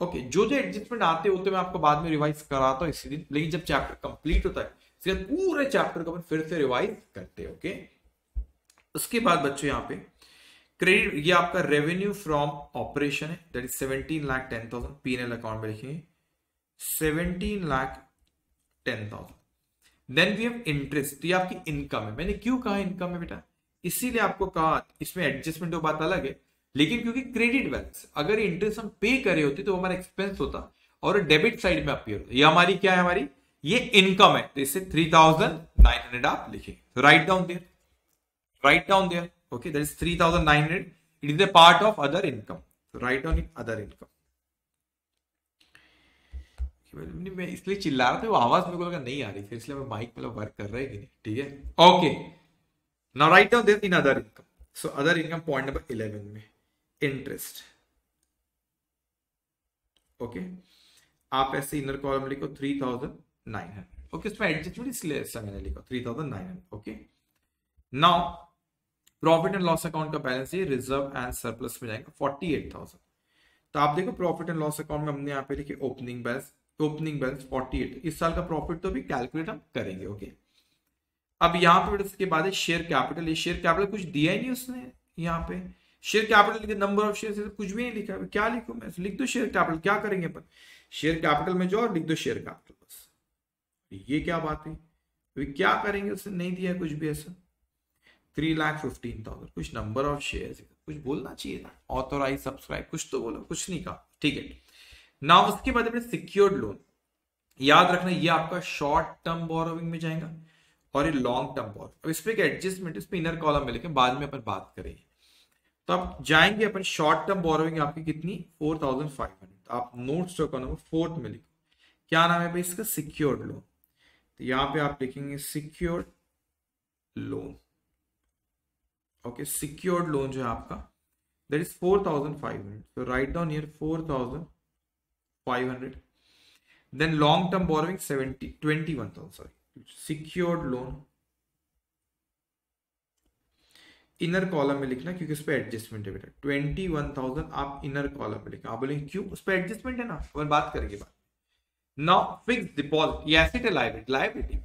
okay जो जो एडजस्टमेंट आते होते मैं आपको बाद में रिवाइज कराता हूँ इसी दिन। लेकिन जब चैप्टर कंप्लीट होता है, इसके पूरे चैप्टर को फिर से रिवाइज करते हैं ओके उसके बाद बच्चों यहाँ पे क्रेडिट ये आपका रेवेन्यू फ्रॉम ऑपरेशन है that is seventeen lakh ten thousand P L account में लिखेंगे। Seventeen lakh ten thousand then we have interest ये आपकी इनकम है। मैंने क्यों कहा इनकम है बेटा? इसीलिए आपको कहा, इसमें एडजस्टमेंट तो बात अलग है। लेकिन क्योंकि क्रेडिट बैलेंस अगर इंटरेस्ट हम पे करे होते तो हमारा एक्सपेंस होता और डेबिट साइड में अपियर होता। ये हमारी क्या है हमारी? ये इनकम है। तो इससे थ्री थाउज़ेंड नाइन हंड्रेड आप लिखे। Write down there write down there okay, that is 3900 it is a part of other income so write down in other income मैं इसलिए चिल्ला रहा था, वो आवाज़ मेरे को लगा नहीं आ रही थी, इसलिए मैं माइक मतलब वर्क कर रहा है कि नहीं। ठीक है? Okay now write down this in other income so other income point number 11 में। इंटरेस्ट ओके आप ऐसे इनर कॉलम लिखो 3900 ओके उसमें एडजस्टमेंट ऐसा मैंने लिखा 3900 okay now profit and loss account का बैलेंस ये रिज़र्व एंड सरप्लस में जाएगा फोर्टी एट थाउज़ेंड तो आप देखो प्रॉफिट एंड लॉस अकाउंट में हमने यहाँ पे लिखे opening balance opening balance forty eight इस साल का प्रॉफिट तो भी कैलकुलेट हम करेंगे ओके अब यहाँ पे उसके बाद शेयर कैपिटल ये शेयर कैपिटल कुछ दिया ही नहीं उसने यहाँ पे. शेयर कैपिटल लिखे नंबर ऑफ़ शेयर कुछ भी नहीं लिखा। क्या लिखू मैं? लिख दो शेयर कैपिटल क्या करेंगे अपन? शेयर कैपिटल में जाओ लिख दो शेयर कैपिटल बस। ये क्या बात है? क्या करेंगे उसने? नहीं दिया कुछ भी ऐसा। थ्री लाख फिफ्टीन थाउज़ेंड कुछ नंबर ऑफ़ शेयर कुछ बोलना चाहिए ना ऑथोराइज सब्सक्राइब कुछ तो बोलो, कुछ नहीं कहा। ठीक है। ना उसके बाद अपने सिक्योर्ड लोन याद रखना, ये आपका शॉर्ट टर्म बोरोविंग में जाएगा और ये लॉन्ग टर्म बोरो अब इस एक एडजस्टमेंट इस पर इनर कॉलम में लेकिन बाद में अपन बात करेंगे। तो आप जाएँगे अपन शॉर्ट टर्म बोरोविंग आपकी कितनी? फोर थाउज़ेंड फाइव हंड्रेड आप नोट स्टॉक नंबर फोर्थ में लिखो। क्या नाम है भाई इसका? सिक्योर्ड लोन तो यहाँ पे आप लिखेंगे secured loan okay secured loan जो है आपका that is four thousand five hundred so write down here four thousand five hundred then long term borrowing seventy twenty one thousand sorry secured loan inner column में लिखना, क्योंकि उस पर एडजस्टमेंट है बेटा। ट्वेंटी वन थाउज़ेंड आप इनर कॉलम में लिखना। आप बोलेंगे, क्यों? उस पर एडजस्टमेंट है ना? अपन बात करेंगे बात नाउ फिक्स डिपॉजिट ये एसेट है लाइबिलिटी लाइबिलिटी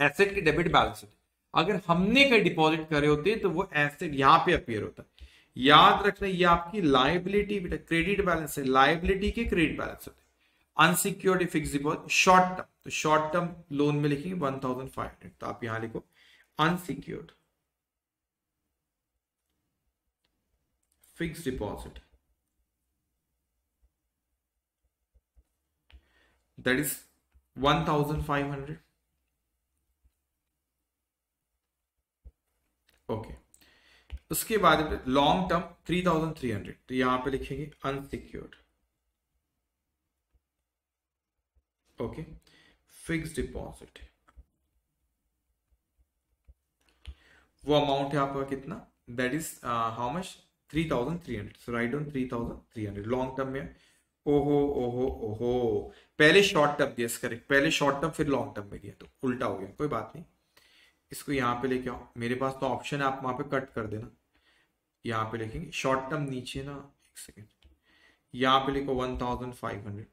एसेट के डेबिट बैलेंस होते अगर हमने कहीं डिपॉजिट करे होते तो वो एसेट यहाँ पे अपियर होता। याद रखना, ये आपकी लाइबिलिटी बेटा क्रेडिट बैलेंस है। लाइबिलिटी के क्रेडिट बैलेंस होते। Unsecured fix deposit short term तो शॉर्ट टर्म लोन में लिखेंगे वन थाउज़ेंड फाइव हंड्रेड तो आप यहाँ लिखो unsecured fixed deposit. That is 1500 okay उसके बाद लॉन्ग टर्म 3300 तो यहाँ पे लिखेंगे अनसिक्योर्ड ओके फिक्स डिपॉजिट वो अमाउंट है आपका कितना? That is how much three thousand three hundred so write on three thousand three hundred long term में ओहो ओहो ओहो। पहले शॉर्ट टर्म दिया करेक्ट पहले शॉर्ट टर्म फिर लॉन्ग टर्म में दिया तो उल्टा हो गया, कोई बात नहीं। इसको यहाँ पे लेके आओ। मेरे पास तो ऑप्शन है, आप वहाँ पे कट कर देना। यहाँ पे लिखेंगे शॉर्ट टर्म नीचे ना, एक सेकेंड यहाँ पे लिखो वन थाउज़ेंड फाइव हंड्रेड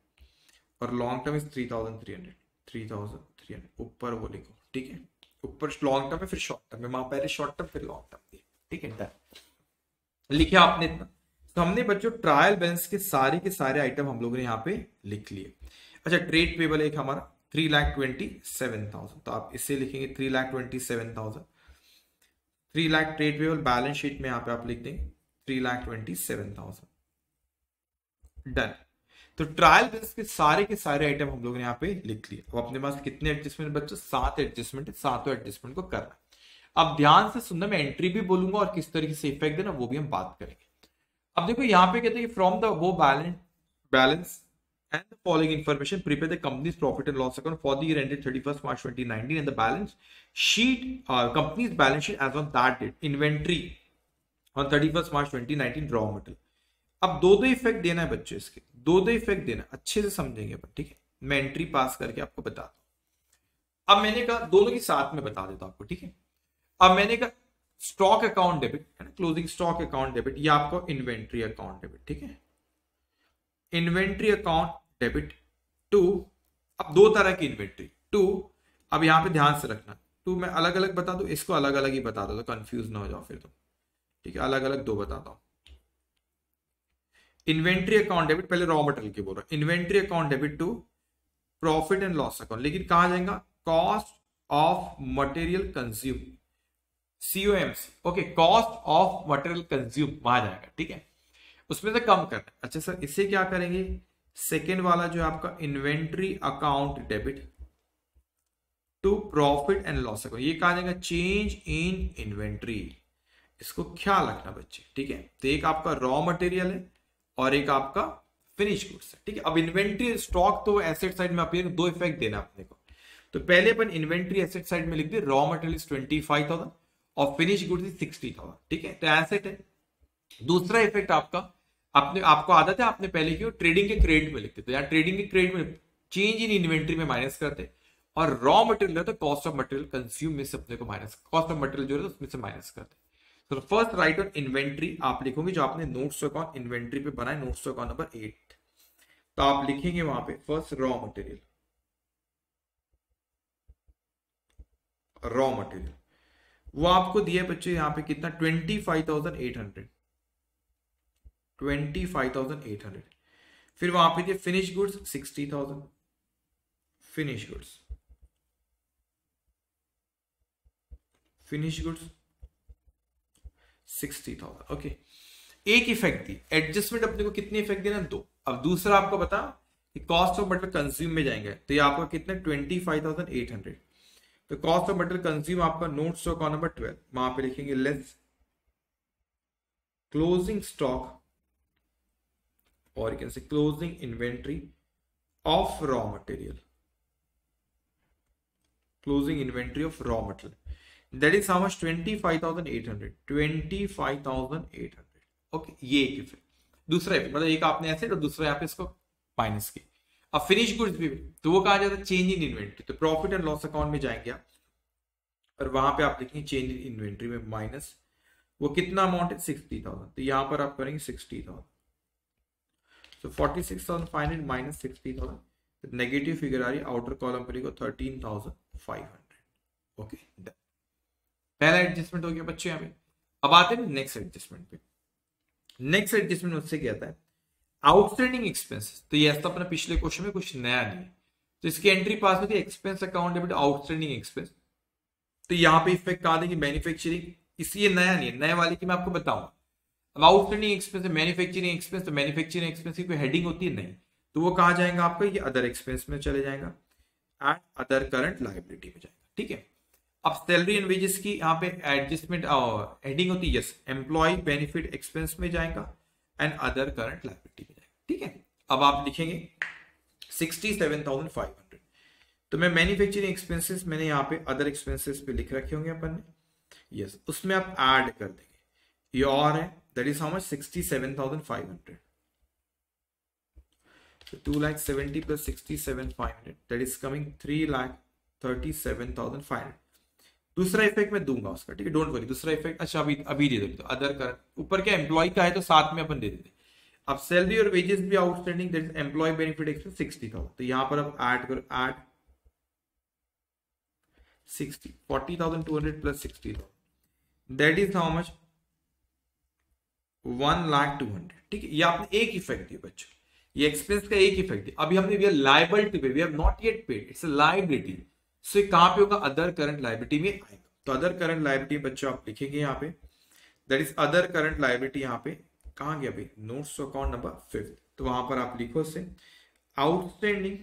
और long term is three thousand three hundred three thousand three hundred ऊपर वो लिखो, ठीक है? ऊपर लॉन्ग टर्म है, फिर शॉर्ट टर्म है। वहाँ पहले शॉर्ट टर्म फिर लॉन्ग टर्म ठीक है डन लिखे आपने इतना। तो हमने बच्चों ट्रायल बैलेंस के सारे के सारे आइटम हम लोगों ने यहाँ पे लिख लिए। अच्छा ट्रेड पेबल एक हमारा three lakh twenty seven thousand तो आप इसे लिखेंगे three lakh twenty seven thousand three lakh trade payable balance sheet में यहाँ पे आप लिख देंगे three lakh twenty seven thousand done तो ट्रायल बैलेंस के सारे के सारे आइटम हम लोग ने यहाँ पे लिख लिए। अब अपने पास कितने एडजस्टमेंट बच्चों? सात एडजस्टमेंट है, सातों एडजस्टमेंट को करना अब ध्यान से सुनना मैं एंट्री भी बोलूँगा और किस तरीके से इफ़ेक्ट देना वो भी हम बात करेंगे अब देखो यहाँ पे कहते हैं फ्रॉम द वो balance balance and the following information prepare the company's profit and loss account for the year ended 31st March 2019 and the balance sheet uh, company's balance sheet as on that date inventory on 31st March 2019 raw material अब दो दो इफ़ेक्ट देना है बच्चे इसके दो दो इफ़ेक्ट देना अच्छे से समझेंगे अपन ठीक है मैं एंट्री पास करके आपको बता दू अब मैंने कहा दोनों के साथ में बता देता आपको ठीक है अब मैंने कहा स्टॉक अकाउंट डेबिट है ना? क्लोजिंग स्टॉक अकाउंट डेबिट या आपको इन्वेंट्री अकाउंट डेबिट ठीक है? इन्वेंट्री अकाउंट डेबिट टू अब दो तरह की इन्वेंट्री टू अब यहाँ पे ध्यान से रखना टू मैं अलग अलग बता दू, इसको अलग अलग ही बता दो तो कंफ्यूज ना हो जाओ फिर तो ठीक है? अलग अलग दो बताता हूँ। इन्वेंट्री अकाउंट डेबिट पहले रॉ मटेरियल की बोल रहा हूँ। Inventory account debit to profit and loss account लेकिन कहा जाएगा? Cost of material consume COMC okay cost of material consume वहाँ जाएगा, ठीक है? उसमें से कम करना अच्छा सर इससे क्या करेंगे? सेकेंड वाला जो आपका inventory account debit to profit and loss account ये कहा जाएगा चेंज इन इन्वेंट्री इसको ख्याल रखना बच्चे, ठीक है? तो एक आपका रॉ मटेरियल है और एक आपका फिनिश गुड्स है, ठीक है? अब इन्वेंट्री स्टॉक तो एसेट साइड में अपने दो इफ़ेक्ट देना अपने को। तो पहले अपन इन्वेंट्री एसेट साइड में लिख दिए raw material twenty five thousand और finish goods is sixty thousand ठीक है? तो एसेट है। दूसरा इफ़ेक्ट आपका, आपने, आपको आदत है, आपने पहले की ट्रेडिंग के क्रेडिट में लिखते थे। यार ट्रेडिंग के क्रेडिट में चेंज इन इन्वेंट्री में माइनस करते। और रॉ मटेरियल है तो कॉस्ट ऑफ़ मटेरियल कंज्यूम में से अपने को माइनस कॉस्ट ऑफ़ मटेरियल जो है उसमें से माइनस करते। तो फ़र्स्ट राइट ऑन इन्वेंट्री आप लिखोगे, जो आपने नोट्स अकाउंट इन्वेंट्री पे बनाए नोट्स अकाउंट नंबर एट तो आप लिखेंगे वहाँ पे first raw material raw material वो आपको दिया बच्चे यहाँ पे कितना? Twenty five thousand eight hundred twenty five thousand eight hundred फिर वहाँ पे दिए finish goods sixty thousand finish goods finish goods sixty thousand okay एक इफ़ेक्ट दी। एडजस्टमेंट अपने को कितनी इफ़ेक्ट देना? दो। अब दूसरा आपको बता कि कॉस्ट ऑफ़ मटेरियल कंज्यूम में जाएँगे। तो ये आपका कितना? Twenty five thousand eight hundred तो कॉस्ट ऑफ़ मटेरियल कंज्यूम आपका नोट स्टॉक नंबर ट्वेल्व वहाँ पे लिखेंगे लेस क्लोजिंग स्टॉक और कैन से closing inventory of raw material closing inventory of raw material that is how much? 25800 25800 okay ये एक इफ़ेक्ट दूसरा इफ़ेक्ट मतलब एक आपने एसेट और दूसरा यहाँ पे इसको माइनस की अब फिनिश गुड्स भी तो वो कहा जाता है चेंज इन इन्वेंट्री तो प्रॉफिट एंड लॉस अकाउंट में जाएँगे आप, और वहाँ पे आप लिखेंगे चेंज इन इन्वेंट्री में माइनस वो कितना अमाउंट है? सिक्सटी थाउज़ेंड तो यहाँ पर आप करेंगे सिक्सटी थाउज़ेंड तो forty six thousand five hundred minus sixty thousand negative figure आ रही आउटर कॉलम पर thirteen thousand five hundred okay पहला एडजस्टमेंट हो गया बच्चे यहाँ पे. अब आते हैं नेक्स्ट एडजस्टमेंट पे. नेक्स्ट एडजस्टमेंट उससे क्या है? आउटस्टैंडिंग एक्सपेंसेस तो ये ऐसा अपना पिछले क्वेश्चन में कुछ नया नहीं है। तो इसकी एंट्री पास होती है expense account debit outstanding expense तो यहाँ पे इफ़ेक्ट कहा देंगे मैन्युफैक्चरिंग इसलिए नया नहीं है। नए वाले की मैं आपको बताऊँगा अब आउटस्टैंडिंग एक्सपेंस मैन्युफैक्चरिंग एक्सपेंस तो मैन्युफैक्चरिंग एक्सपेंस की कोई हेडिंग होती है? नहीं। तो वो कहा जाएगा आपका? ये अदर एक्सपेंस में चले जाएगा एंड अदर करंट लाइबिलिटी में जाएगा। ठीक है? अब सैलरी एंड वेजेस की यहाँ पे एडजस्टमेंट हेडिंग होती है। यस एम्प्लॉय बेनिफिट एक्सपेंस में जाएगा। एंड अदर करंट लाइबिलिटी में जाएगा। ठीक है? अब आप लिखेंगे sixty seven thousand five hundred तो मैं मैन्युफैक्चरिंग एक्सपेंसेस मैंने यहाँ पे अदर एक्सपेंसेस पे लिख रखे होंगे अपन ने। यस उसमें आप ऐड कर देंगे। ये और है that is how much sixty seven thousand five hundred So 2 lakh 70 plus 67 500 that is coming 3 lakh 37,500 दूसरा इफ़ेक्ट मैं दूँगा उसका, ठीक है? डोंट वरी दूसरा इफ़ेक्ट अच्छा अभी अभी दे दो अदर करंट ऊपर क्या एम्प्लॉय का है तो साथ में अपन दे देते अब सैलरी और वेजेस भी outstanding that employ benefit expense sixty thousand तो यहाँ पर अब ऐड करो add sixty forty thousand two hundred plus sixty thousand that is how much one two ठीक है? ये आपने एक इफ़ेक्ट दिया बच्चों। ये एक्सपेंस का एक इफ़ेक्ट है अभी हमने लाइबिलिटी पे we have not yet paid it's a liability so कहाँ पे होगा? अदर करंट लाइबिलिटी में आएगा। तो अदर करंट लाइबिलिटी बच्चों आप लिखेंगे यहाँ पे। That is other current liability यहाँ पे। कहा गया भाई नोट्स अकाउंट नंबर फिफ्थ तो वहाँ पर आप लिखो से आउटस्टैंडिंग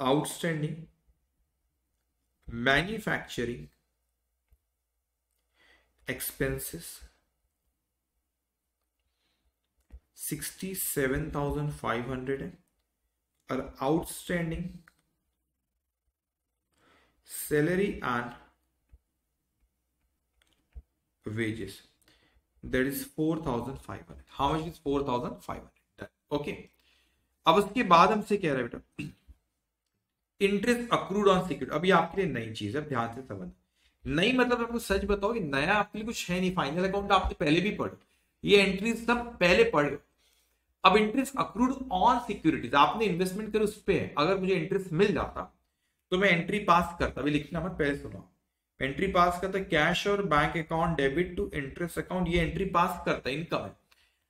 आउटस्टैंडिंग मैन्युफैक्चरिंग एक्सपेंसेस 67,500 है और outstanding salary and wages. That is 4500 how much is 4500 okay अब उसके बाद हमसे कह रहा है बेटा इंटरेस्ट अक्रूड ऑन सिक्योरिटी अभी आपके लिए नई चीज़ है, ध्यान से समझ नई मतलब आपको सच बताओ कि नया आपके लिए कुछ है नहीं फाइनल अकाउंट आपने पहले भी पढ़। ये एंट्री सब पहले पढ़ अब इंटरेस्ट अक्रूड ऑन सिक्योरिटीज आपने इन्वेस्टमेंट कर उस पर अगर मुझे इंटरेस्ट मिल जाता तो मैं एंट्री पास करता। अभी लिखना मत, पहले सुना। एंट्री पास करता कैश और bank account debit to interest account ये एंट्री पास करता इनकम है।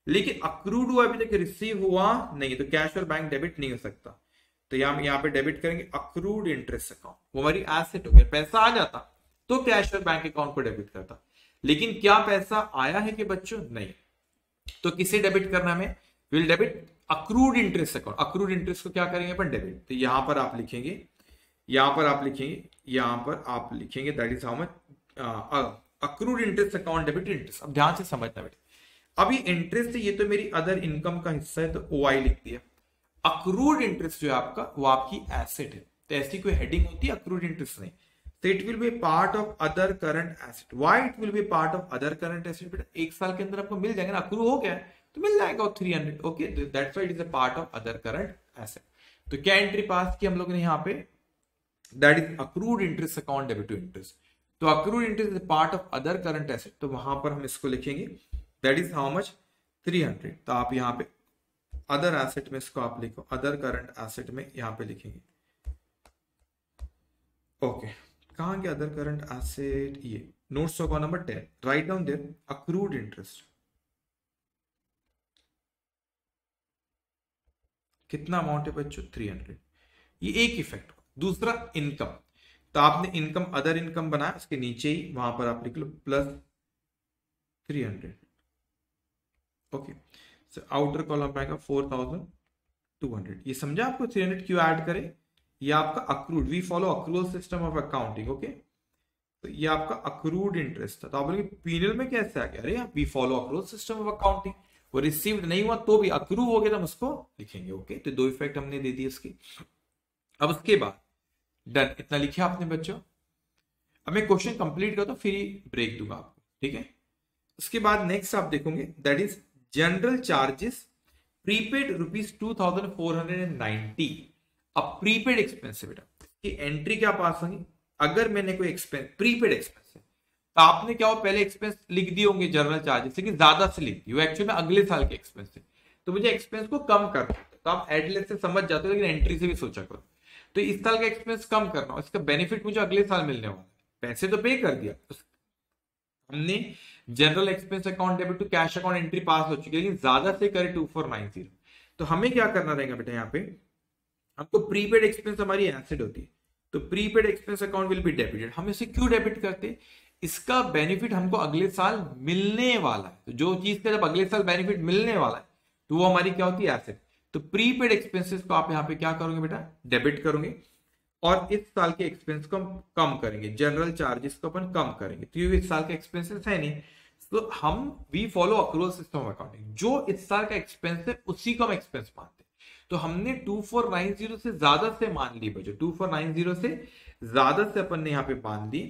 लेकिन अक्रूड हुआ, अभी तक रिसीव हुआ नहीं तो कैश और बैंक डेबिट नहीं हो सकता। तो यहाँ यहाँ पे डेबिट करेंगे अक्रूड इंटरेस्ट अकाउंट वो हमारी एसेट हो गया, पैसा आ जाता तो कैश और बैंक अकाउंट को डेबिट करता। लेकिन क्या पैसा आया है कि बच्चों? नहीं। तो किसे डेबिट करना हमें? Will debit accrued interest account. Accrued interest को क्या करेंगे अपन? डेबिट। तो यहाँ पर आप लिखेंगे, यहाँ पर आप लिखेंगे, यहाँ पर आप लिखेंगे that is how much accrued interest account debit interest अब ध्यान से समझना बेटे। अभी इंटरेस्ट ये तो मेरी अदर इनकम का हिस्सा है तो ओ आई लिख दिया अक्रूड इंटरेस्ट जो है आपका, वो आपकी एसेट है। तो ऐसी कोई हेडिंग होती है अक्रूड इंटरेस्ट नहीं। तो it will be part of other current asset why it will be part of other current asset बेटा? एक साल के अंदर आपको मिल जाएगा ना। अक्रू हो गया। तो मिल जाएगा three hundred okay that's why it is a part of other current asset तो क्या एंट्री पास की हम लोग ने यहाँ पे? That is accrued interest account debit to interest तो accrued interest is part of other current asset तो वहाँ पर हम इसको लिखेंगे. दैट इज़ हाउ मच 300 तो आप यहाँ पे अदर एसेट में इसको आप लिखो. अदर करंट एसेट में यहाँ पे लिखेंगे. ओके. कहा गया अदर करंट एसेट ये. Notes of number ten write down there accrued interest कितना अमाउंट है बच्चों थ्री हंड्रेड ये एक इफ़ेक्ट दूसरा इनकम तो आपने इनकम अदर इनकम बनाया, उसके नीचे ही वहाँ पर आप लिख लो plus three hundred okay outer column आएगा फोर थाउज़ेंड टू हंड्रेड ये समझा आपको थ्री हंड्रेड क्यों ऐड करें? ये आपका accrued we follow accrual system of accounting okay तो ये आपका अक्रूड इंटरेस्ट था। तो आप बोलेंगे पीरियड में कैसे आ गया? अरे we follow accrual system of accounting वो रिसीव्ड नहीं हुआ तो भी अक्रू हो गया तो हम उसको, लिखेंगे ओके तो दो इफ़ेक्ट हमने दे दिए इसकी अब उसके बाद डन इतना लिखा आपने बच्चों। अब मैं क्वेश्चन कंप्लीट कर तो फिर ब्रेक दूँगा आपको, ठीक है? उसके बाद नेक्स्ट आप देखोगे that is general charges prepaid rupees two thousand four hundred and ninety अब प्रीपेड एक्सपेंस है बेटा कि एंट्री क्या पास होगी? अगर मैंने कोई एक्सपेंस प्रीपेड एक्सपेंस है तो आपने क्या हो पहले एक्सपेंस लिख दिए होंगे जनरल चार्जेस लेकिन ज़्यादा से लिख दी वो एक्चुअली में अगले साल के एक्सपेंस है तो मुझे एक्सपेंस को कम करना तो आप एडलेस से समझ जाते हो, लेकिन एंट्री से भी सोचा करो। तो इस साल का एक्सपेंस कम करना इसका बेनिफिट मुझे अगले साल मिलने वाला पैसे तो पे कर दिया। हमने general expense account debit to cash account entry pass हो चुकी है, लेकिन ज़्यादा से करे टू फोर नाइन ज़ीरो तो हमें क्या करना रहेगा बेटा यहाँ पे? हमको प्रीपेड एक्सपेंस हमारी एसिड होती है। तो prepaid expense account will be debited हम इसे क्यों डेबिट करते? इसका बेनिफिट हमको अगले साल मिलने वाला है। तो जो चीज़ का जब अगले साल बेनिफिट मिलने वाला है तो वो हमारी क्या होती है एसेट तो प्रीपेड एक्सपेंसेस को आप यहाँ पे क्या करोगे बेटा? डेबिट करोगे। और इस साल के एक्सपेंस को हम कम करेंगे। जनरल चार्जेस को अपन कम करेंगे। तो ये इस साल के एक्सपेंसेस है नहीं। तो हम we follow accrual system accounting जो इस साल का एक्सपेंस है, उसी को हम एक्सपेंस मानते हैं। तो हमने 2490 से ज़्यादा से मान ली बच्चों 2490 से ज़्यादा से अपन ने यहाँ पे मान ली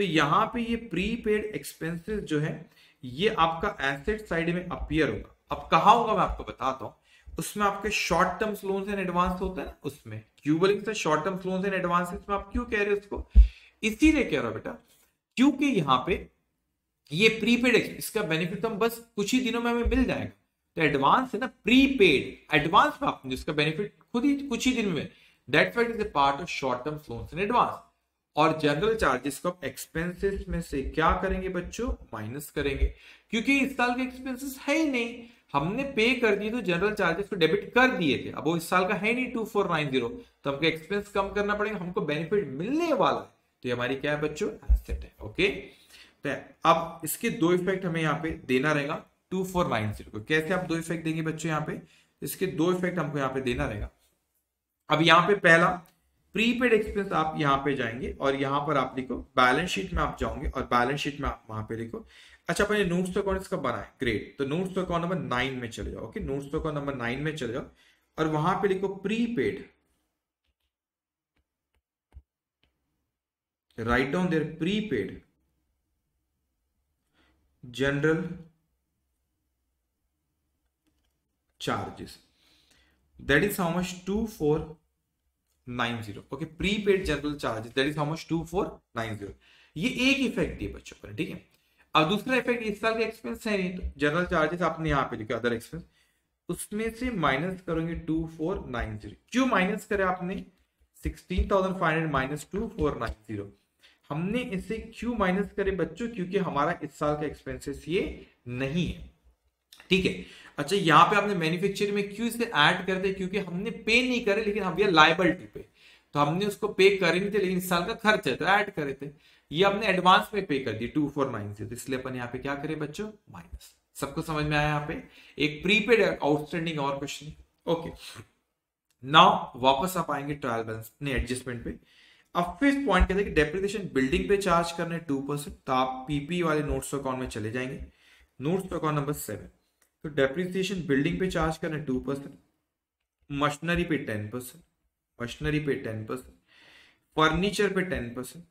तो यहाँ पे ये प्रीपेड एक्सपेंसेस जो है, ये आपका एसेट साइड में अपियर होगा। अब कहा होगा मैं आपको बताता हूँ। उसमें आपके short term loan and advance होता है ना, उसमें। क्यों बोलेंगे sir short term loan and advance इसमें आप क्यों कह रहे हो उसको इसीलिए कह रहा हूँ बेटा, क्योंकि यहाँ पे ये प्रीपेड इसका बेनिफिट तो हम बस कुछ ही दिनों में हमें मिल जाएगा। तो एडवांस है ना प्रीपेड एडवांस में आपने जिसका बेनिफिट खुद ही कुछ ही दिन में। That fact is a part of short term loans and advance और जनरल चार्जेस को एक्सपेंसेस में से क्या करेंगे बच्चों? माइनस करेंगे। क्योंकि इस साल के एक्सपेंसेस है ही नहीं। हमने पे कर दिए तो जनरल चार्जेस को डेबिट कर दिए थे। अब वो इस साल का है नहीं टू फोर नाइन ज़ीरो तो हमको एक्सपेंस कम करना पड़ेगा, हमको बेनिफिट मिलने वाला है। तो ये हमारी क्या है बच्चों? एसेट है ओके तो अब इसके दो इफ़ेक्ट हमें यहाँ पे देना रहेगा टू फोर नाइन ज़ीरो को कैसे आप दो इफ़ेक्ट देंगे बच्चों यहाँ पे? इसके दो इफ़ेक्ट हमको यहाँ पे देना रहेगा। अब यहाँ पे पहला प्रीपेड एक्सपेंस आप यहाँ पे जाएँगे और यहाँ पर आप लिखो बैलेंस शीट में आप जाओगे और बैलेंस शीट में आप वहाँ पे लिखो। अच्छा अपने नोट्स तो अकाउंट इसका बनाए? ग्रेट तो नोट्स तो अकाउंट नंबर नाइन में चले जाओ ओके नोट्स तो अकाउंट नंबर नाइन में चले जाओ और वहाँ पे लिखो prepaid write down there prepaid general charges that is how much? 2490 okay, prepaid general charges that is how much? 2490 ये एक इफ़ेक्ट है बच्चों पर, ठीक है? अब दूसरा इफ़ेक्ट इस साल का एक्सपेंस है नहीं तो जनरल चार्जेस आपने यहाँ पे लिखा अदर एक्सपेंस उसमें से माइनस करोगे टू फोर नाइन ज़ीरो क्यों माइनस करे आपने? Sixteen thousand five hundred minus two four nine zero हमने इसे क्यों माइनस करे बच्चों? क्योंकि हमारा इस साल का एक्सपेंसेस ये नहीं है। ठीक है? अच्छा यहाँ पे आपने मैन्युफैक्चरिंग में क्यों इसे ऐड कर दे क्योंकि हमने पे नहीं करे, लेकिन हम ये लाइबिलिटी पे। तो हमने उसको पे करे नहीं थे लेकिन इस साल का खर्च है तो ऐड करे थे। ये हमने एडवांस में पे कर दिए टू फोर नाइन तो इसलिए अपन यहाँ पे क्या करें बच्चों? माइनस सबको समझ में आया यहाँ पे? एक प्रीपेड आउटस्टैंडिंग और क्वेश्चन ओके नाउ वापस आप आएँगे ट्रायल बैलेंस ने एडजस्टमेंट पे। अब फिफ्थ पॉइंट कहते हैं कि डेप्रिसिएशन बिल्डिंग पे चार्ज करने टू परसेंट तो आप पीपी वाले नोट्स अकाउंट में चले जाएँगे। नोट्स अकाउंट नंबर सेवन तो डेप्रिसिएशन बिल्डिंग पे चार्ज करना टू परसेंट मशीनरी पे टेन परसेंट मशीनरी पे टेन परसेंट फर्नीचर पे टेन परसेंट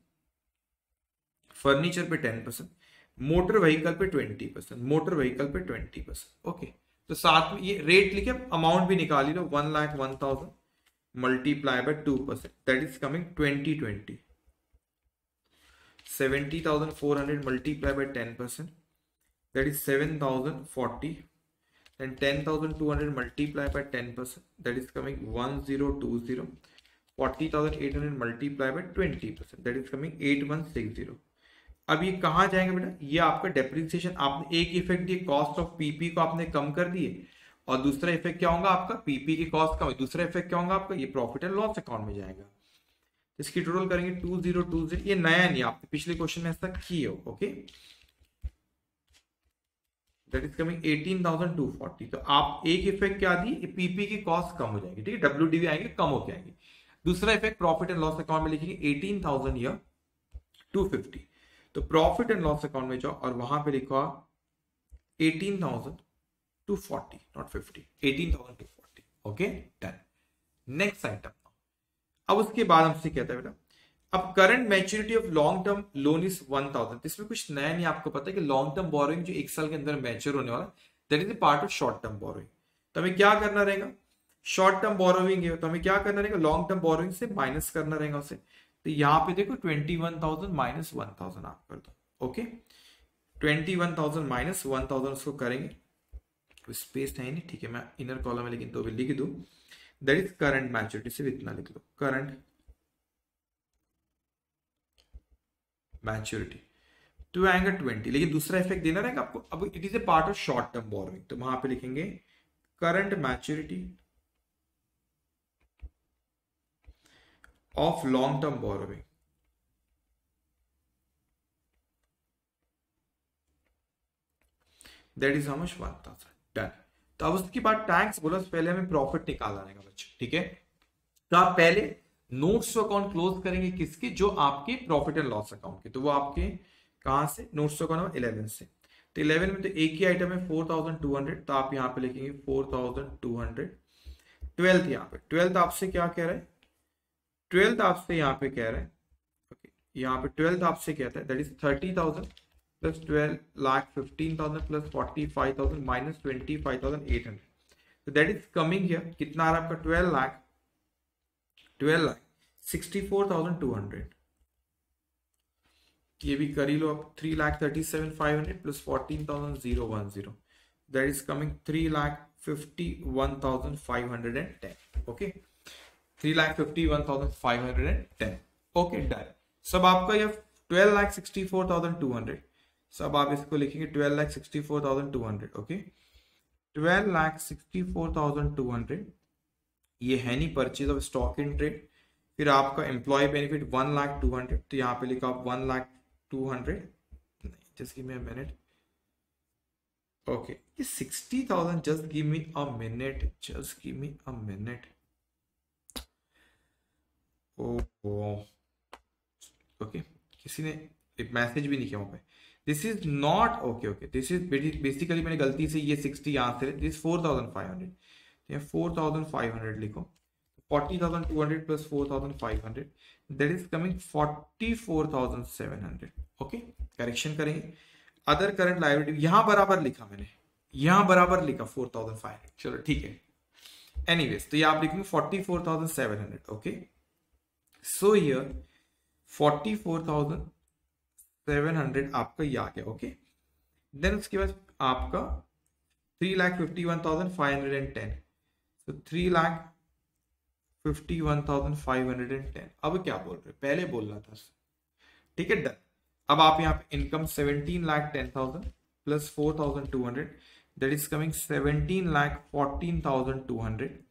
फर्नीचर पे टेन परसेंट मोटर व्हीकल पे ट्वेंटी परसेंट मोटर व्हीकल पे ट्वेंटी परसेंट ओके तो साथ में ये रेट लिखे अमाउंट भी निकाल लो one lakh one thousand multiply by two percent that is coming twenty twenty seventy thousand four hundred multiply by ten percent that is seven thousand forty then 10,200 multiplied by 10%, that is coming 1020. 40,800 multiplied by 20%, that is coming 8160. अब ये कहाँ जाएँगे बेटा? ये आपका डेप्रिसिएशन आपने एक इफ़ेक्ट दिए कॉस्ट ऑफ़ पीपी को आपने कम कर दिए और दूसरा इफ़ेक्ट क्या होगा आपका? पीपी की कॉस्ट कम दूसरा इफ़ेक्ट क्या होगा आपका? ये प्रॉफिट एंड लॉस अकाउंट में जाएगा। इसकी टोटल करेंगे टू ज़ीरो टू ज़ीरो ये नया नहीं आपने पिछले क्वेश्चन में ऐसा किए हो ओके दैट इज़ कमिंग 18,240 तो आप एक इफ़ेक्ट क्या दी? पीपी की कॉस्ट कम हो जाएगी ठीक है? डब्ल्यू आएँगे कम होके आएँगे। दूसरा effect profit and loss account में लिखेंगे 18,000 या 250 तो प्रॉफिट एंड लॉस अकाउंट में जाओ और वहाँ पे लिखो 18,240 not 50 18,240 okay done next item अब उसके बाद हमसे कहता है बेटा अब current maturity of long term loan is one thousand इसमें कुछ नया नहीं, आपको पता है कि लॉन्ग टर्म बोरोइंग जो एक साल के अंदर मैच्योर होने वाला that is part of short term borrowing तो हमें क्या करना रहेगा? शॉर्ट टर्म बोरोइंग है तो हमें क्या करना रहेगा? लॉन्ग टर्म बोरोइंग से माइनस करना रहेगा उसे। तो यहाँ पे देखो twenty one thousand minus one thousand आप कर दो okay twenty one thousand minus one thousand उसको करेंगे। स्पेस है नहीं, ठीक है, मैं इनर कॉलम में लेकिन तो भी लिख दू। दैट इज़ करंट मैच्योरिटी सिर्फ़ इतना लिख लो। करंट मैच्योरिटी टू आएगा ट्वेंटी लेकिन दूसरा इफ़ेक्ट देना रहेगा आपको, अब it is a part of short term borrowing तो वहाँ पे लिखेंगे current maturity of long term borrowing that is how much one thousand done तो अब उसके बाद टैक्स बोला पहले हमें प्रॉफिट निकालना रहेगा बच्चे ठीक है? तो आप पहले नोट्स अकाउंट क्लोज करेंगे किसके? जो आपके प्रॉफिट एंड लॉस अकाउंट के। तो वो आपके कहाँ से? नोट्स अकाउंट इलेवन से। तो इलेवन में तो एक ही आइटम है फोर थाउज़ेंड टू हंड्रेड तो आप यहाँ पे लिखेंगे four thousand two hundred twelfth यहाँ पे। ट्वेल्थ आपसे क्या कह रहा है? ट्वेल्थ आपसे यहाँ पे कह रहा है ओके यहाँ पे ट्वेल्थ आपसे कहता है that is thirty thousand plus twelve lakh fifteen thousand plus forty five thousand minus twenty five thousand eight hundred तो दैट इज़ कमिंग हियर कितना आ रहा है आपका? Twelve lakh twelve lakh sixty four thousand two hundred. ये भी कर ही लो आप। Three lakh thirty seven five hundred plus fourteen thousand zero one zero that is coming three lakh fifty one thousand five hundred and ten okay three lakh fifty one thousand five hundred and ten okay done सब आपका ये twelve lakh sixty four thousand two hundred सब आप इसको लिखेंगे twelve lakh sixty four thousand two hundred okay twelve lakh sixty four thousand two hundred ये है नहीं purchase of stock in trade फिर आपका employ benefit one lakh two hundred तो यहाँ पे लिखा आप one lakh two hundred just give me a minute okay ये sixty thousand just give me a minute just give me a minute okay किसी ने एक मैसेज भी नहीं किया वहाँ पे. This is not okay okay this is basically मैंने गलती से ये सिक्सटी यहाँ से this four thousand five hundred four thousand five hundred लिखो। Forty thousand two hundred plus four thousand five hundred that is coming forty four thousand seven hundred okay correction करेंगे। अदर करंट लाइबिलिटी यहाँ बराबर लिखा मैंने। यहाँ बराबर लिखा फोर थाउज़ेंड फाइव हंड्रेड चलो, ठीक है। एनीवेज तो ये आप लिखेंगे forty four thousand seven hundred okay so here forty four thousand seven hundred आपका ये आ गया ओके देन उसके बाद आपका three lakh fifty one thousand five hundred and ten तो three lakh fifty one thousand five hundred and ten अब क्या बोल रहे पहले बोलना था ठीक है, डन। अब आप यहाँ पे income seventeen lakh ten thousand plus four thousand two hundred that is coming seventeen lakh fourteen thousand two hundred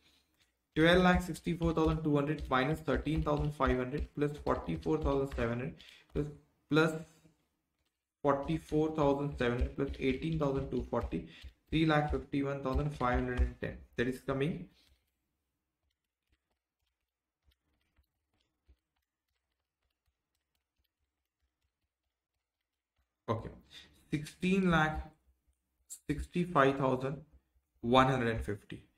twelve lakh sixty four thousand two hundred minus thirteen thousand five hundred plus forty four thousand seven hundred plus plus forty four thousand seven hundred plus eighteen thousand two forty three lakh fifty one thousand five hundred and ten that is coming okay. 16 lakh 65,150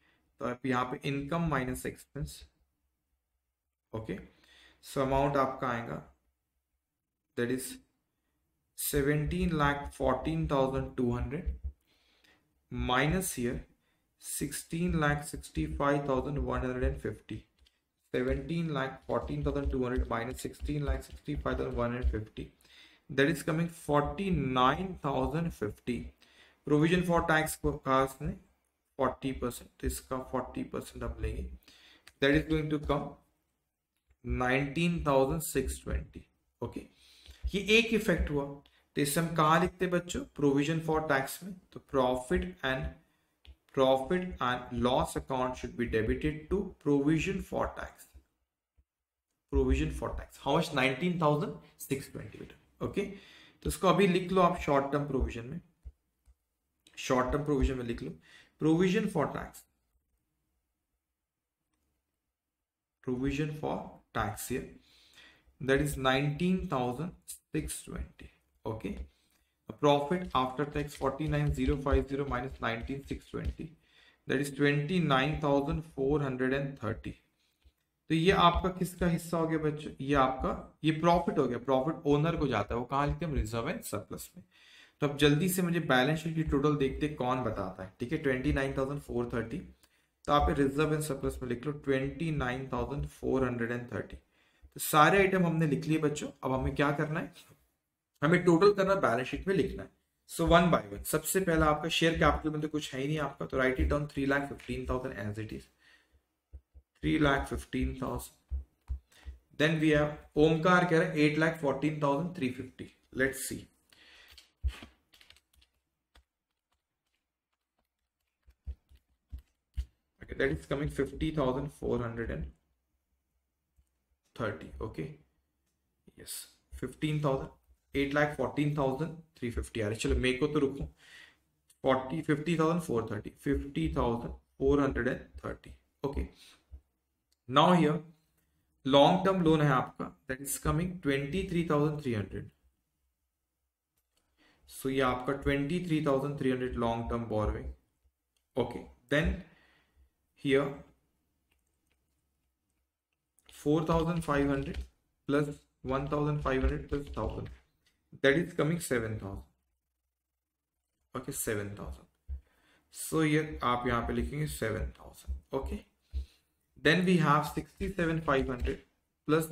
तो आप यहाँ पे income minus expense okay so amount आपका आएगा that is seventeen lakh fourteen thousand two hundred thousand two hundred minus sixteen lakh sixty five thousand one hundred fifty that is coming 49,050 provision for tax को कहा उसने 40 परसेंट इसका 40 परसेंट हम लेंगे that is going to come 19,620 okay ये एक इफ़ेक्ट हुआ तो इसे हम कहा लिखते बच्चों? प्रोविज़न फॉर टैक्स में। तो profit and profit and loss account should be debited to provision for tax provision for tax how much 19,620 बेटा ओके तो इसको अभी लिख लो आप शॉर्ट टर्म प्रोविज़न में। शॉर्ट टर्म प्रोविज़न में लिख लो। Provision for tax provision for tax here that is 19620 okay? Profit after tax 49050 minus 19620 that is 29430 तो ये आपका किसका हिस्सा हो गया बच्चों? ये आपका, ये प्रॉफिट हो गया। प्रॉफिट ओनर को जाता है। वो कहा लिखते हैं? रिज़र्व एंड सरप्लस में। तो अब जल्दी से मुझे बैलेंस शीट की टोटल देखते कौन बताता है। ठीक है? Twenty nine thousand four thirty तो आप रिज़र्व एंड सरप्लस में लिख लो। Twenty nine thousand four hundred and thirty तो सारे आइटम हमने लिख लिए बच्चों। अब हमें क्या करना है? हमें टोटल करना बैलेंस शीट में लिखना है। सो वन बाय वन सबसे पहला आपका शेयर कैपिटल में तो कुछ है ही नहीं आपका तो right it down three lakh fifteen thousand as it is three lakh fifteen thousand then we have Omkar कह रहे हैं eight lakh fourteen thousand three fifty let's see that is coming 50430 okay? Yes. 15000 8 lakh 14350 आ रही चलो मेरे को तो रुको। 40 50430 50430 okay now here long term loan है आपका that is coming twenty three thousand three hundred so ये आपका twenty three thousand three hundred long term borrowing okay then here 4500 plus 1500 plus 1000 that is coming 7000 okay 7000 so here आप यहाँ पे लिखेंगे 7000 okay then we have 67500 plus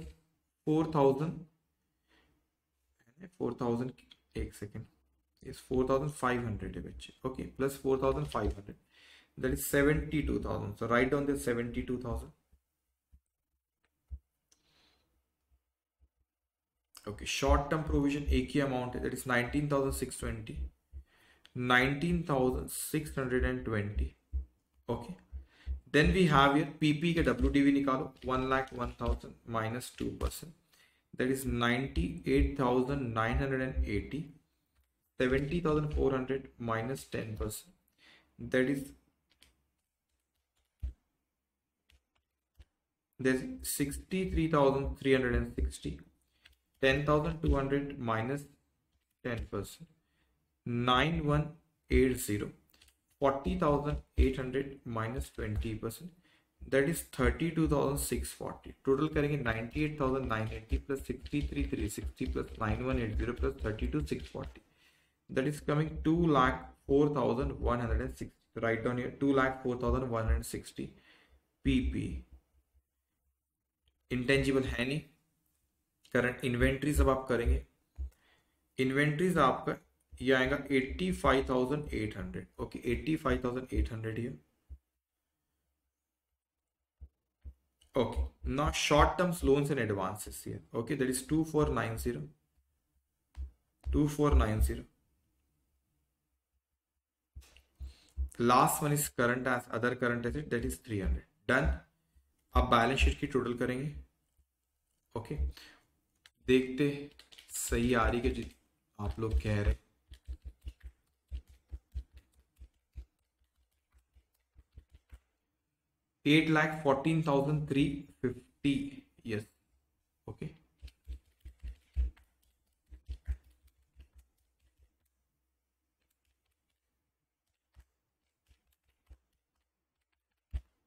4000 4000 एक सेकेंड is 4500 है बच्चे okay plus 4500 that is 72000 so write down the 72000 okay short term provision ak amount that is 19620 19620 okay. Then we have here pp ka wdv nikalo 1 lakh 1000 minus 2 percent. That is 98980 70400 minus 10 percent. That is there's 63360 10,200 minus 10%. 9180. 40,800 minus 20%. That is 32,640. Total करेंगे 98,980 plus 63,360 plus 9180 plus 32,640. That is coming 2 lakh 4,160. Write down here 2 lakh 4,160 PP. Intangible है नहीं current inventory सब आप करेंगे। इन्वेंट्रीज आपका, ये आएगा eighty five thousand eight hundred okay eighty five thousand eight hundred ये। ओके ना short term loans and advances here okay that is two four nine zero two four nine zero last one is current as other current asset that is three hundred done अब बैलेंस शीट की टोटल करेंगे। Okay okay. देखते सही आ रही कि आप लोग कह रहे eight lakh fourteen thousand three fifty yes okay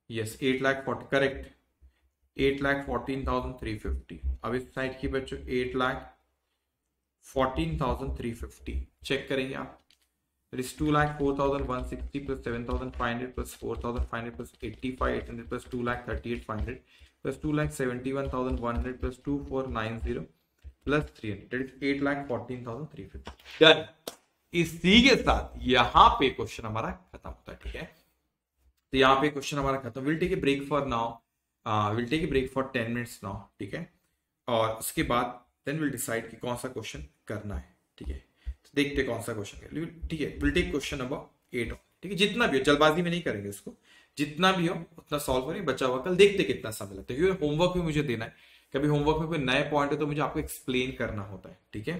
yes eight lakh forty correct eight lakh fourteen thousand three fifty. अब इस साइड की बच्चों, eight lakh fourteen thousand three fifty. Check करेंगे आप। Is two lakh four thousand one sixty plus seven thousand five hundred plus four thousand five hundred plus eighty five eight hundred plus two lakh thirty eight five hundred plus two lakh seventy one thousand one hundred plus two four nine zero plus three hundred eight lakh fourteen thousand three fifty done इसी के साथ यहाँ पे क्वेश्चन हमारा खत्म होता है, ठीक है? तो यहाँ पे क्वेश्चन हमारा खत्म। We'll take a break for now we'll take a break for ten minutes now ठीक है? और उसके बाद देन विल डिसाइड कि कौन सा क्वेश्चन करना है, ठीक है? तो देखते कौन सा क्वेश्चन ठीक है we'll take question number eight ठीक है? जितना भी हो, जल्दबाजी में नहीं करेंगे इसको जितना भी हो, उतना सॉल्व करेंगे, बचा हुआ कल देखते कितना समय लगता है। क्योंकि होमवर्क भी मुझे देना है। कभी होमवर्क में कोई नए पॉइंट है तो मुझे आपको एक्सप्लेन करना होता है, ठीक है?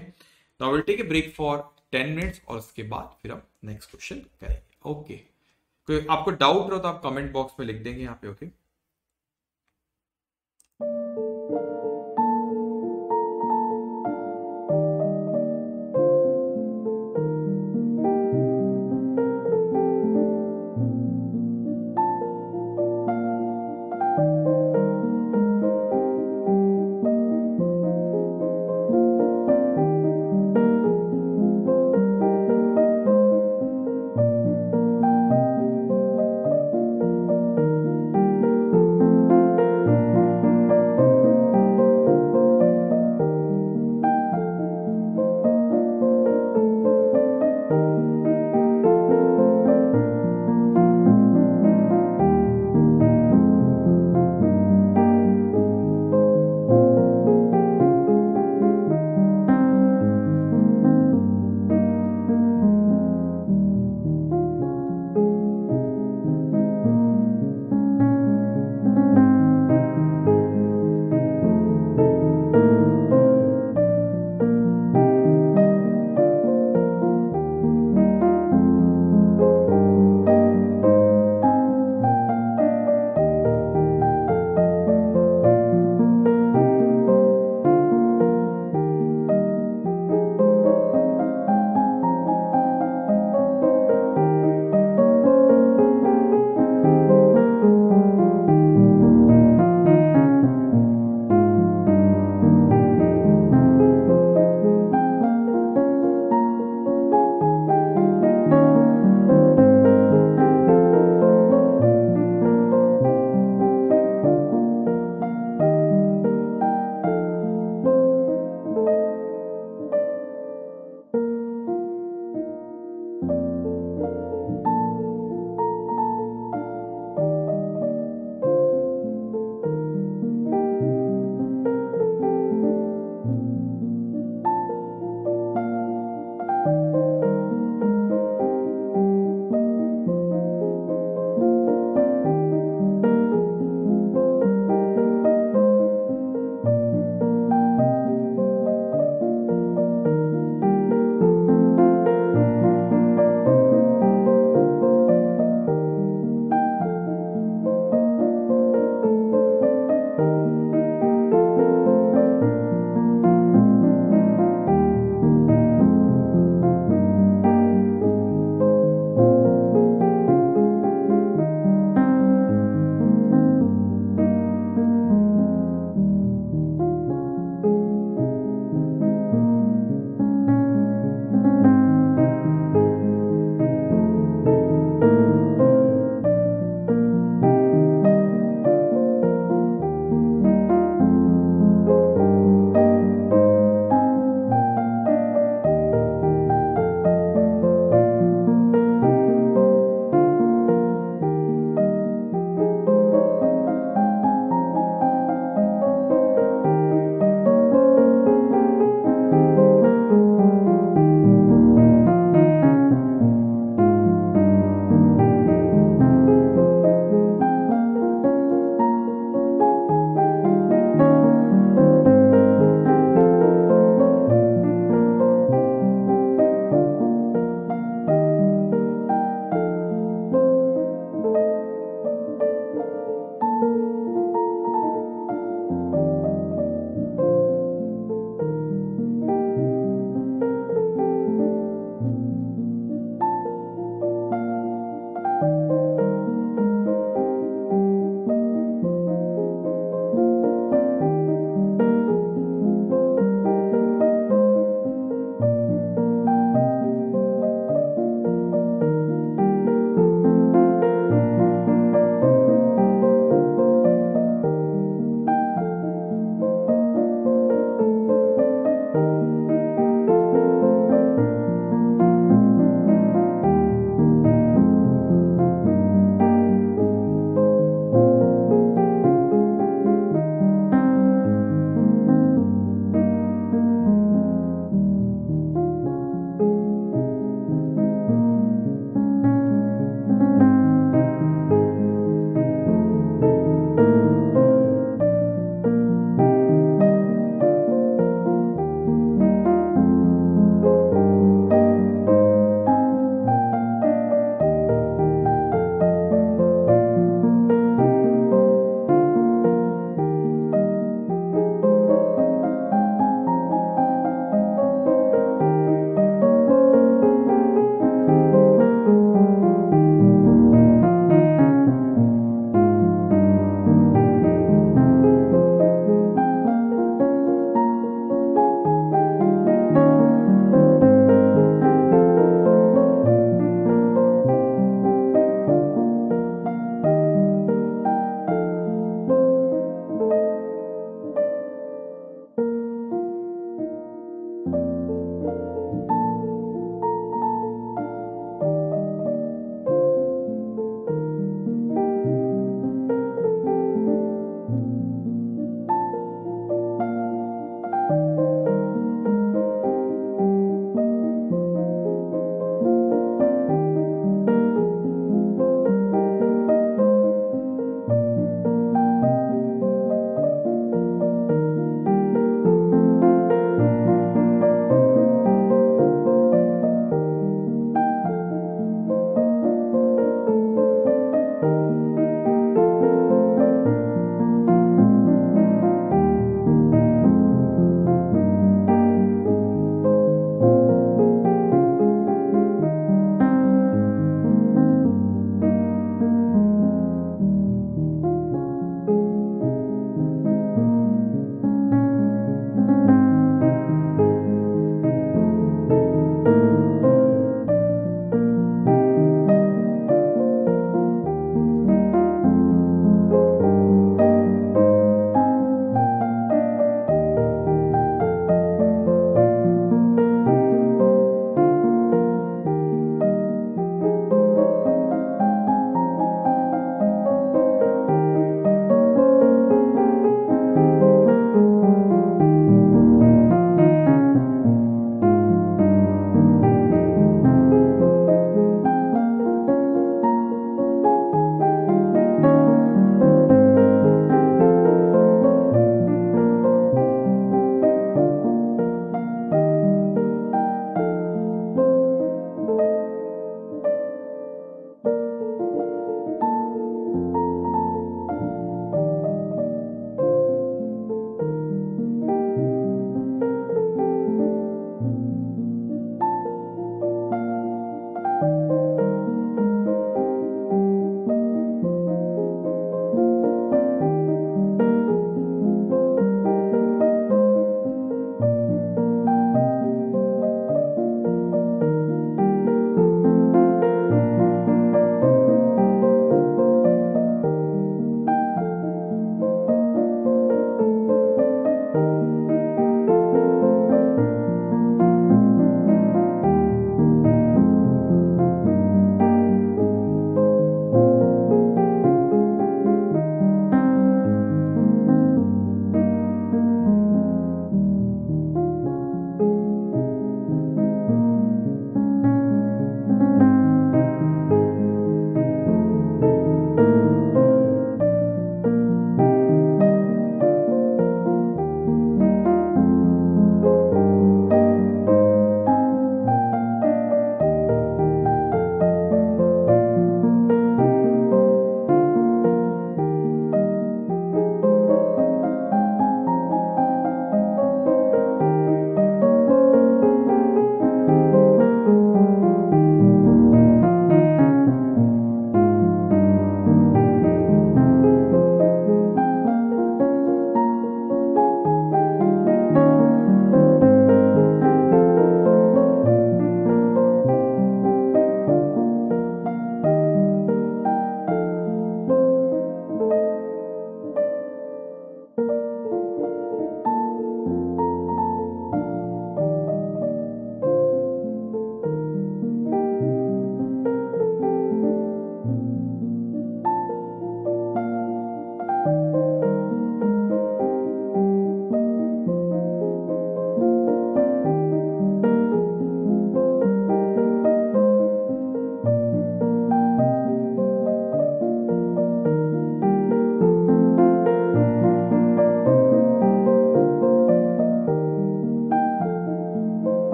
तो we'll take a break for ten minutes और उसके बाद फिर हम नेक्स्ट क्वेश्चन करेंगे। ओके कोई आपको डाउट रहो तो आप कमेंट बॉक्स में लिख देंगे यहाँ पे okay hello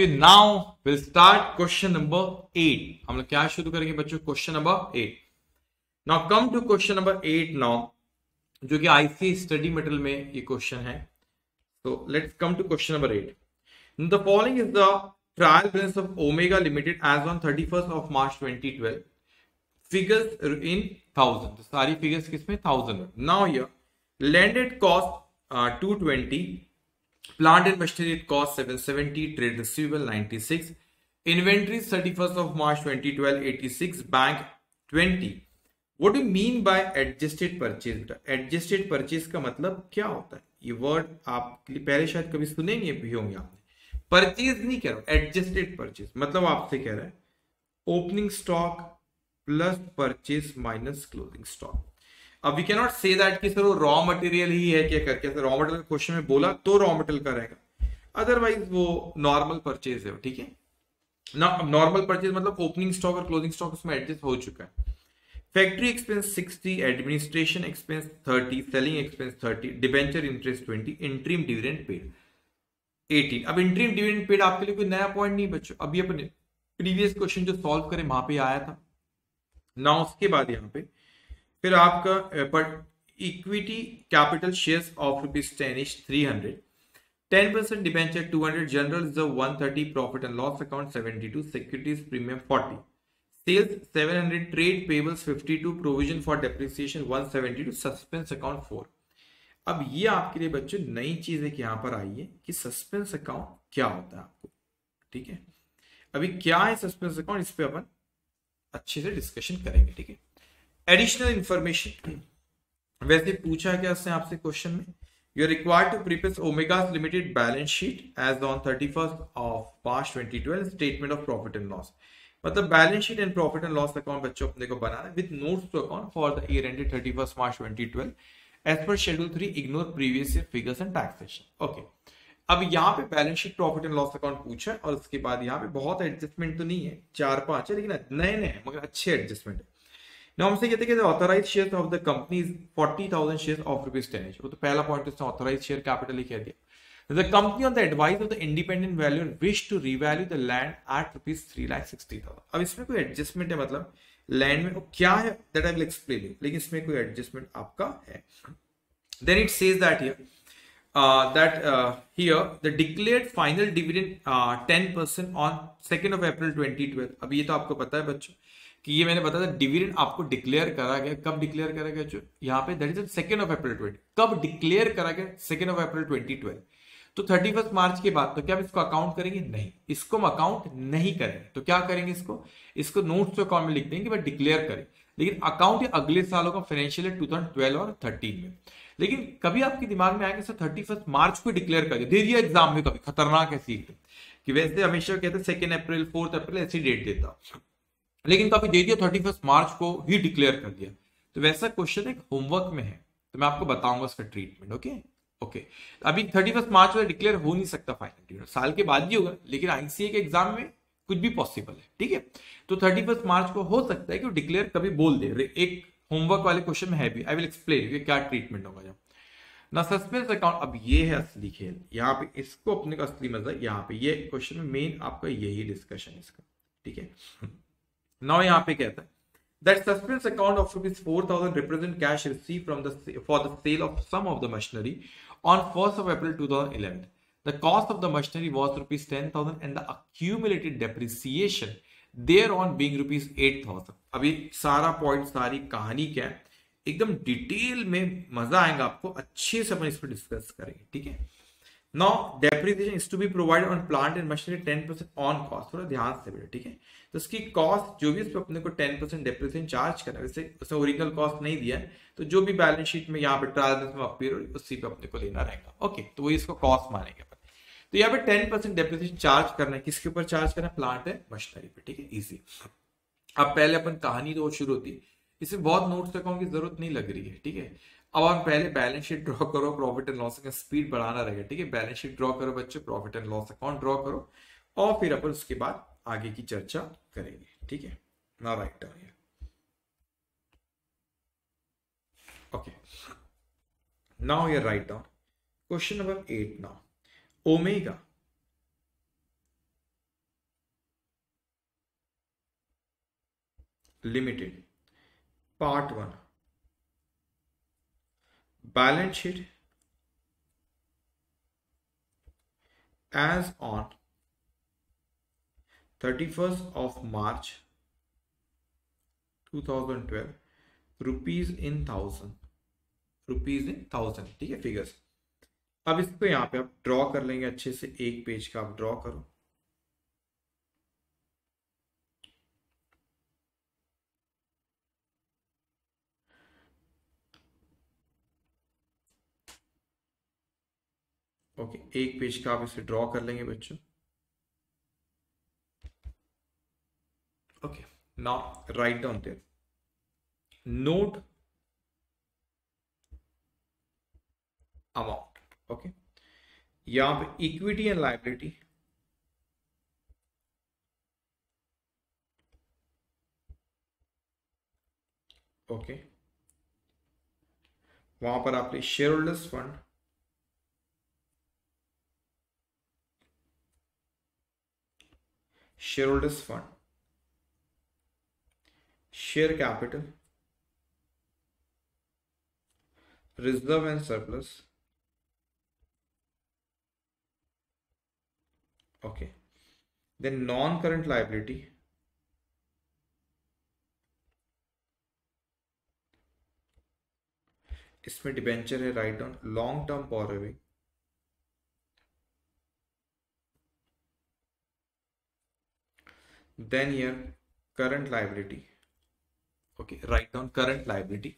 you now we'll start question number eight हम लोग क्या शुरू करेंगे बच्चों? Question number eight now come to question number eight now जो कि आईसी स्टडी मेटेरियल में ये क्वेश्चन है. तो let's come to question number eight the following is the trial balance of Omega limited as on thirty first of March twenty twelve figures in thousand सारी फिगर्स किसमें thousand now your landed cost two twenty plant and machinery cost seven seventy trade receivable ninety six inventory thirty first of March twenty twelve eighty six bank twenty what you mean by adjusted purchase बेटा एडजस्टेड परचेज का मतलब क्या होता है? ये वर्ड आप पहले शायद कभी सुनेंगे भी होंगे आपने। परचेज नहीं कह रहा एडजस्टेड परचेज मतलब आपसे कह रहा है opening stock plus purchase minus closing stock अब वी कैनॉट से दैट कि सर वो रॉ मटेरियल ही है क्या करके? सर रॉ मटेरियल क्वेश्चन में बोला तो रॉ मटेरियल का रहेगा। अदरवाइज़ वो नॉर्मल परचेज है, ठीक है? नॉर्मल परचेज मतलब ओपनिंग स्टॉक और क्लोजिंग स्टॉक उसमें एडजस्ट हो चुका है। Factory expense 60 administration expense 30 selling expense 30 debenture interest 20 interim dividend paid 18 अब इंट्रीम डिविडेंड पेड आपके लिए कोई नया पॉइंट नहीं बच्चों। अभी अपने प्रीवियस क्वेश्चन जो सॉल्व करें, वहाँ पे आया था। ना उसके बाद यहाँ पे फिर आपका पर equity capital shares of rupees ten is three hundred ten percent debenture two hundred general reserve one thirty profit and loss account seventy two securities premium forty sales seven hundred trade payables fifty two provision for depreciation one seventy two suspense account four अब ये आपके लिए बच्चों नई चीज़ है कि यहाँ पर आई है कि सस्पेंस अकाउंट क्या होता है आपको, ठीक है? अभी क्या है सस्पेंस अकाउंट इस पर अपन अच्छे से डिस्कशन करेंगे, ठीक है? एडिशनल इंफॉर्मेशन वैसे पूछा क्या उसने आपसे क्वेश्चन में you required to prepare Omega's limited balance sheet as on thirty first of March twenty twelve statement of profit and loss मतलब balance sheet and profit and loss account बच्चों अपने को बनाना है with notes to account for the year ended thirty first March twenty twelve as per schedule three ignore previous year figures and taxation okay अब यहाँ पे balance sheet profit and loss account पूछा और उसके बाद यहाँ पे बहुत एडजस्टमेंट तो नहीं है चार पाँच है, लेकिन नए नए मगर अच्छे एडजस्टमेंट है। नाउ हमसे कहते हैं कि authorise share of the company forty thousand share of rupees ten वो तो पहला पॉइंट इसने ऑथराइज शेयर कैपिटल ही कह दिया। The company on the advice of the independent valuer wish to revalue the land at rupees three lakh sixty thousand. अब इसमें कोई एडजस्टमेंट है मतलब? लैंड में वो क्या है? दैट आई विल एक्सप्लेन लेकिन इसमें कोई एडजस्टमेंट आपका है। Then it says that here uh, that uh, here the declared final dividend uh, 10% on 2nd of April 2012 अब ये तो आपको पता है बच्चों कि ये मैंने बताया था डिविडेंड आपको डिक्लेयर करा गया, कब डिक्लेयर करा गया? यहाँ पे that is second of April twenty कब डिक्लेयर करा गया? Second of April twenty twelve तो थर्टी फ़र्स्ट मार्च के बाद तो क्या इसको अकाउंट करेंगे? नहीं. इसको हम अकाउंट नहीं करेंगे. तो क्या करेंगे इसको? इसको नोट्स तो अकाउंट में लिख देंगे, बट डिक्लेयर करें. लेकिन अकाउंट अगले सालों का financial year two thousand twelve और थर्टीन में. लेकिन कभी आपके दिमाग में आएँगे, सर थर्टी फ़र्स्ट मार्च को डिक्लेयर कर दे दिया एग्ज़ाम में कभी. खतरनाक है सीट कि वैसे हमेशा कहते हैं सेकेंड अप्रैल फोर्थ अप्रैल ऐसी डेट देता लेकिन कभी दे दिया थर्टी फ़र्स्ट मार्च को ही डिक्लेयर कर दिया। तो वैसा क्वेश्चन एक होमवर्क में है तो मैं आपको बताऊँगा उसका ट्रीटमेंट ओके ओके अभी थर्टी फ़र्स्ट मार्च में डिक्लेयर हो नहीं सकता फाइनल साल के बाद ही होगा, लेकिन आईसीए के एग्ज़ाम में कुछ भी पॉसिबल है, ठीक है? तो थर्टी फ़र्स्ट मार्च को हो सकता है कि डिक्लेयर कभी बोल दे। एक होमवर्क वाले क्वेश्चन में है भी आई विल एक्सप्लेन क्या ट्रीटमेंट होगा जब। ना सस्पेंस अकाउंट अब ये है असली खेल। यहाँ पे इसको अपने का असली मज़ा यहाँ पे ये क्वेश्चन में मेन आपका यही डिस्कशन है इसका, ठीक है? नाउ यहाँ पे कहता है that suspense account of rupees 4000 represent cash received from the for the sale of some of the machinery on 1st of April 2011. The cost of the machinery was rupees 10,000 and the accumulated depreciation thereon being rupees 8,000. अभी सारा पॉइंट सारी कहानी क्या है एकदम डिटेल में मज़ा आएगा आपको अच्छे से अपन इस पर डिस्कस करेंगे ठीक है now depreciation is to be provide on plant and machinery ten percent on cost थोड़ा ध्यान से बेटा, ठीक है? तो उसकी कॉस्ट जो भी उस पर अपने को टेन परसेंट डेप्रिसिएशन चार्ज करना वैसे उसने ओरिजिनल कॉस्ट नहीं दिया तो जो भी बैलेंस शीट में यहाँ पे ट्रांजेक्शन अपीयर उसी पे अपने को लेना रहेगा। ओके तो वही इसको कॉस्ट मानेंगे अपन। तो यहाँ पे टेन परसेंट डेप्रिसिएशन चार्ज करना है। किसके ऊपर चार्ज करना है? प्लांट है मशीनरी पे, ठीक है? इजी अब पहले अपन कहानी तो शुरू होती है। इसमें बहुत नोट्स अकाउंट की ज़रूरत नहीं लग रही है, ठीक है? अब आप पहले बैलेंस शीट ड्रॉ करो profit and loss account speed बढ़ाना रहेगा ठीक है? बैलेंस शीट ड्रॉ करो बच्चे profit and loss account draw करो और फिर अपन उसके बाद आगे की चर्चा करेंगे, ठीक है? ना right okay now your write down question number eight now Omega limited part one balance sheet as on 31st of March 2012 rupees in thousand rupees in thousand ठीक है फिगर्स अब इसको यहाँ पे आप ड्रॉ कर लेंगे अच्छे से, एक पेज का आप ड्रॉ करो। ओके एक पेज का आप इसे ड्रॉ कर लेंगे बच्चों। Okay now write down there note amount okay यहाँ पे इक्विटी एंड लाइबिलिटी ओके वहाँ पर आपने share holders fund share holders fund share capital reserve and surplus okay then non current liability इसमें डिबेंचर है write on long term borrowing then here current liability okay write down current liability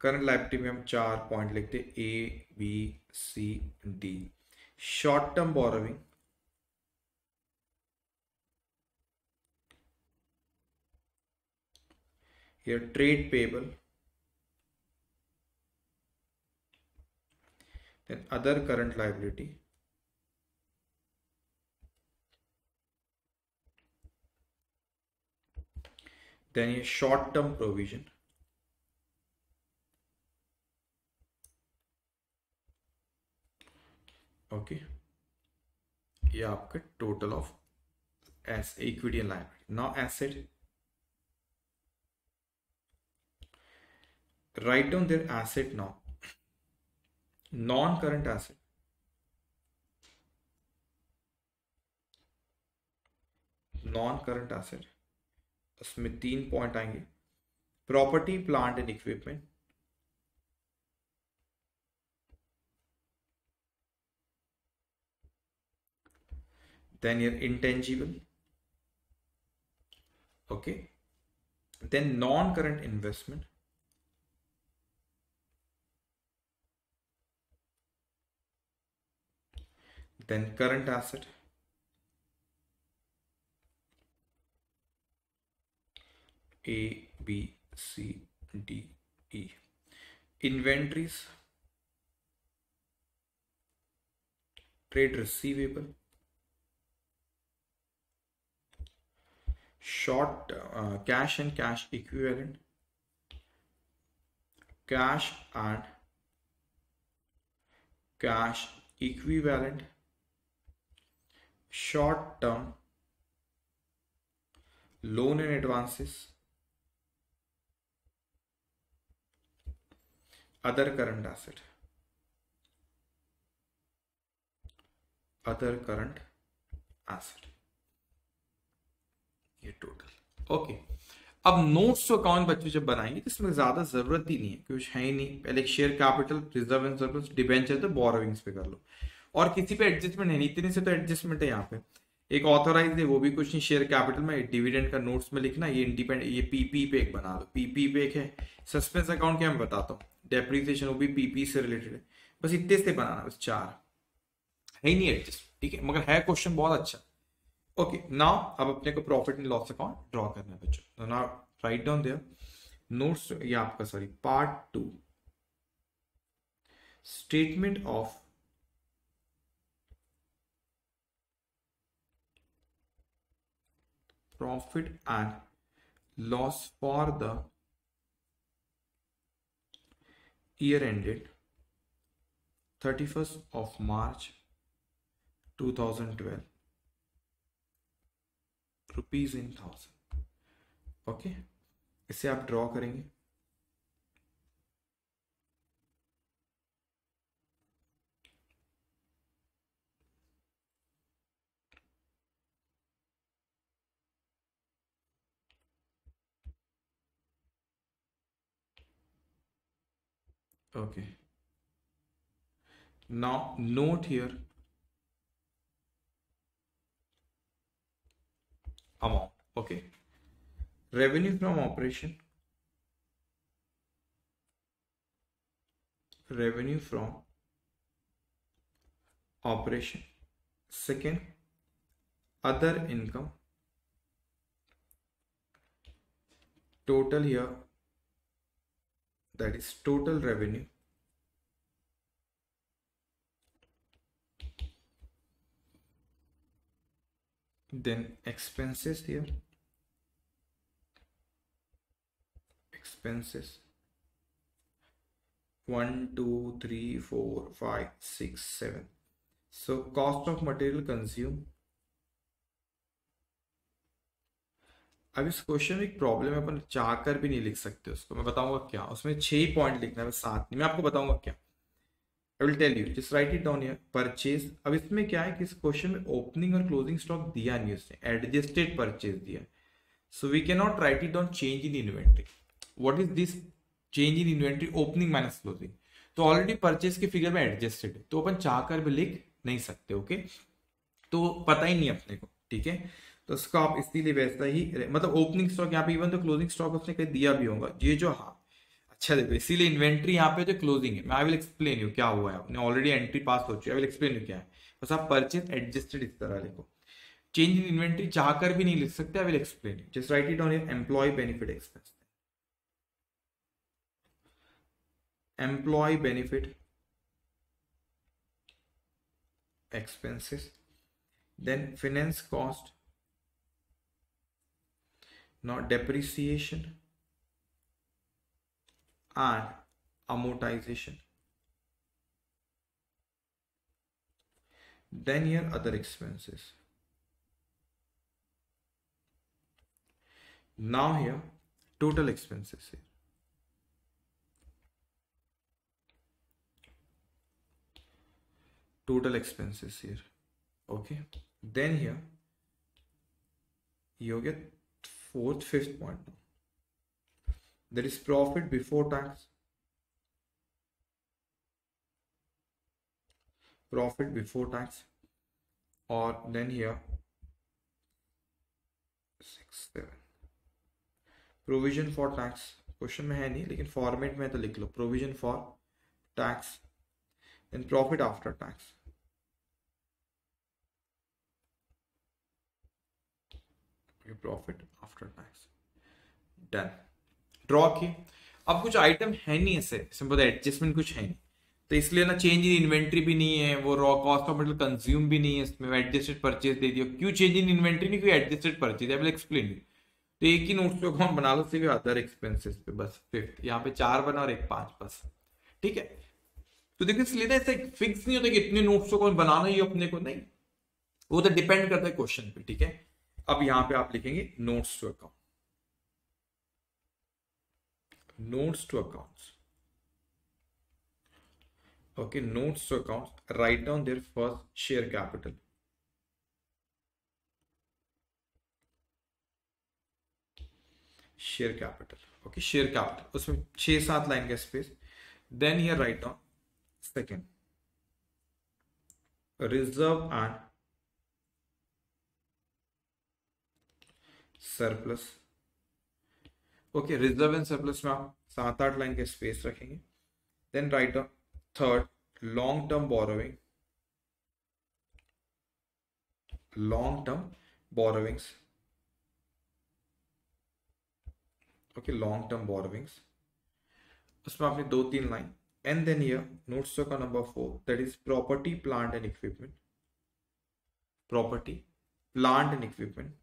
current liability में हम चार पॉइंट लिखते A B C D short term borrowing here trade payable then other current liability then a short term provision. Okay ये आपका total of S equity and liab now asset write down there asset now non current asset non current asset उसमें तीन पॉइंट आएँगे। Property plant and equipment then your intangible okay then non current investment then current asset A, B, C, D, E. Inventories, trade receivable, short uh, cash and cash equivalent, cash and cash equivalent, short term. Loan and advances other current asset. Other current asset. ये टोटल ओके अब नोट्स जो अकाउंट बच्चे जब बनाएँगे तो इसमें ज़्यादा ज़रूरत ही नहीं है कुछ है ही नहीं। पहले share capital reserve and surplus debenture तो बोरोविंग्स पे कर लो। और किसी पे एडजस्टमेंट है नहीं, इतने से तो एडजस्टमेंट है यहाँ पे। एक ऑथोराइज है, वो भी कुछ नहीं शेयर कैपिटल में डिविडेंड का नोट्स में लिखना, ये इंडिपेंडेंट ये पीपी पे एक बना दो पीपी पे एक है सस्पेंस अकाउंट क्या मैं बताता हूँ। डेप्रीसिएशन वो भी पीपी से रिलेटेड है। बस इतने से बनाना, बस चार। है ही नहीं एडजस्ट ठीक है? मगर है क्वेश्चन बहुत अच्छा। ओके नाउ अब अपने को profit and loss account draw करना है, बच्चों। Now write down there notes ये आपका sorry part two statement of profit and loss for the year ended 31st of March 2012 rupees in thousand okay इसे आप ड्रॉ करेंगे okay. Now note here amount. Okay. Revenue from operation. Revenue from operation. Second other income. Total here that is total revenue. Then expenses here. Expenses. One two three four five six seven. So cost of material consumed अब इस क्वेश्चन में एक प्रॉब्लम है अपन चाह कर भी नहीं लिख सकते उसको। मैं बताऊँगा क्या? उसमें छह ही पॉइंट लिखना है सात नहीं, मैं आपको बताऊँगा क्या? I will tell you just write it down here purchase अब इसमें क्या है कि इस क्वेश्चन में ओपनिंग और क्लोजिंग स्टॉक दिया नहीं उसने। एडजस्टेड परचेज दिया so we can not write it down change in inventory what is this change in inventory opening minus closing तो ऑलरेडी परचेज के फिगर में एडजस्टेड है। तो अपन चाह कर भी लिख नहीं सकते ओके okay? तो पता ही नहीं अपने को, ठीक है? तो आप इसीलिए वैसा ही। मतलब ओपनिंग स्टॉक यहाँ पे इवन तो क्लोजिंग स्टॉक उसने कहीं दिया भी होगा। ये जो हाँ अच्छा देखो, इसीलिए इन्वेंट्री यहाँ पे जो क्लोजिंग है, मैं आई विल एक्सप्लेन यू क्या हुआ है। आपने ऑलरेडी एंट्री पास हो चुकी है। आई विल एक्सप्लेन यू क्या है। बस आप परचेज एडजस्टेड इस तरह लिखो। चेंज इन इन्वेंट्री चाहकर भी नहीं लिख सकते I will explain you just write it on your employee benefit expense employee benefit expenses, then finance cost now depreciation and amortization. Then here other expenses. Now here total expenses here. Total expenses here. Okay. Then here you get fourth fifth point there is profit before tax profit before tax or then here six seven provision for tax question में है नहीं लेकिन फॉर्मेट में तो लिख लो provision for tax then profit after tax Okay, profit after tax. Done. Draw किए। अब कुछ आइटम है नहीं ऐसे। सिंपल एडजस्टमेंट कुछ है नहीं। तो इसलिए ना चेंज इन इन्वेंट्री भी नहीं है वो raw cost of material consume भी नहीं है इसमें एडजस्टेड परचेज दे दिया। क्यों चेंज इन इन्वेंट्री नहीं क्यों adjusted purchase I will explain you तो एक ही नोट्स पे अकाउंट बना लो सिर्फ़ अदर एक्सपेंसेस पे बस फिफ्थ यहाँ पे चार बना और एक पाँच बस। ठीक है? तो देखो इसलिए ना ऐसे फिक्स नहीं होता कि इतने नोट्स को बनाना ही अपने को नहीं। वो तो डिपेंड करता है क्वेश्चन पे ठीक है? अब यहाँ पे आप लिखेंगे notes to account notes to account okay notes to account write down there first share capital share capital okay share capital उसमें छह सात लाइन का space then your write down second reserve and surplus. Okay reserve and surplus में आप सात आठ लाइन के स्पेस रखेंगे. Then write third long term borrowing long term borrowings okay long term borrowings उसमें आपने दो तीन line. And then year notes का number four that is property plant and equipment property plant and equipment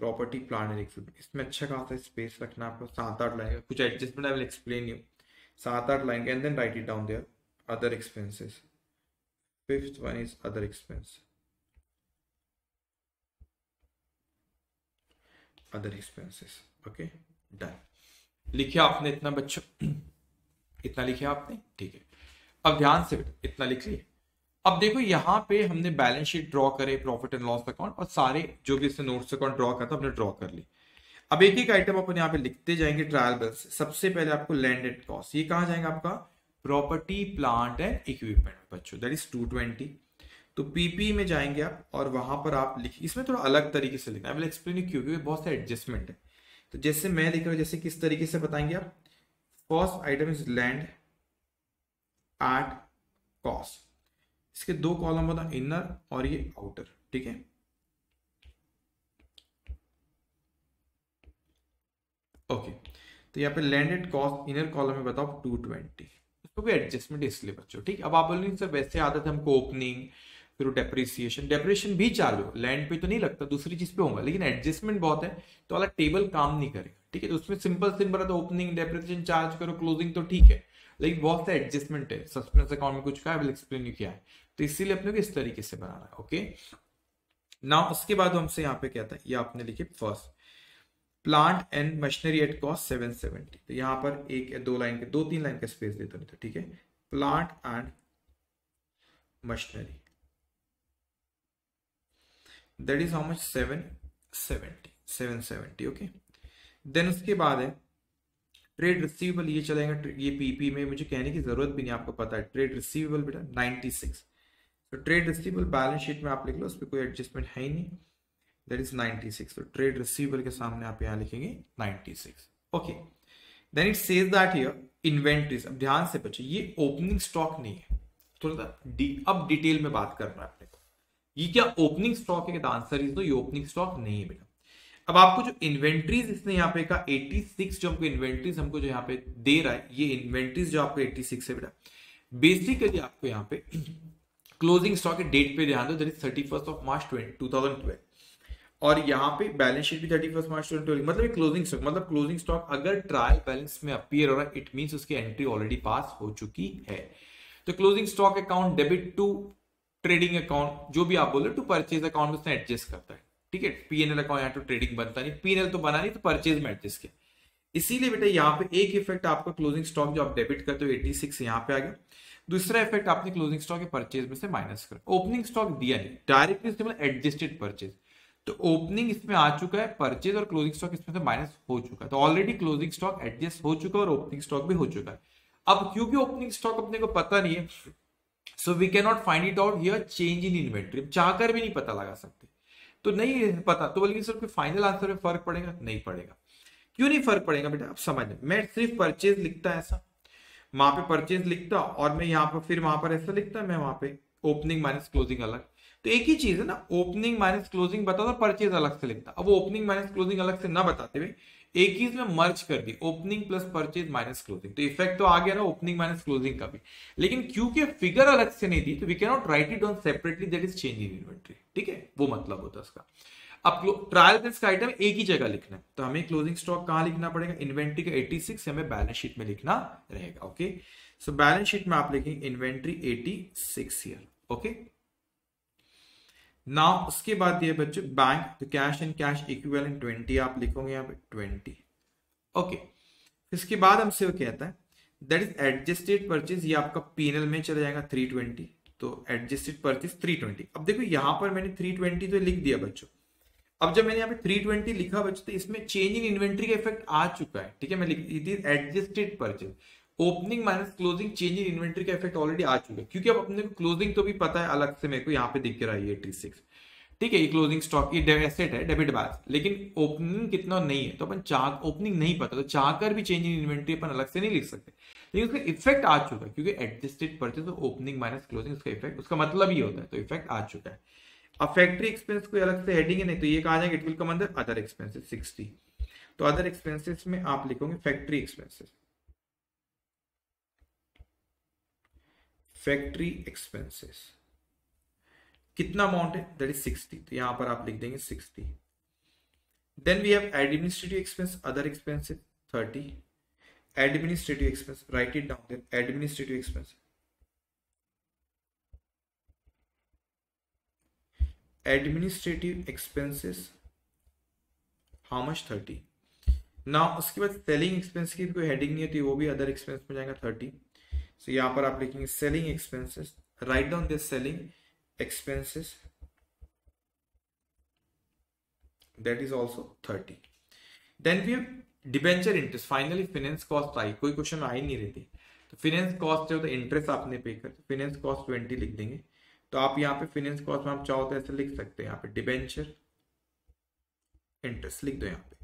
property plan and इसमें अच्छा खासा स्पेस रखना आपको, सात आठ लाइन कुछ adjustment I will explain you सात आठ line and then write it down there other expenses fifth one is other expense. Other expenses. Okay? Done. लिखिए आपने इतना बच्चों *clears throat* इतना लिखे आपने? ठीक है। अब ध्यान से इतना लिख लिए अब देखो, यहाँ पे हमने बैलेंस शीट ड्रॉ करे प्रॉफिट एंड लॉस अकाउंट और सारे जो भी इससे नोट्स अकाउंट ड्रॉ करता हमने ड्रॉ कर ली। अब एक एक आइटम अपन यहाँ पे लिखते जाएँगे ट्रायल बैलेंस सबसे पहले आपको लैंडेड कॉस्ट ये कहा जाएगा आपका? प्रॉपर्टी प्लांट एंड इक्विपमेंट बच्चों दैट इज़ टू ट्वेंटी तो पीपी में जाएँगे आप, और वहाँ पर आप लिखिए इसमें थोड़ा अलग तरीके से लिखना आई विल एक्सप्लेन क्यों क्योंकि बहुत सारे एडजस्टमेंट है। तो जैसे मैं लिख रहा हूँ, जैसे किस तरीके से बताएँगे आप? First item is land at cost इसके दो कॉलम होता इनर और ये आउटर, ठीक है? ओके तो यहाँ पे लैंडेड कॉस्ट इनर कॉलम में बताओ टू ट्वेंटी इसको भी एडजस्टमेंट इसलिए बच्चों, ठीक अब आप बोलेंगे सर, वैसे आदत है हमको ओपनिंग फिर डेप्रिसिएशन डेप्रिसिएशन भी हो लैंड पे तो नहीं लगता, दूसरी चीज़ पे होगा, लेकिन एडजस्टमेंट बहुत है तो वाला टेबल काम नहीं करेगा, ठीक है? तो उसमें सिंपल सिंपल है तो ओपनिंग डेप्रिसिएशन चार्ज करो क्लोजिंग तो ठीक है, लेकिन बहुत सा एडजस्टमेंट है सस्पेंस अकाउंट में कुछ का एक्सप्लेन किया है। तो इसीलिए अपने इस तरीके से बनाना है ओके ना उसके बाद हमसे यहाँ पे क्या था? ये आपने लिखे first plant and machinery at cost seven seventy तो यहाँ पर एक दो लाइन के, दो तीन लाइन का स्पेस देता नहीं तो ठीक है? Plant and machinery that is how much seven seventy seven seventy okay then उसके बाद है ट्रेड रिसीवेबल ये चलेगा, ये पीपी में मुझे कहने की ज़रूरत भी नहीं, आपको पता है ट्रेड रिसीवेबल बेटा 96 तो ट्रेड रिसीवेबल बैलेंस शीट में आप लिख लो उस पर कोई एडजस्टमेंट है ही नहीं। दैट इज़ 96 तो ट्रेड रिसीवेबल के सामने आप यहाँ लिखेंगे 96 okay then it says that here inventories अब ध्यान से बच्चे, ये ओपनिंग स्टॉक नहीं है। थोड़ा सा अब डिटेल में बात करना है अपने को। ये क्या ओपनिंग स्टॉक है? आंसर इज़ तो ये ओपनिंग स्टॉक नहीं है बेटा। अब आपको जो इन्वेंट्रीज इसने यहाँ पे कहा 86 जो हमको इन्वेंट्रीज हमको जो यहाँ पे दे रहा है, ये इन्वेंट्रीज जो आपको 86 है बेटा। बेसिकली आपको यहाँ पे क्लोजिंग स्टॉक के डेट पे ध्यान दो that is thirty first of March two thousand twelve और यहाँ पे बैलेंस शीट भी थर्टी फ़र्स्ट मार्च ट्वेंटी मतलब क्लोजिंग स्टॉक मतलब क्लोजिंग स्टॉक अगर ट्रायल बैलेंस में अपियर हो रहा है इट मीन उसकी एंट्री ऑलरेडी पास हो चुकी है। तो closing stock account debit to trading account जो भी आप बोले टू परचेज अकाउंट उसने एडजस्ट करता है। ठीक है? पीएनएल अकाउंट यहाँ तो ट्रेडिंग बनता नहीं पीएनएल तो बना नहीं तो परचेज में एडजस्ट किया। इसीलिए बेटा यहाँ पे एक इफ़ेक्ट आपका क्लोजिंग स्टॉक जो आप डेबिट करते हो 86 यहाँ पे आ गया। दूसरा इफ़ेक्ट आपने क्लोजिंग स्टॉक के परचेज में से माइनस कर। ओपनिंग स्टॉक दिया नहीं डायरेक्टली एडजस्टेड परचेज तो ओपनिंग इसमें आ चुका है परचेज और क्लोजिंग स्टॉक इसमें से माइनस हो चुका है। तो ऑलरेडी क्लोजिंग स्टॉक एडजस्ट हो चुका है और ओपनिंग स्टॉक भी हो चुका है। अब क्योंकि ओपनिंग स्टॉक अपने को पता नहीं है so we can not find it out here change in inventory चाहकर भी नहीं पता लगा सकते। तो नहीं पता तो बल्कि सर फाइनल आंसर में फ़र्क पड़ेगा? नहीं पड़ेगा। क्यों नहीं फ़र्क पड़ेगा बेटा? आप समझ मैं सिर्फ़ परचेज लिखता है ऐसा। वहाँ पे परचेज लिखता और मैं यहाँ पर फिर वहाँ पर ऐसा लिखता मैं वहाँ पे ओपनिंग माइनस क्लोजिंग अलग। तो एक ही चीज़ है ना ओपनिंग माइनस क्लोजिंग बता दो परचेज अलग से लिखता। अब ओपनिंग माइनस क्लोजिंग अलग से ना बताते हुए, एक ही में मर्ज कर दी opening plus purchase minus closing तो इफ़ेक्ट तो आ गया ना ओपनिंग माइनस क्लोजिंग का भी। लेकिन क्योंकि फिगर अलग से नहीं दी तो we can not write it on separately that is change in inventory ठीक है? वो मतलब होता है उसका। अब ट्रायल बैलेंस का आइटम एक ही जगह लिखना है। तो हमें क्लोजिंग स्टॉक कहाँ लिखना पड़ेगा? इन्वेंट्री का 86 हमें बैलेंस शीट में लिखना रहेगा ओके सो बैलेंस शीट में आप लिखेंगे इन्वेंट्री 86 ईयर ओके ना उसके बाद दिए बच्चों बैंक तो cash and cash equivalent twenty आप लिखोगे यहाँ पे ट्वेंटी ओके इसके बाद हमसे वो कहता है दैट इज़ एडजस्टेड परचेज ये आपका पीएनएल में चला जाएगा थ्री ट्वेंटी तो एडजस्टेड परचेज थ्री ट्वेंटी अब देखो, यहाँ पर मैंने थ्री ट्वेंटी तो लिख दिया बच्चों। अब जब मैंने यहाँ पे थ्री ट्वेंटी लिखा बच्चों तो इसमें चेंज इन इन्वेंट्री का इफ़ेक्ट आ चुका है। ठीक है, मैं it is adjusted purchase opening minus closing change in inventory का इफ़ेक्ट ऑलरेडी आ चुका है। क्योंकि अब अपने को क्लोजिंग तो भी पता है, अलग से मेरे को यहाँ पे दिख रहा है एटी सिक्स ठीक है, ये क्लोजिंग स्टॉक ये एसेट है डेबिट बैलेंस लेकिन ओपनिंग कितना नहीं है तो अपन चाह ओपनिंग नहीं पता तो चाहकर भी चेंज इन इन्वेंट्री अपन अलग से नहीं लिख सकते। लेकिन उसका इफ़ेक्ट आ चुका है, क्योंकि adjusted purchase opening minus closing उसका इफ़ेक्ट उसका मतलब ही होता है तो इफ़ेक्ट आ चुका है। अब फैक्ट्री एक्सपेंस कोई अलग से हेडिंग है नहीं तो ये कहा जाएगा? It will come under other expenses sixty तो अदर एक्सपेंसेस में आप लिखोगे फैक्ट्री एक्सपेंसेस फैक्ट्री एक्सपेंसेस कितना अमाउंट है? दैट इज़ सिक्सटी तो यहाँ पर आप लिख देंगे sixty then we have administrative expense other expenses thirty administrative expense write it down administrative expense administrative expenses how much thirty ना उसके बाद सेलिंग एक्सपेंस की कोई हेडिंग नहीं होती, वो भी अदर एक्सपेंस में जाएगा थर्टी सो यहाँ पर आप लिखेंगे selling expenses write down this selling expenses that is also thirty then we debenture interest finally finance cost आई. कोई क्वेश्चन आई नहीं रहती. तो फाइनेंस कॉस्ट है तो इंटरेस्ट आपने पे कर फाइनेंस कॉस्ट ट्वेंटी लिख देंगे. तो आप यहाँ पे फाइनेंस कॉस्ट में आप चाहो तो ऐसे लिख सकते हैं। यहाँ पे डिबेंचर इंटरेस्ट लिख दो यहाँ पे।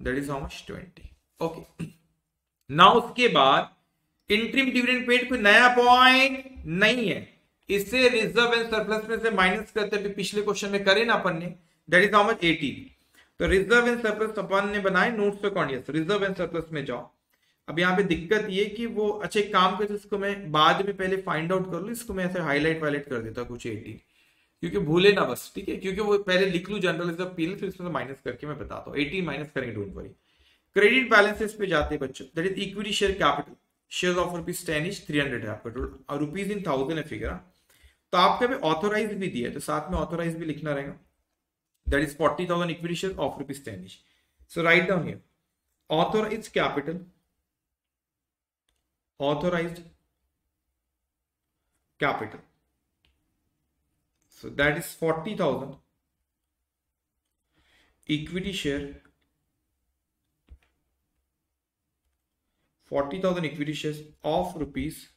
That is how much twenty okay ना उसके बाद इंट्रीम डिविडेंड पेड कोई नया पॉइंट नहीं है। इससे रिज़र्व एंड सरप्लस में से माइनस करते भी पिछले क्वेश्चन में करे ना अपन ने। That is how much eighty तो रिज़र्व एंड सरप्लस अपन ने बनाए नोट्स पे कौन रिज़र्व एंड सरप्लस में जाओ। अब यहाँ पे दिक्कत ये कि वो अच्छे काम करते, इसको मैं बाद में पहले फाइंड आउट कर लू, इसको मैं ऐसे हाईलाइट वाइलाइट कर देता कुछ एटी क्योंकि भूले ना बस, ठीक है? क्योंकि वो पहले लिख लू जनरल रिज़र्व पी फिर इसमें माइनस करके मैं बताता हूँ। एटीन माइनस करेंगे डोंट वरी क्रेडिट बैलेंसेस पे जाते हैं बच्चों। That is equity share capital share of rupees ten is three hundred है आपका टोटल और रुपीज़ इन थाउज़ेंड है फिगर तो आपका भी ऑथोराइज भी दिया तो साथ में ऑथोराइज भी लिखना रहेगा। That is forty thousand equity share of rupees ten is so write down here authorise capital authorized capital. So that is 40,000 equity share 40,000 equity shares of rupees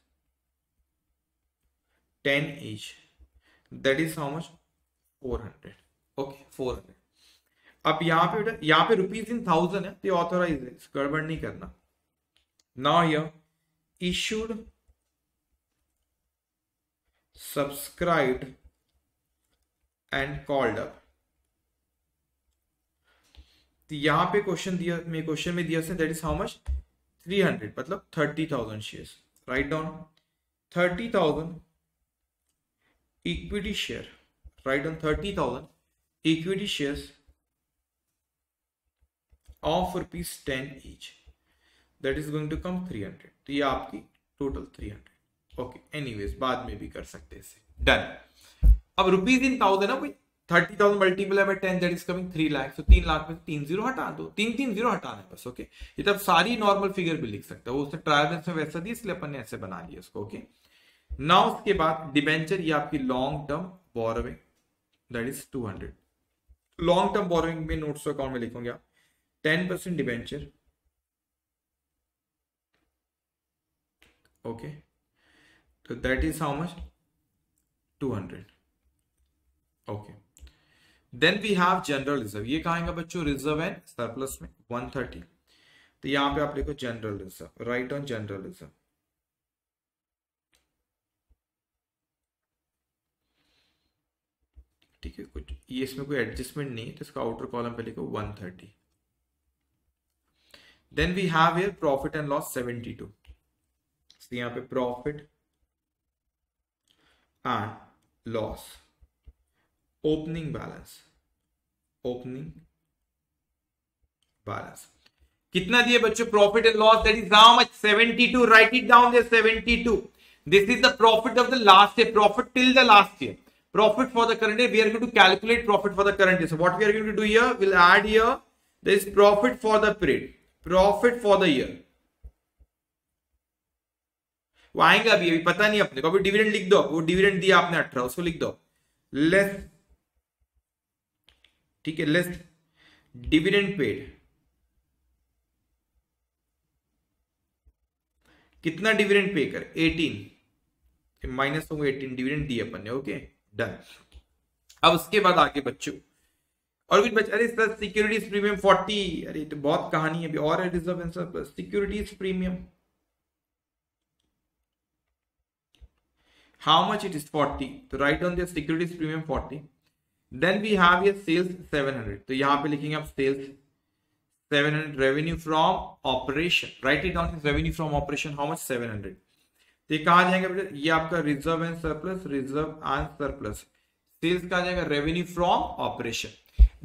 10 each that is how much 400 okay 400 अब यहाँ पे यहाँ पे रुपीज़ इन थाउज़ेंड है तो ऑथोराइज है गड़बड़ नहीं करना now here issued subscribed and called up. तो यहाँ पे क्वेश्चन दिया मैं क्वेश्चन में दिया दैट इज़ हाउ मच 300 मतलब 30,000 shares write down 30,000 equity share write down 30,000 equity shares of rupees 10 each that is going to come 300 तो ये आपकी टोटल 300 ओके एनीवेज बाद में भी कर सकते हैं इसे. डन अब रुपीज़ इन थाउज़ेंड ना, कोई thirty thousand multiple by ten that is coming three lakh तो तीन लाख में तीन ज़ीरो हटा दो. तीन तीन ज़ीरो हटाना है बस ओके ये तब सारी नॉर्मल फिगर भी लिख सकते हो. उसने ट्रायल में वैसा दी इसलिए अपन ने ऐसे बना लिया उसको ओके ना उसके बाद डिबेंचर ये आपकी long term borrowing that is two hundred long term borrowing में नोट्स अकाउंट में लिखोगे आप. Ten percent debenture okay. So that is how much? 200 okay. Then we have general reserve ये कहा बच्चों? रिज़र्व एंड सरप्लस में 130 तो यहाँ पे आप लिखो general reserve write on general reserve ठीक है, कुछ ये इसमें कोई एडजस्टमेंट नहीं है तो इसका आउटर कॉलम पे लिखो 130 then we have here profit and loss 72 so यहाँ पे profit and loss opening balance opening balance कितना दिए बच्चों? Profit and loss that is how much 72 write it down there 72 this is the profit of the last year profit till the last year profit for the current year we are going to calculate profit for the current year so what we are going to do here will add here this profit for the period profit for the year वो आएँगे अभी अभी पता नहीं अपने को। अभी डिविडेंड लिख दो। वो डिविडेंड दिया आपने अठारह, उसको लिख दो। लेस ठीक है लेस डिविडेंड पेड कितना डिविडेंड पे कर? 18 माइनस होंगे एटीन डिविडेंड दिए अपन ने ओके डन अब उसके बाद आगे बच्चों। और कुछ बच्चे अरे सर सिक्योरिटीज प्रीमियम 40 अरे तो बहुत कहानी है, अभी और reserve securities premium How much it is 40. So write down the securities premium 40. Then we have here sales 700. तो यहाँ पे लिखेंगे आप sales 700 revenue from operation. Write it down revenue from operation. How much 700. तो ये कहा जाएगा बेटा ये आपका reserve and surplus reserve and surplus sales कहा जाएगा revenue from operation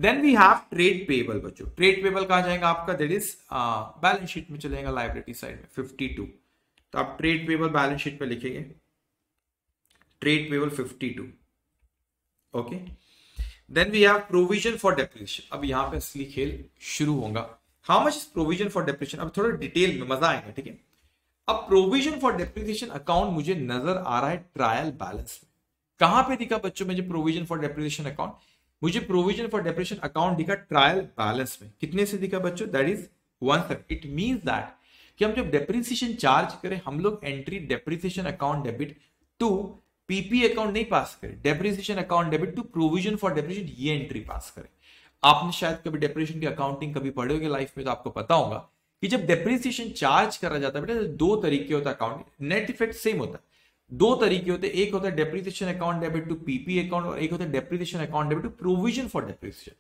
then we have trade payable बच्चों ट्रेड पेबल कहा जाएगा आपका दैट इज़ बैलेंस शीट में चलेगा लाइबिलिटी साइड में 52 तो आप ट्रेड पेबल बैलेंस शीट पे लिखेंगे trade payable 52 okay then we have provision for depreciation अब यहाँ पे असली खेल शुरू होगा। How much is provision for depreciation अब थोड़ा डिटेल में मज़ा आएगा, ठीक है? अब प्रोविज़न फॉर डेप्रिसिएशन अकाउंट मुझे नज़र आ रहा है ट्रायल बैलेंस कहाँ पे दिखा बच्चों, मुझे प्रोविज़न फॉर डेप्रिसिएशन अकाउंट मुझे प्रोविज़न फॉर डेप्रिसिएशन अकाउंट दिखा ट्रायल बैलेंस में। कितने से दिखा बच्चों? That is one it means that कि हम जब डेप्रिसिएशन चार्ज करें, हम लोग entry depreciation account debit to PP account नहीं पास करें depreciation account debit to provision for depreciation ये एंट्री पास करें। आपने शायद कभी डेप्रिसिएशन की अकाउंटिंग कभी पढ़े होगे लाइफ में तो आपको पता होगा कि जब डेप्रिसिएशन चार्ज करा जाता है, बेटा तो दो तरीके होता है अकाउंट नेट इफ़ेक्ट सेम होता है। दो तरीके होते हैं। एक होता है depreciation account debit to PP account और एक होता है depreciation account debit to provision for depreciation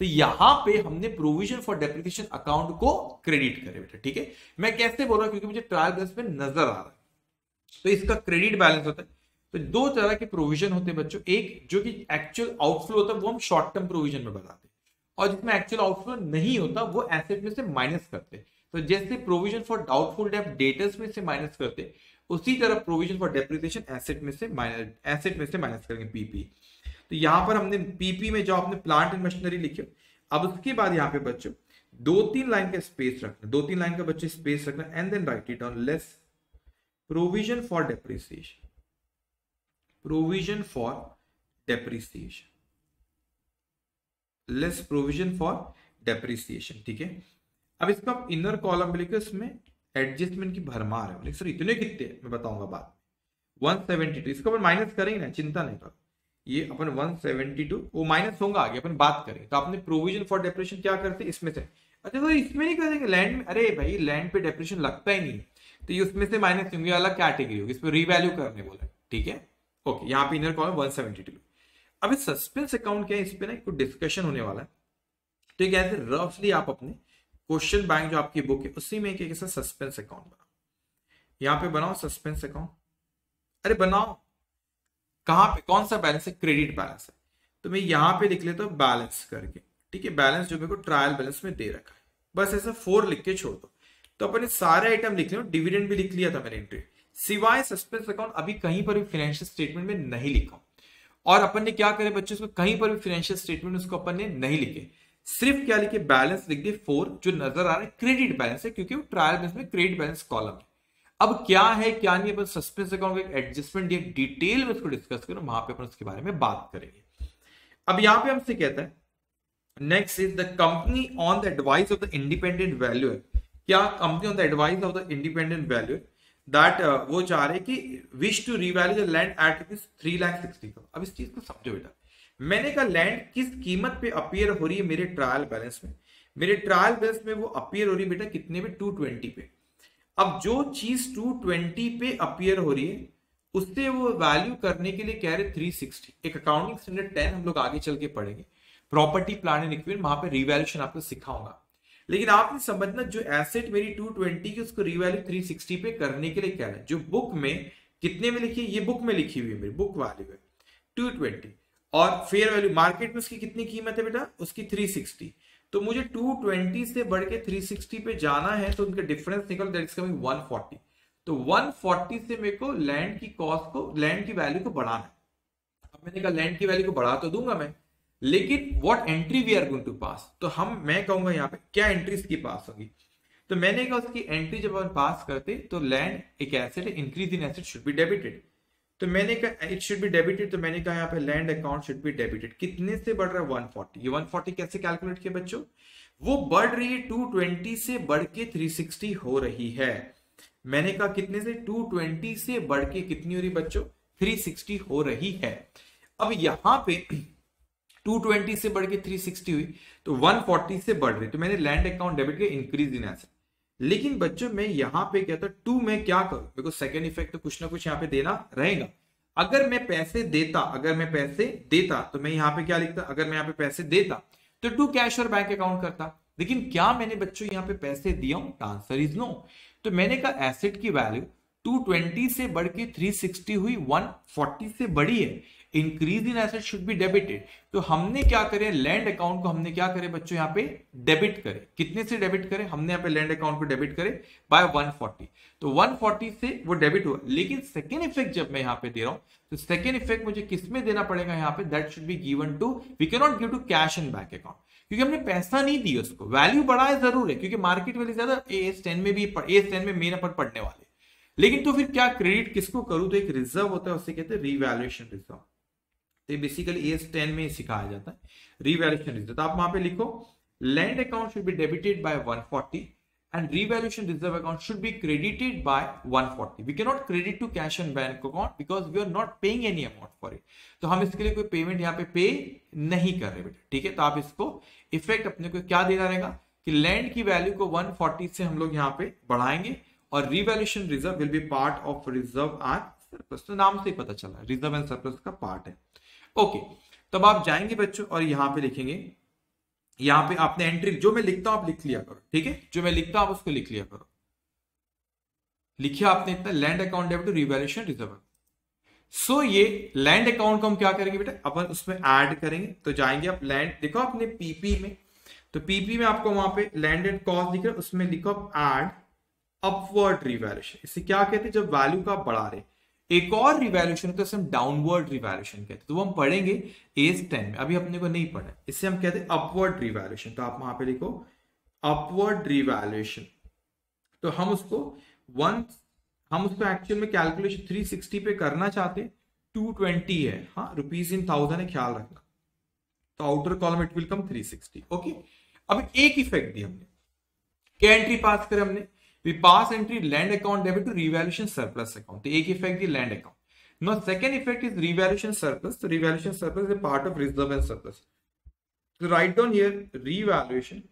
तो यहाँ पे हमने प्रोविज़न फॉर डेप्रिसिएशन अकाउंट को क्रेडिट करे, बेटा, ठीक है? मैं कैसे बोल रहा हूँ? क्योंकि मुझे ट्रायल बैलेंस में नज़र आ रहा है। तो इसका क्रेडिट बैलेंस होता है। तो दो तरह के प्रोविज़न होते हैं बच्चों। एक जो कि एक्चुअल आउटफ्लो होता है, वो हम शॉर्ट टर्म प्रोविज़न में बताते हैं। और जिसमें एक्चुअल आउटफ्लो नहीं होता, वो एसेट में से माइनस करते हैं। तो जैसे provision for doubtful debt debtors में से माइनस करते उसी तरह प्रोविज़न फॉर डेप्रिसिएशन एसेट में से माइनस एसेट में से माइनस करेंगे पीपी तो यहाँ पर हमने पीपी में जो आपने प्लांट एंड मशीनरी लिखी, अब उसके बाद यहाँ पे बच्चों दो तीन लाइन का स्पेस रखना दो तीन लाइन का बच्चे स्पेस रखना and then write it on less provision for depreciation provision for depreciation less provision for depreciation ठीक है? अब इसका इनर कॉलम में लिखो, इसमें एडजस्टमेंट की भरमार है। सर इतने कितने मैं बताऊँगा बाद सेवेंटी टू इसको अपन माइनस करेंगे ना, चिंता नहीं करो। ये अपन वन सेवेंटी टू वो माइनस होगा आगे, अपन बात करेंगे। तो आपने प्रोविज़न फॉर डेप्रेशन क्या करते इसमें से। अच्छा तो इसमें नहीं करेंगे लैंड में? अरे भाई लैंड पे डेप्रेशन लगता ही नहीं तो ये उसमें से माइनस होंगे अलग कैटेगरी होगी, इसमें रीवैल्यू करने बोला ठीक है? ओके यहाँ पे inner column one seventy two अब सस्पेंस अकाउंट क्या है इस पे ना कुछ डिस्कशन होने वाला है। तो ये कहते रफली आप अपने क्वेश्चन बैंक जो आपकी बुक है, उसी में एक सस्पेंस अकाउंट बनाओ। यहाँ पे बनाओ सस्पेंस अकाउंट अरे बनाओ। कहाँ पे? कौन सा बैलेंस है? क्रेडिट बैलेंस है। तो मैं यहाँ पे लिख लेता हूँ बैलेंस करके। ठीक है बैलेंस जो मेरे को ट्रायल बैलेंस में दे रखा है। बस ऐसा फोर लिख के छोड़ दो। तो अपने सारे आइटम लिख लिया डिविडेंड भी लिख लिया था मैंने एंट्री सिवाय सस्पेंस अकाउंट अभी कहीं पर भी फाइनेंशियल स्टेटमेंट में नहीं लिखा और अपन ने क्या करे बच्चों उसको कहीं पर भी फाइनेंशियल स्टेटमेंट उसको अपन ने नहीं लिखे। सिर्फ़ क्या लिखे? बैलेंस लिख दिए फोर जो नज़र आ रहा है क्रेडिट बैलेंस है, क्योंकि वो ट्रायल बैलेंस में क्रेडिट बैलेंस कॉलम है। अब क्या है, क्या नहीं, अपन सस्पेंस अकाउंट का एडजस्टमेंट या डिटेल में उसको डिस्कस करो, वहाँ पे अपन उसके बारे में बात करेंगे। अब यहाँ पे हमसे कहता है next is the company on the advice of the independent value क्या company on the advice of the independent value that वो चाह रहे कि wish to revalue the land at rupees three lakh sixty अब इस चीज़ को समझो बेटा। मैंने कहा लैंड किस कीमत पे अपियर हो रही है मेरे ट्रायल बैलेंस में? मेरे ट्रायल बैलेंस में वो अपियर हो रही है बेटा कितने पे? टू ट्वेंटी पे। अब जो चीज़ टू ट्वेंटी पे अपियर हो रही है, उससे वो वैल्यू करने के लिए कह रहे थ्री सिक्सटी एक अकाउंटिंग स्टैंडर्ड टेन हम लोग आगे चल के पढ़ेंगे। प्रॉपर्टी प्लान एंड इक्विपमेंट वहाँ पे रिवैल्यूशन आपको सिखाऊँगा। लेकिन आपने समझना जो एसेट मेरी 220 की उसको रिवैल्यू 360 पे करने के लिए क्या है? जो बुक में, कितने में लिखी है? ये बुक में लिखी हुई है मेरी बुक वैल्यू है 220 और फेयर वैल्यू मार्केट में उसकी कितनी कीमत है बेटा? उसकी 360 तो मुझे 220 से बढ़ के 360 पे जाना है तो उनका डिफरेंस निकल दैट इज़ कमिंग 140 तो 140 से मेरे को लैंड की कॉस्ट को लैंड की वैल्यू को बढ़ाना है। अब मैंने कहा लैंड की वैल्यू को बढ़ा तो दूँगा मैं। लेकिन what entry we are going to pass तो हम, मैं कहूँगा यहाँ पे, क्या एंट्री इसकी पास होगी? तो मैंने कहा उसकी एंट्री जब हम पास करते तो लैंड एक asset increase in asset should be debited तो मैंने कहा इट शुड बी डेबिटेड तो मैंने कहा यहाँ पे land account should be debited कितने से बढ़ रहा है? 140 ये 140 कैसे कैलकुलेट किया बच्चों? वो बढ़ रही है 220 से बढ़ के 360 हो रही है. मैंने कहा कितने से? 220 से बढ़ के कितनी हो रही बच्चों? 360 हो रही है. अब यहाँ पे 220 से बढ़ के 360 हुई तो 140 से बढ़ रही। तो मैंने लैंड अकाउंट डेबिट के इंक्रीज इन एसेट लेकिन बच्चों, मैं यहाँ पे कहता टू मैं क्या करूँ? बिकॉज़ सेकेंड इफ़ेक्ट तो कुछ ना कुछ यहाँ पे देना रहेगा। अगर मैं पैसे देता, अगर मैं पैसे देता तो मैं यहाँ पे क्या लिखता? अगर मैं यहाँ पे पैसे देता तो टू कैश और बैंक अकाउंट करता। लेकिन क्या मैंने बच्चों यहाँ पे पैसे दिया हूँ? आंसर इज़ नो तो मैंने कहा एसेट की वैल्यू 220 से बढ़ के 360 हुई 140 से बड़ी है। Increase in asset should be debited तो हमने क्या करे? लैंड अकाउंट को हमने क्या करे बच्चों यहाँ पे? डेबिट करे। कितने से डेबिट करे? हमने यहाँ पे लैंड अकाउंट को डेबिट करे बाय 140 तो 140 से वो डेबिट हुआ। लेकिन सेकेंड इफ़ेक्ट जब मैं यहाँ पे दे रहा हूँ तो सेकेंड इफ़ेक्ट मुझे किसमें देना पड़ेगा यहाँ पे? That should be given to we can not give to cash in bank account क्योंकि हमने पैसा नहीं दिया उसको। वैल्यू बढ़ा है ज़रूर है, क्योंकि मार्केट वैल्यू ज़्यादा एस टेन में भी एस टेन में मेन अपन पढ़ने वाले। लेकिन तो फिर क्या क्रेडिट किसको करूँ? तो एक रिज़र्व होता है, उसे कहते हैं रिवैल्यूएशन रिज़र्व तो बेसिकली एस टेन में सिखाया जाता है। रिवैल्यूएशन रिज़र्व तो आप वहाँ पे लिखो land account should be debited by 140 and revaluation reserve account should be credited by 140 we cannot credit to cash and bank account because we are not paying any amount for it. तो हम इसके लिए कोई पेमेंट यहाँ पे पे नहीं कर रहे बेटा। ठीक है? तो आप इसको इफ़ेक्ट अपने को क्या देना रहेगा कि लैंड की वैल्यू को 140 से हम लोग यहाँ पे बढ़ाएँगे और revaluation reserve will be part of reserve and surplus तो नाम से ही पता चला रिज़र्व एंड सरप्लस का पार्ट है। ओके, तब आप जाएँगे बच्चों और यहाँ पे लिखेंगे, यहाँ पे आपने एंट्री जो मैं लिखता हूँ आप लिख लिया करो, ठीक है? जो मैं लिखता हूँ आप उसको लिख लिया करो। लिखिए आपने इतना land account debit revaluation reserve so ये लैंड अकाउंट को हम क्या करेंगे बेटा? अपन उसमें ऐड करेंगे तो जाएँगे आप लैंड देखो आपने पीपी में तो पीपी में आपको वहाँ पे लैंडेड कॉस्ट दिख रहा है, उसमें लिखो आप एड अपवर्ड रिवैल्यूएशन इसे क्या कहते हैं? जब वैल्यू का बढ़ा रहे एक और रिवैल्यूशन है तो इसे हम डाउनवर्ड रिवैल्यूशन कहते हैं। तो हम पढ़ेंगे एज टेन में। अभी अपने को नहीं पढ़ा इससे हम कहते हैं अपवर्ड रिवैल्यूशन तो आप वहाँ पे लिखो अपवर्ड रिवैल्यूएशन तो हम उसको वन हम उसको एक्चुअल में कैलकुलेशन 360 पे करना चाहते हैं 220 है। हाँ रुपीज़ इन थाउज़ेंड है, ख्याल रखना। तो outer column it will come 360 okay अब एक इफ़ेक्ट दी हमने। क्या एंट्री पास करें हमने। We pass entry land account debit to revaluation surplus account तो एक इफ़ेक्ट है land account now second effect is revaluation surplus so revaluation surplus is a part of reserve and surplus so write down here revaluation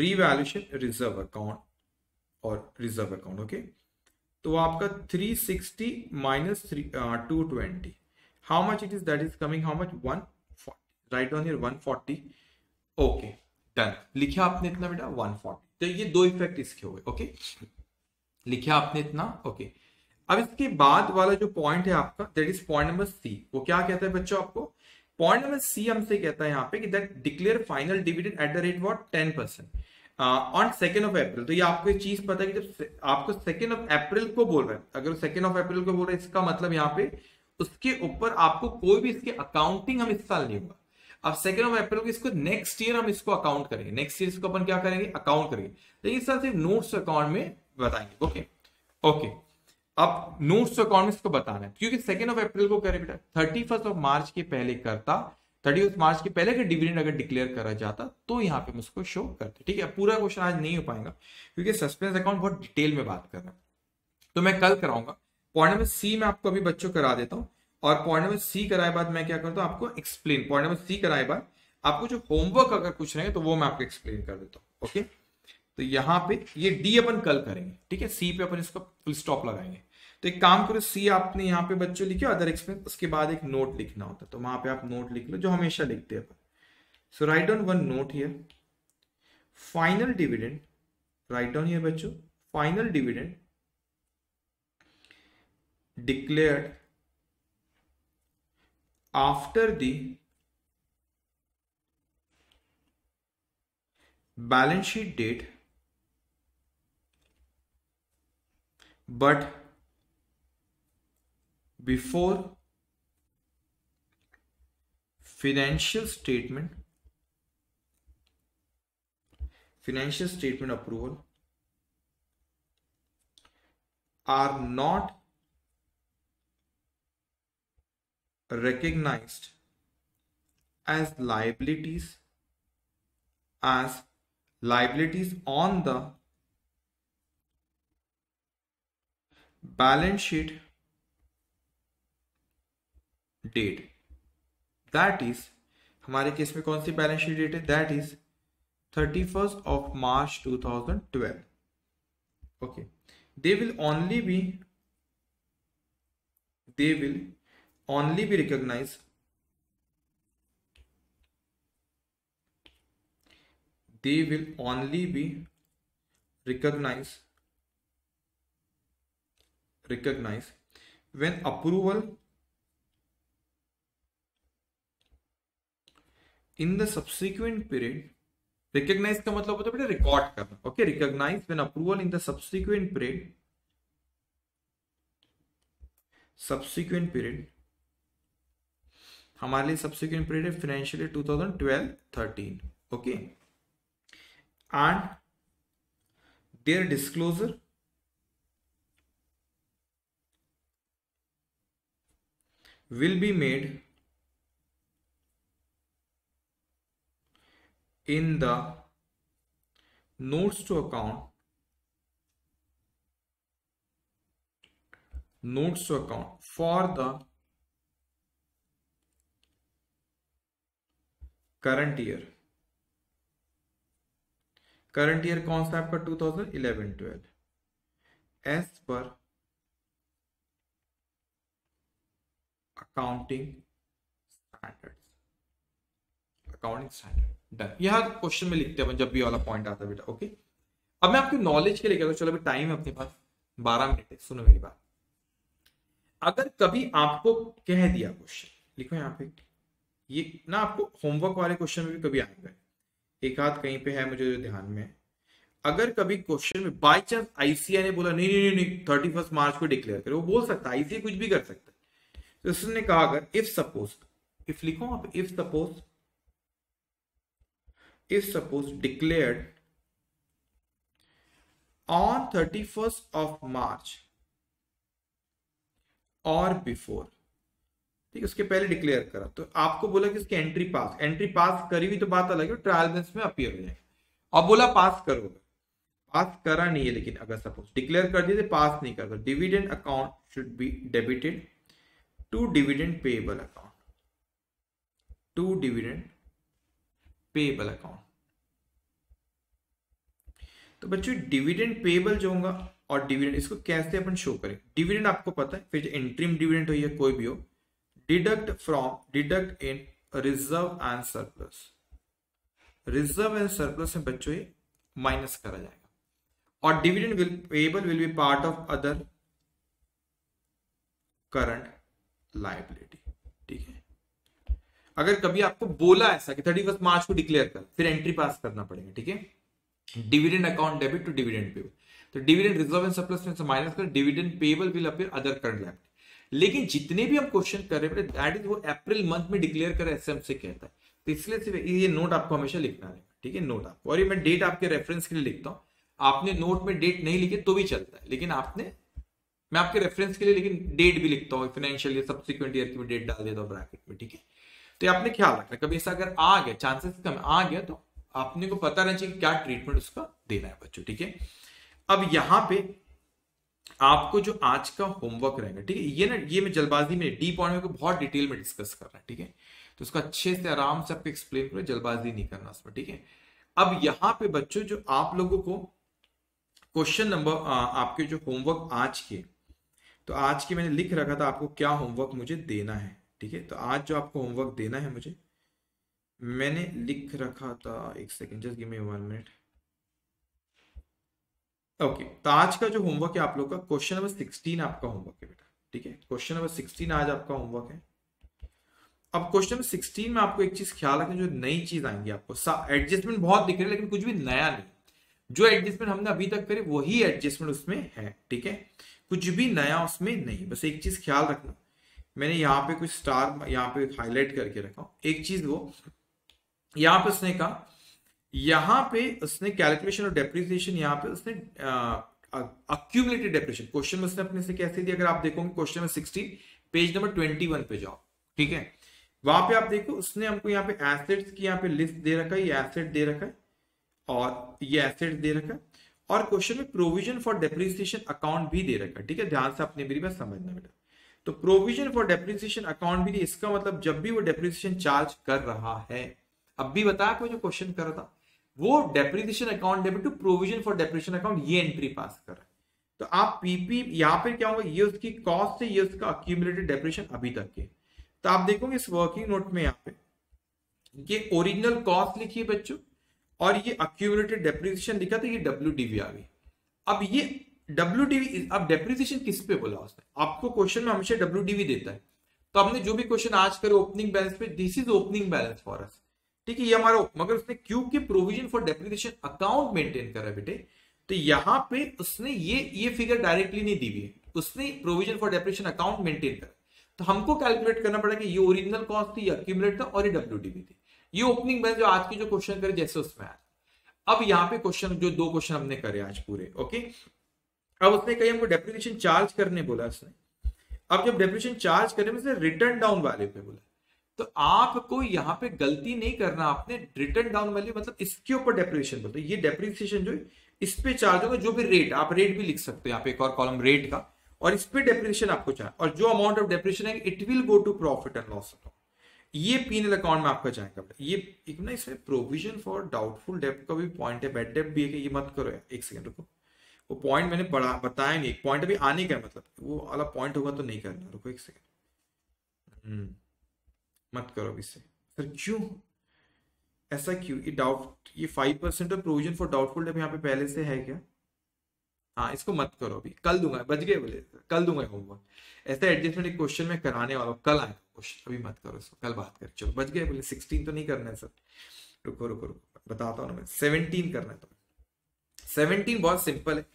revaluation reserve account और reserve account okay तो आपका 360 minus 3 uh, 220 how much it is that is coming how much 140 write down here 140 okay done लिखा आपने इतना बेटा? 140 तो ये दो इफ़ेक्ट इसके हो गए ओके लिखा आपने इतना ओके अब इसके बाद वाला जो पॉइंट है आपका that is point number C वो क्या कहता है बच्चों आपको? पॉइंट नंबर सी हमसे कहता है यहाँ पे कि that declare final dividend at the rate what ten percent on second of April तो ये आपको एक चीज़ पता है कि जब आपको सेकेंड ऑफ़ अप्रैल को बोल रहा है, अगर सेकेंड ऑफ़ अप्रैल को बोल रहा है, इसका मतलब यहाँ पे, उसके ऊपर आपको कोई भी इसके अकाउंटिंग हम इस साल नहीं होगा। अब सेकेंड ऑफ़ अप्रैल को इसको नेक्स्ट ईयर हम इसको अकाउंट करेंगे। नेक्स्ट ईयर इसको अपन क्या करेंगे? अकाउंट करेंगे। लेकिन इस तरह से नोट्स अकाउंट में बताएँगे ओके ओके अब नोट्स अकाउंट में इसको बताना है। क्योंकि सेकेंड ऑफ़ अप्रैल को करे बेटा? थर्टी ऑफ़ मार्च के पहले करता थर्टी मार्च के पहले का डिविडेंड अगर डिक्लेयर करा जाता तो यहाँ पे हम उसको शो करते ठीक है? पूरा क्वेश्चन आज नहीं हो पाएगा, क्योंकि सस्पेंस अकाउंट बहुत डिटेल में बात कर रहा है। तो मैं कल कराऊँगा। पॉइंट नंबर सी में आपको अभी बच्चों करा देता हूँ। और पॉइंट नंबर सी कराए बाद मैं क्या करता हूँ आपको एक्सप्लेन पॉइंट नंबर सी कराए बाद आपको जो होमवर्क अगर कुछ रहेंगे तो वो मैं आपको एक्सप्लेन कर देता हूँ ओके तो यहाँ पे ये डी अपन कल करेंगे, ठीक है? सी पे अपन इसको फुल स्टॉप लगाएँगे। तो एक काम करो सी आपने यहाँ पे बच्चों लिखे अदर एक्सप्लेन उसके बाद एक नोट लिखना होता है। तो वहाँ पे आप नोट लिख लो, जो हमेशा लिखते हैं अपन। So write down one note here final dividend write down here बच्चों final dividend declared after the balance sheet date but before financial statement financial statement approval are not recognized as liabilities as liabilities on the balance sheet date that is हमारे केस में कौन सी बैलेंस शीट डेट है that is thirty first of March two thousand twelve okay they will only be they will only be recognized they will only be recognized recognized when approval in the subsequent period recognize का मतलब होता है बेटा रिकॉर्ड करना okay recognize when approval in the subsequent period subsequent period हमारे लिए सबसे क्यों पीरियड है financial two thousand twelve thirteen okay and there disclosure will be made in the notes to account notes to account for the current year. Current year कौन सा आपका? 2011-12 as per accounting standards accounting standard done यह क्वेश्चन में लिखते हैं जब भी वाला पॉइंट आता है बेटा ओके अब मैं आपकी नॉलेज के लिए कहता चलो टाइम है अपने पास। बारह मिनट है, सुनो मेरी बात। अगर कभी आपको कह दिया क्वेश्चन लिखो यहाँ पे ये ना आपको होमवर्क वाले क्वेश्चन में भी कभी आएगा एक हाथ कहीं पे है मुझे जो ध्यान में। अगर कभी क्वेश्चन में बाई चांस आईसीआई ने बोला, नहीं नहीं नहीं थर्टी फ़र्स्ट मार्च को डिक्लेयर करे। वो बोल सकता है आईसीआई कुछ भी कर सकता है। तो उसने कहा, अगर इफ़ सपोज़ इफ़ लिखो आप if suppose if suppose declared on thirty first of March और बिफोर ठीक है, उसके पहले डिक्लेयर करा। तो आपको बोला कि उसकी एंट्री पास एंट्री पास करी हुई तो बात अलग है ट्रायल बेस में अपियर हो जाएगा। अब बोला पास करोगे। पास करा नहीं है, लेकिन अगर सपोज़ डिक्लेयर कर दिए तो पास नहीं करता dividend account should be debited to dividend payable account to dividend payable account तो बच्चों डिविडेंड पेएबल जो होगा और डिविडेंड इसको कैसे अपन शो करें? डिविडेंड आपको पता है, फिर इंट्रीम डिविडेंड हो या कोई भी हो deduct from deduct in reserve and surplus reserve and surplus में बच्चों माइनस करा जाएगा। और dividend will payable will be part of other current liability ठीक है? अगर कभी आपको बोला ऐसा कि थर्टी फ़र्स्ट मार्च को डिक्लेयर कर, फिर एंट्री पास करना पड़ेगा, ठीक है? Dividend account debit to dividend payable तो डिविडेंड रिज़र्व एंड सरप्लस में माइनस कर dividend payable will appear other current liability लेकिन जितने भी हम क्वेश्चन कर रहे हैं दैट इज़ वो अप्रैल मंथ में डिक्लेयर कर एस से कहता है। तो इसलिए सिर्फ़ ये नोट आपको हमेशा लिखना है, ठीक है नोट आपको। और ये मैं डेट आपके रेफरेंस के लिए लिखता हूँ। आपने नोट में डेट नहीं लिखे तो भी चलता है, लेकिन आपने, मैं आपके रेफरेंस के लिए लेकिन डेट भी लिखता हूँ फाइनेंशियल ईयर सब्सिक्वेंट ईयर की डेट डाल देता हूँ ब्रैकेट में, ठीक है। तो आपने ख्याल रखना कभी ऐसा अगर आ गया चांसेस कम, आ गया तो आपने को पता रहना चाहिए क्या ट्रीटमेंट उसका देना है बच्चों, ठीक है। अब यहाँ पे आपको जो आज का होमवर्क रहेगा, ठीक है, ये ना, ये मैं जल्दबाजी में डी पॉइंट में बहुत डिटेल में डिस्कस कर रहा है, ठीक है? तो उसको अच्छे से आराम से आपको एक्सप्लेन करो, जल्दबाजी नहीं करना उसमें, ठीक है? अब यहाँ पे बच्चों, जो आप लोगों को क्वेश्चन नंबर आपके जो होमवर्क आज के तो आज के मैंने लिख रखा था आपको क्या होमवर्क मुझे देना है, ठीक है? तो आज जो आपको होमवर्क देना है मुझे, मैंने लिख रखा था, एक second just give me one minute okay तो आज का जो होमवर्क है आप लोग का क्वेश्चन नंबर सिक्सटीन आपका होमवर्क है बेटा, ठीक है? क्वेश्चन नंबर सिक्सटीन आज आपका होमवर्क है। अब क्वेश्चन नंबर सिक्सटीन में आपको एक चीज़ ख्याल रखें जो नई चीज़ आएँगी आपको। एडजस्टमेंट बहुत दिख रहे हैं, लेकिन कुछ भी नया नहीं। जो एडजस्टमेंट हमने अभी तक करे, वही एडजस्टमेंट उसमें है, ठीक है? कुछ भी नया उसमें नहीं, बस एक चीज़ ख्याल रखना। मैंने यहाँ पे कुछ स्टार यहाँ पे हाईलाइट करके रखा एक चीज़ वो, यहाँ पे उसने कहा यहाँ पे उसने कैलकुलेशन और डेप्रिसिएशन यहाँ पे उसने अक्यूमुलेटेड डेप्रिसिएशन क्वेश्चन में उसने अपने से कैसे दिया? अगर आप देखोगे क्वेश्चन में sixteen page number twenty one पे जाओ, ठीक है? वहाँ पे आप देखो उसने हमको यहाँ पे एसेट्स की यहाँ पे लिस्ट दे रखा है, ये एसेट दे रखा है और ये एसेट दे रखा है और क्वेश्चन में प्रोविज़न फॉर डेप्रिसिएशन अकाउंट भी दे रखा है, ठीक है? ध्यान से अपने मेरी बात समझना बेटा। तो प्रोविज़न फॉर डेप्रिसिएशन अकाउंट भी, इसका मतलब जब भी वो डेप्रिसिएशन चार्ज कर रहा है, अब भी बताया जो क्वेश्चन कर रहा था? वो depreciation account debit to provision for depreciation account ये एंट्री पास कर रहे हैं। तो आप पीपी यहाँ पर क्या होगा? ये उसकी कॉस्ट है ये उसका अक्यूमुलेटेड डेप्रिसिएशन अभी तक के। तो आप देखोगे इस वर्किंग नोट में यहाँ पे, ये ओरिजिनल कॉस्ट लिखी है बच्चों, और ये अक्यूमुलेटेड डेप्रिसिएशन लिखा था ये डब्ल्यू डी आ गई। अब ये डब्ल्यू डीवी अब डेप्रिसिएशन किस पे बोला उसने? आपको क्वेश्चन में हमेशा डब्ल्यू डीवी देता है। तो हमने जो भी क्वेश्चन आज करे ओपनिंग बैलेंस पे this is opening balance for us ठीक है, ये हमारा मगर उसने क्यू की provision for depreciation account maintain करा बेटे। तो यहाँ पे उसने ये ये फिगर डायरेक्टली नहीं दी हुई है। उसने provision for depreciation account maintain करा तो हमको कैलकुलेट करना पड़ेगा ये ओरिजिनल कॉस्ट थी अक्यूमुलेट था और ये डब्ल्यू डीबी थी। ये ओपनिंग बैलेंस जो आज की जो क्वेश्चन करे, जैसे उसमें आया। अब यहाँ पे क्वेश्चन जो दो क्वेश्चन हमने करे आज पूरे ओके अब उसने कही हमको डेप्रिसिएशन चार्ज करने बोला उसने। अब जब डेप्रिसिएशन चार्ज करने में रिटर्न डाउन वाले पे बोला। तो आपको यहाँ पे गलती नहीं करना, आपने रिटर्न डाउन वैल्यू मतलब इसके ऊपर डेप्रिसिएशन बोलते ये डेप्रिसिएशन जो है, इस पे चार्ज होगा, जो भी रेट आप रेट भी लिख सकते हो। यहाँ पे एक और कॉलम रेट का। और इस पे डेप्रिसिएशन आपको चाहिए। और जो अमाउंट ऑफ़ डेप्रिसिएशन है it will go to profit and loss account ये पीनल अकाउंट में आपका जाएगा। ये एक ना इसमें प्रोविज़न फॉर डाउटफुल डेप का भी पॉइंट है बेड डेप भी है कि ये मत करो एक सेकंड रुको। वो पॉइंट मैंने बड़ा, बताया नहीं। एक पॉइंट अभी आने का मतलब। वो वाला पॉइंट होगा तो नहीं करना। रुको एक सेकंड हम्म। मत करो अभी से सर क्यों? ऐसा क्यों? ये डाउट ये five percent of provision for doubtful Depp यहाँ पे पहले से है क्या? हाँ इसको मत करो अभी। कल दूँगा बच गए बोले। कल दूँगा होमवर्क ऐसा एडजस्टमेंट एक क्वेश्चन में कराने वाला हूँ। कल आएगा क्वेश्चन अभी मत करो इसको। कल बात करें। चलो, बच गए बोले। सिक्सटीन तो नहीं करना है सर। रुको रुको रुको। बताता हूँ ना मैं। सेवनटीन करना है तो। सेवनटीन बहुत सिंपल है।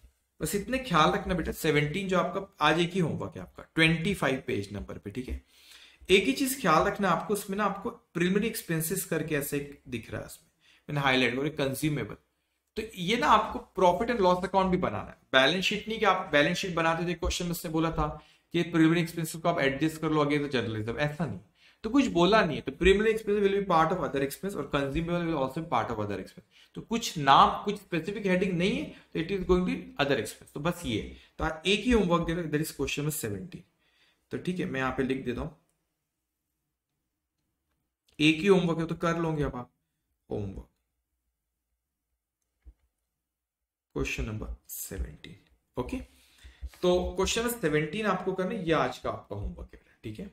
बस इतने ख्याल रखना बेटा। सेवनटीन जो आपका, आज एक ही होमवर्क है आपका। ट्वेंटी फाइव पेज नंबर पे, ठीक है? एक ही चीज़ ख्याल रखना आपको, उसमें ना आपको प्रिलिमिनरी एक्सपेंसेस करके ऐसे दिख रहा है उसमें। मैंने हाईलाइट और कंज्यूमेबल तो ये ना आपको प्रॉफिट एंड लॉस अकाउंट भी बनाना है। बैलेंस शीट नहीं कि आप बैलेंस शीट बनाते थे क्वेश्चन में बोला था कि प्रीमियम एक्सपेंसिव को आप एडजस्ट कर लो अगे तो रिज़र्व ऐसा नहीं। तो कुछ बोला नहीं है। तो premium expense will be part of other expense और consumable will also be part of other expense तो कुछ नाम, कुछ स्पेसिफिक हेडिंग नहीं है तो it is going to other expense तो बस ये। तो एक ही होमवर्क दे रहा that is question number seventy तो ठीक है, मैं यहाँ पे लिख देता हूँ। एक ही होमवर्क है तो कर लोगे अब आप? Homework question number seventeen okay तो क्वेश्चन नंबर सेवेंटीन आपको करना ये आज का आपका होमवर्क है ठीक है?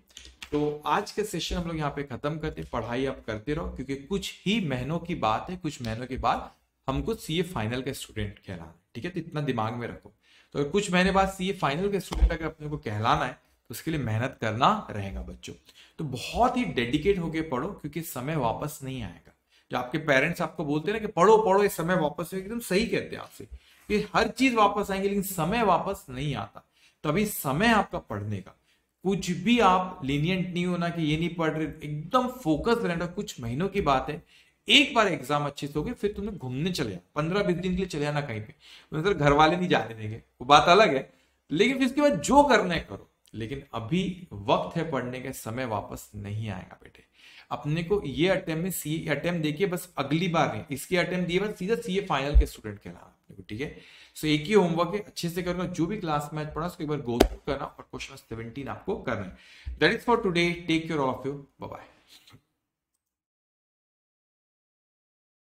तो आज के सेशन हम लोग यहाँ पे खत्म करते पढ़ाई आप करते रहो, क्योंकि कुछ ही महीनों की बात है, कुछ महीनों के बाद हमको सीए फाइनल का स्टूडेंट कहलाना ठीक है? तो इतना दिमाग में रखो। तो कुछ महीने बाद सीए फाइनल के स्टूडेंट अगर अपने को कहलाना है तो उसके लिए मेहनत करना रहेगा बच्चों। तो बहुत ही डेडिकेट होके पढ़ो, क्योंकि समय वापस नहीं आएगा। जो आपके पेरेंट्स आपको बोलते हैं ना कि पढ़ो पढ़ो, ये समय वापस एकदम सही कहते हैं आपसे। कि हर चीज़ वापस आएँगे, लेकिन समय वापस नहीं आता। तो अभी समय आपका पढ़ने का। कुछ भी आप लीनियंट नहीं होना कि ये नहीं पढ़ रहे, एकदम फोकस रहना कुछ महीनों की बात है। एक बार एग्ज़ाम अच्छे से हो गए, फिर तुमने घूमने चले पंद्रह बीस दिन के लिए चले जाना कहीं पे। मतलब घर वाले नहीं जाने देंगे वो बात अलग है। लेकिन फिर उसके बाद जो करना है करो। लेकिन अभी वक्त है पढ़ने का, समय वापस नहीं आएगा बेटे। अपने को ये अटेम्प्ट में सी अटेम्प्ट देखिए, बस अगली बार नहीं, इसकी अटेम्प्ट दिए बस सीधा सीए फाइनल के स्टूडेंट के नाम ठीक है? सो एक ही होमवर्क है, अच्छे से करना जो भी क्लास में पढ़ा, उसको एक बार गो करना और क्वेश्चन सेवेंटीन आपको करना। है that is for today take care of you bye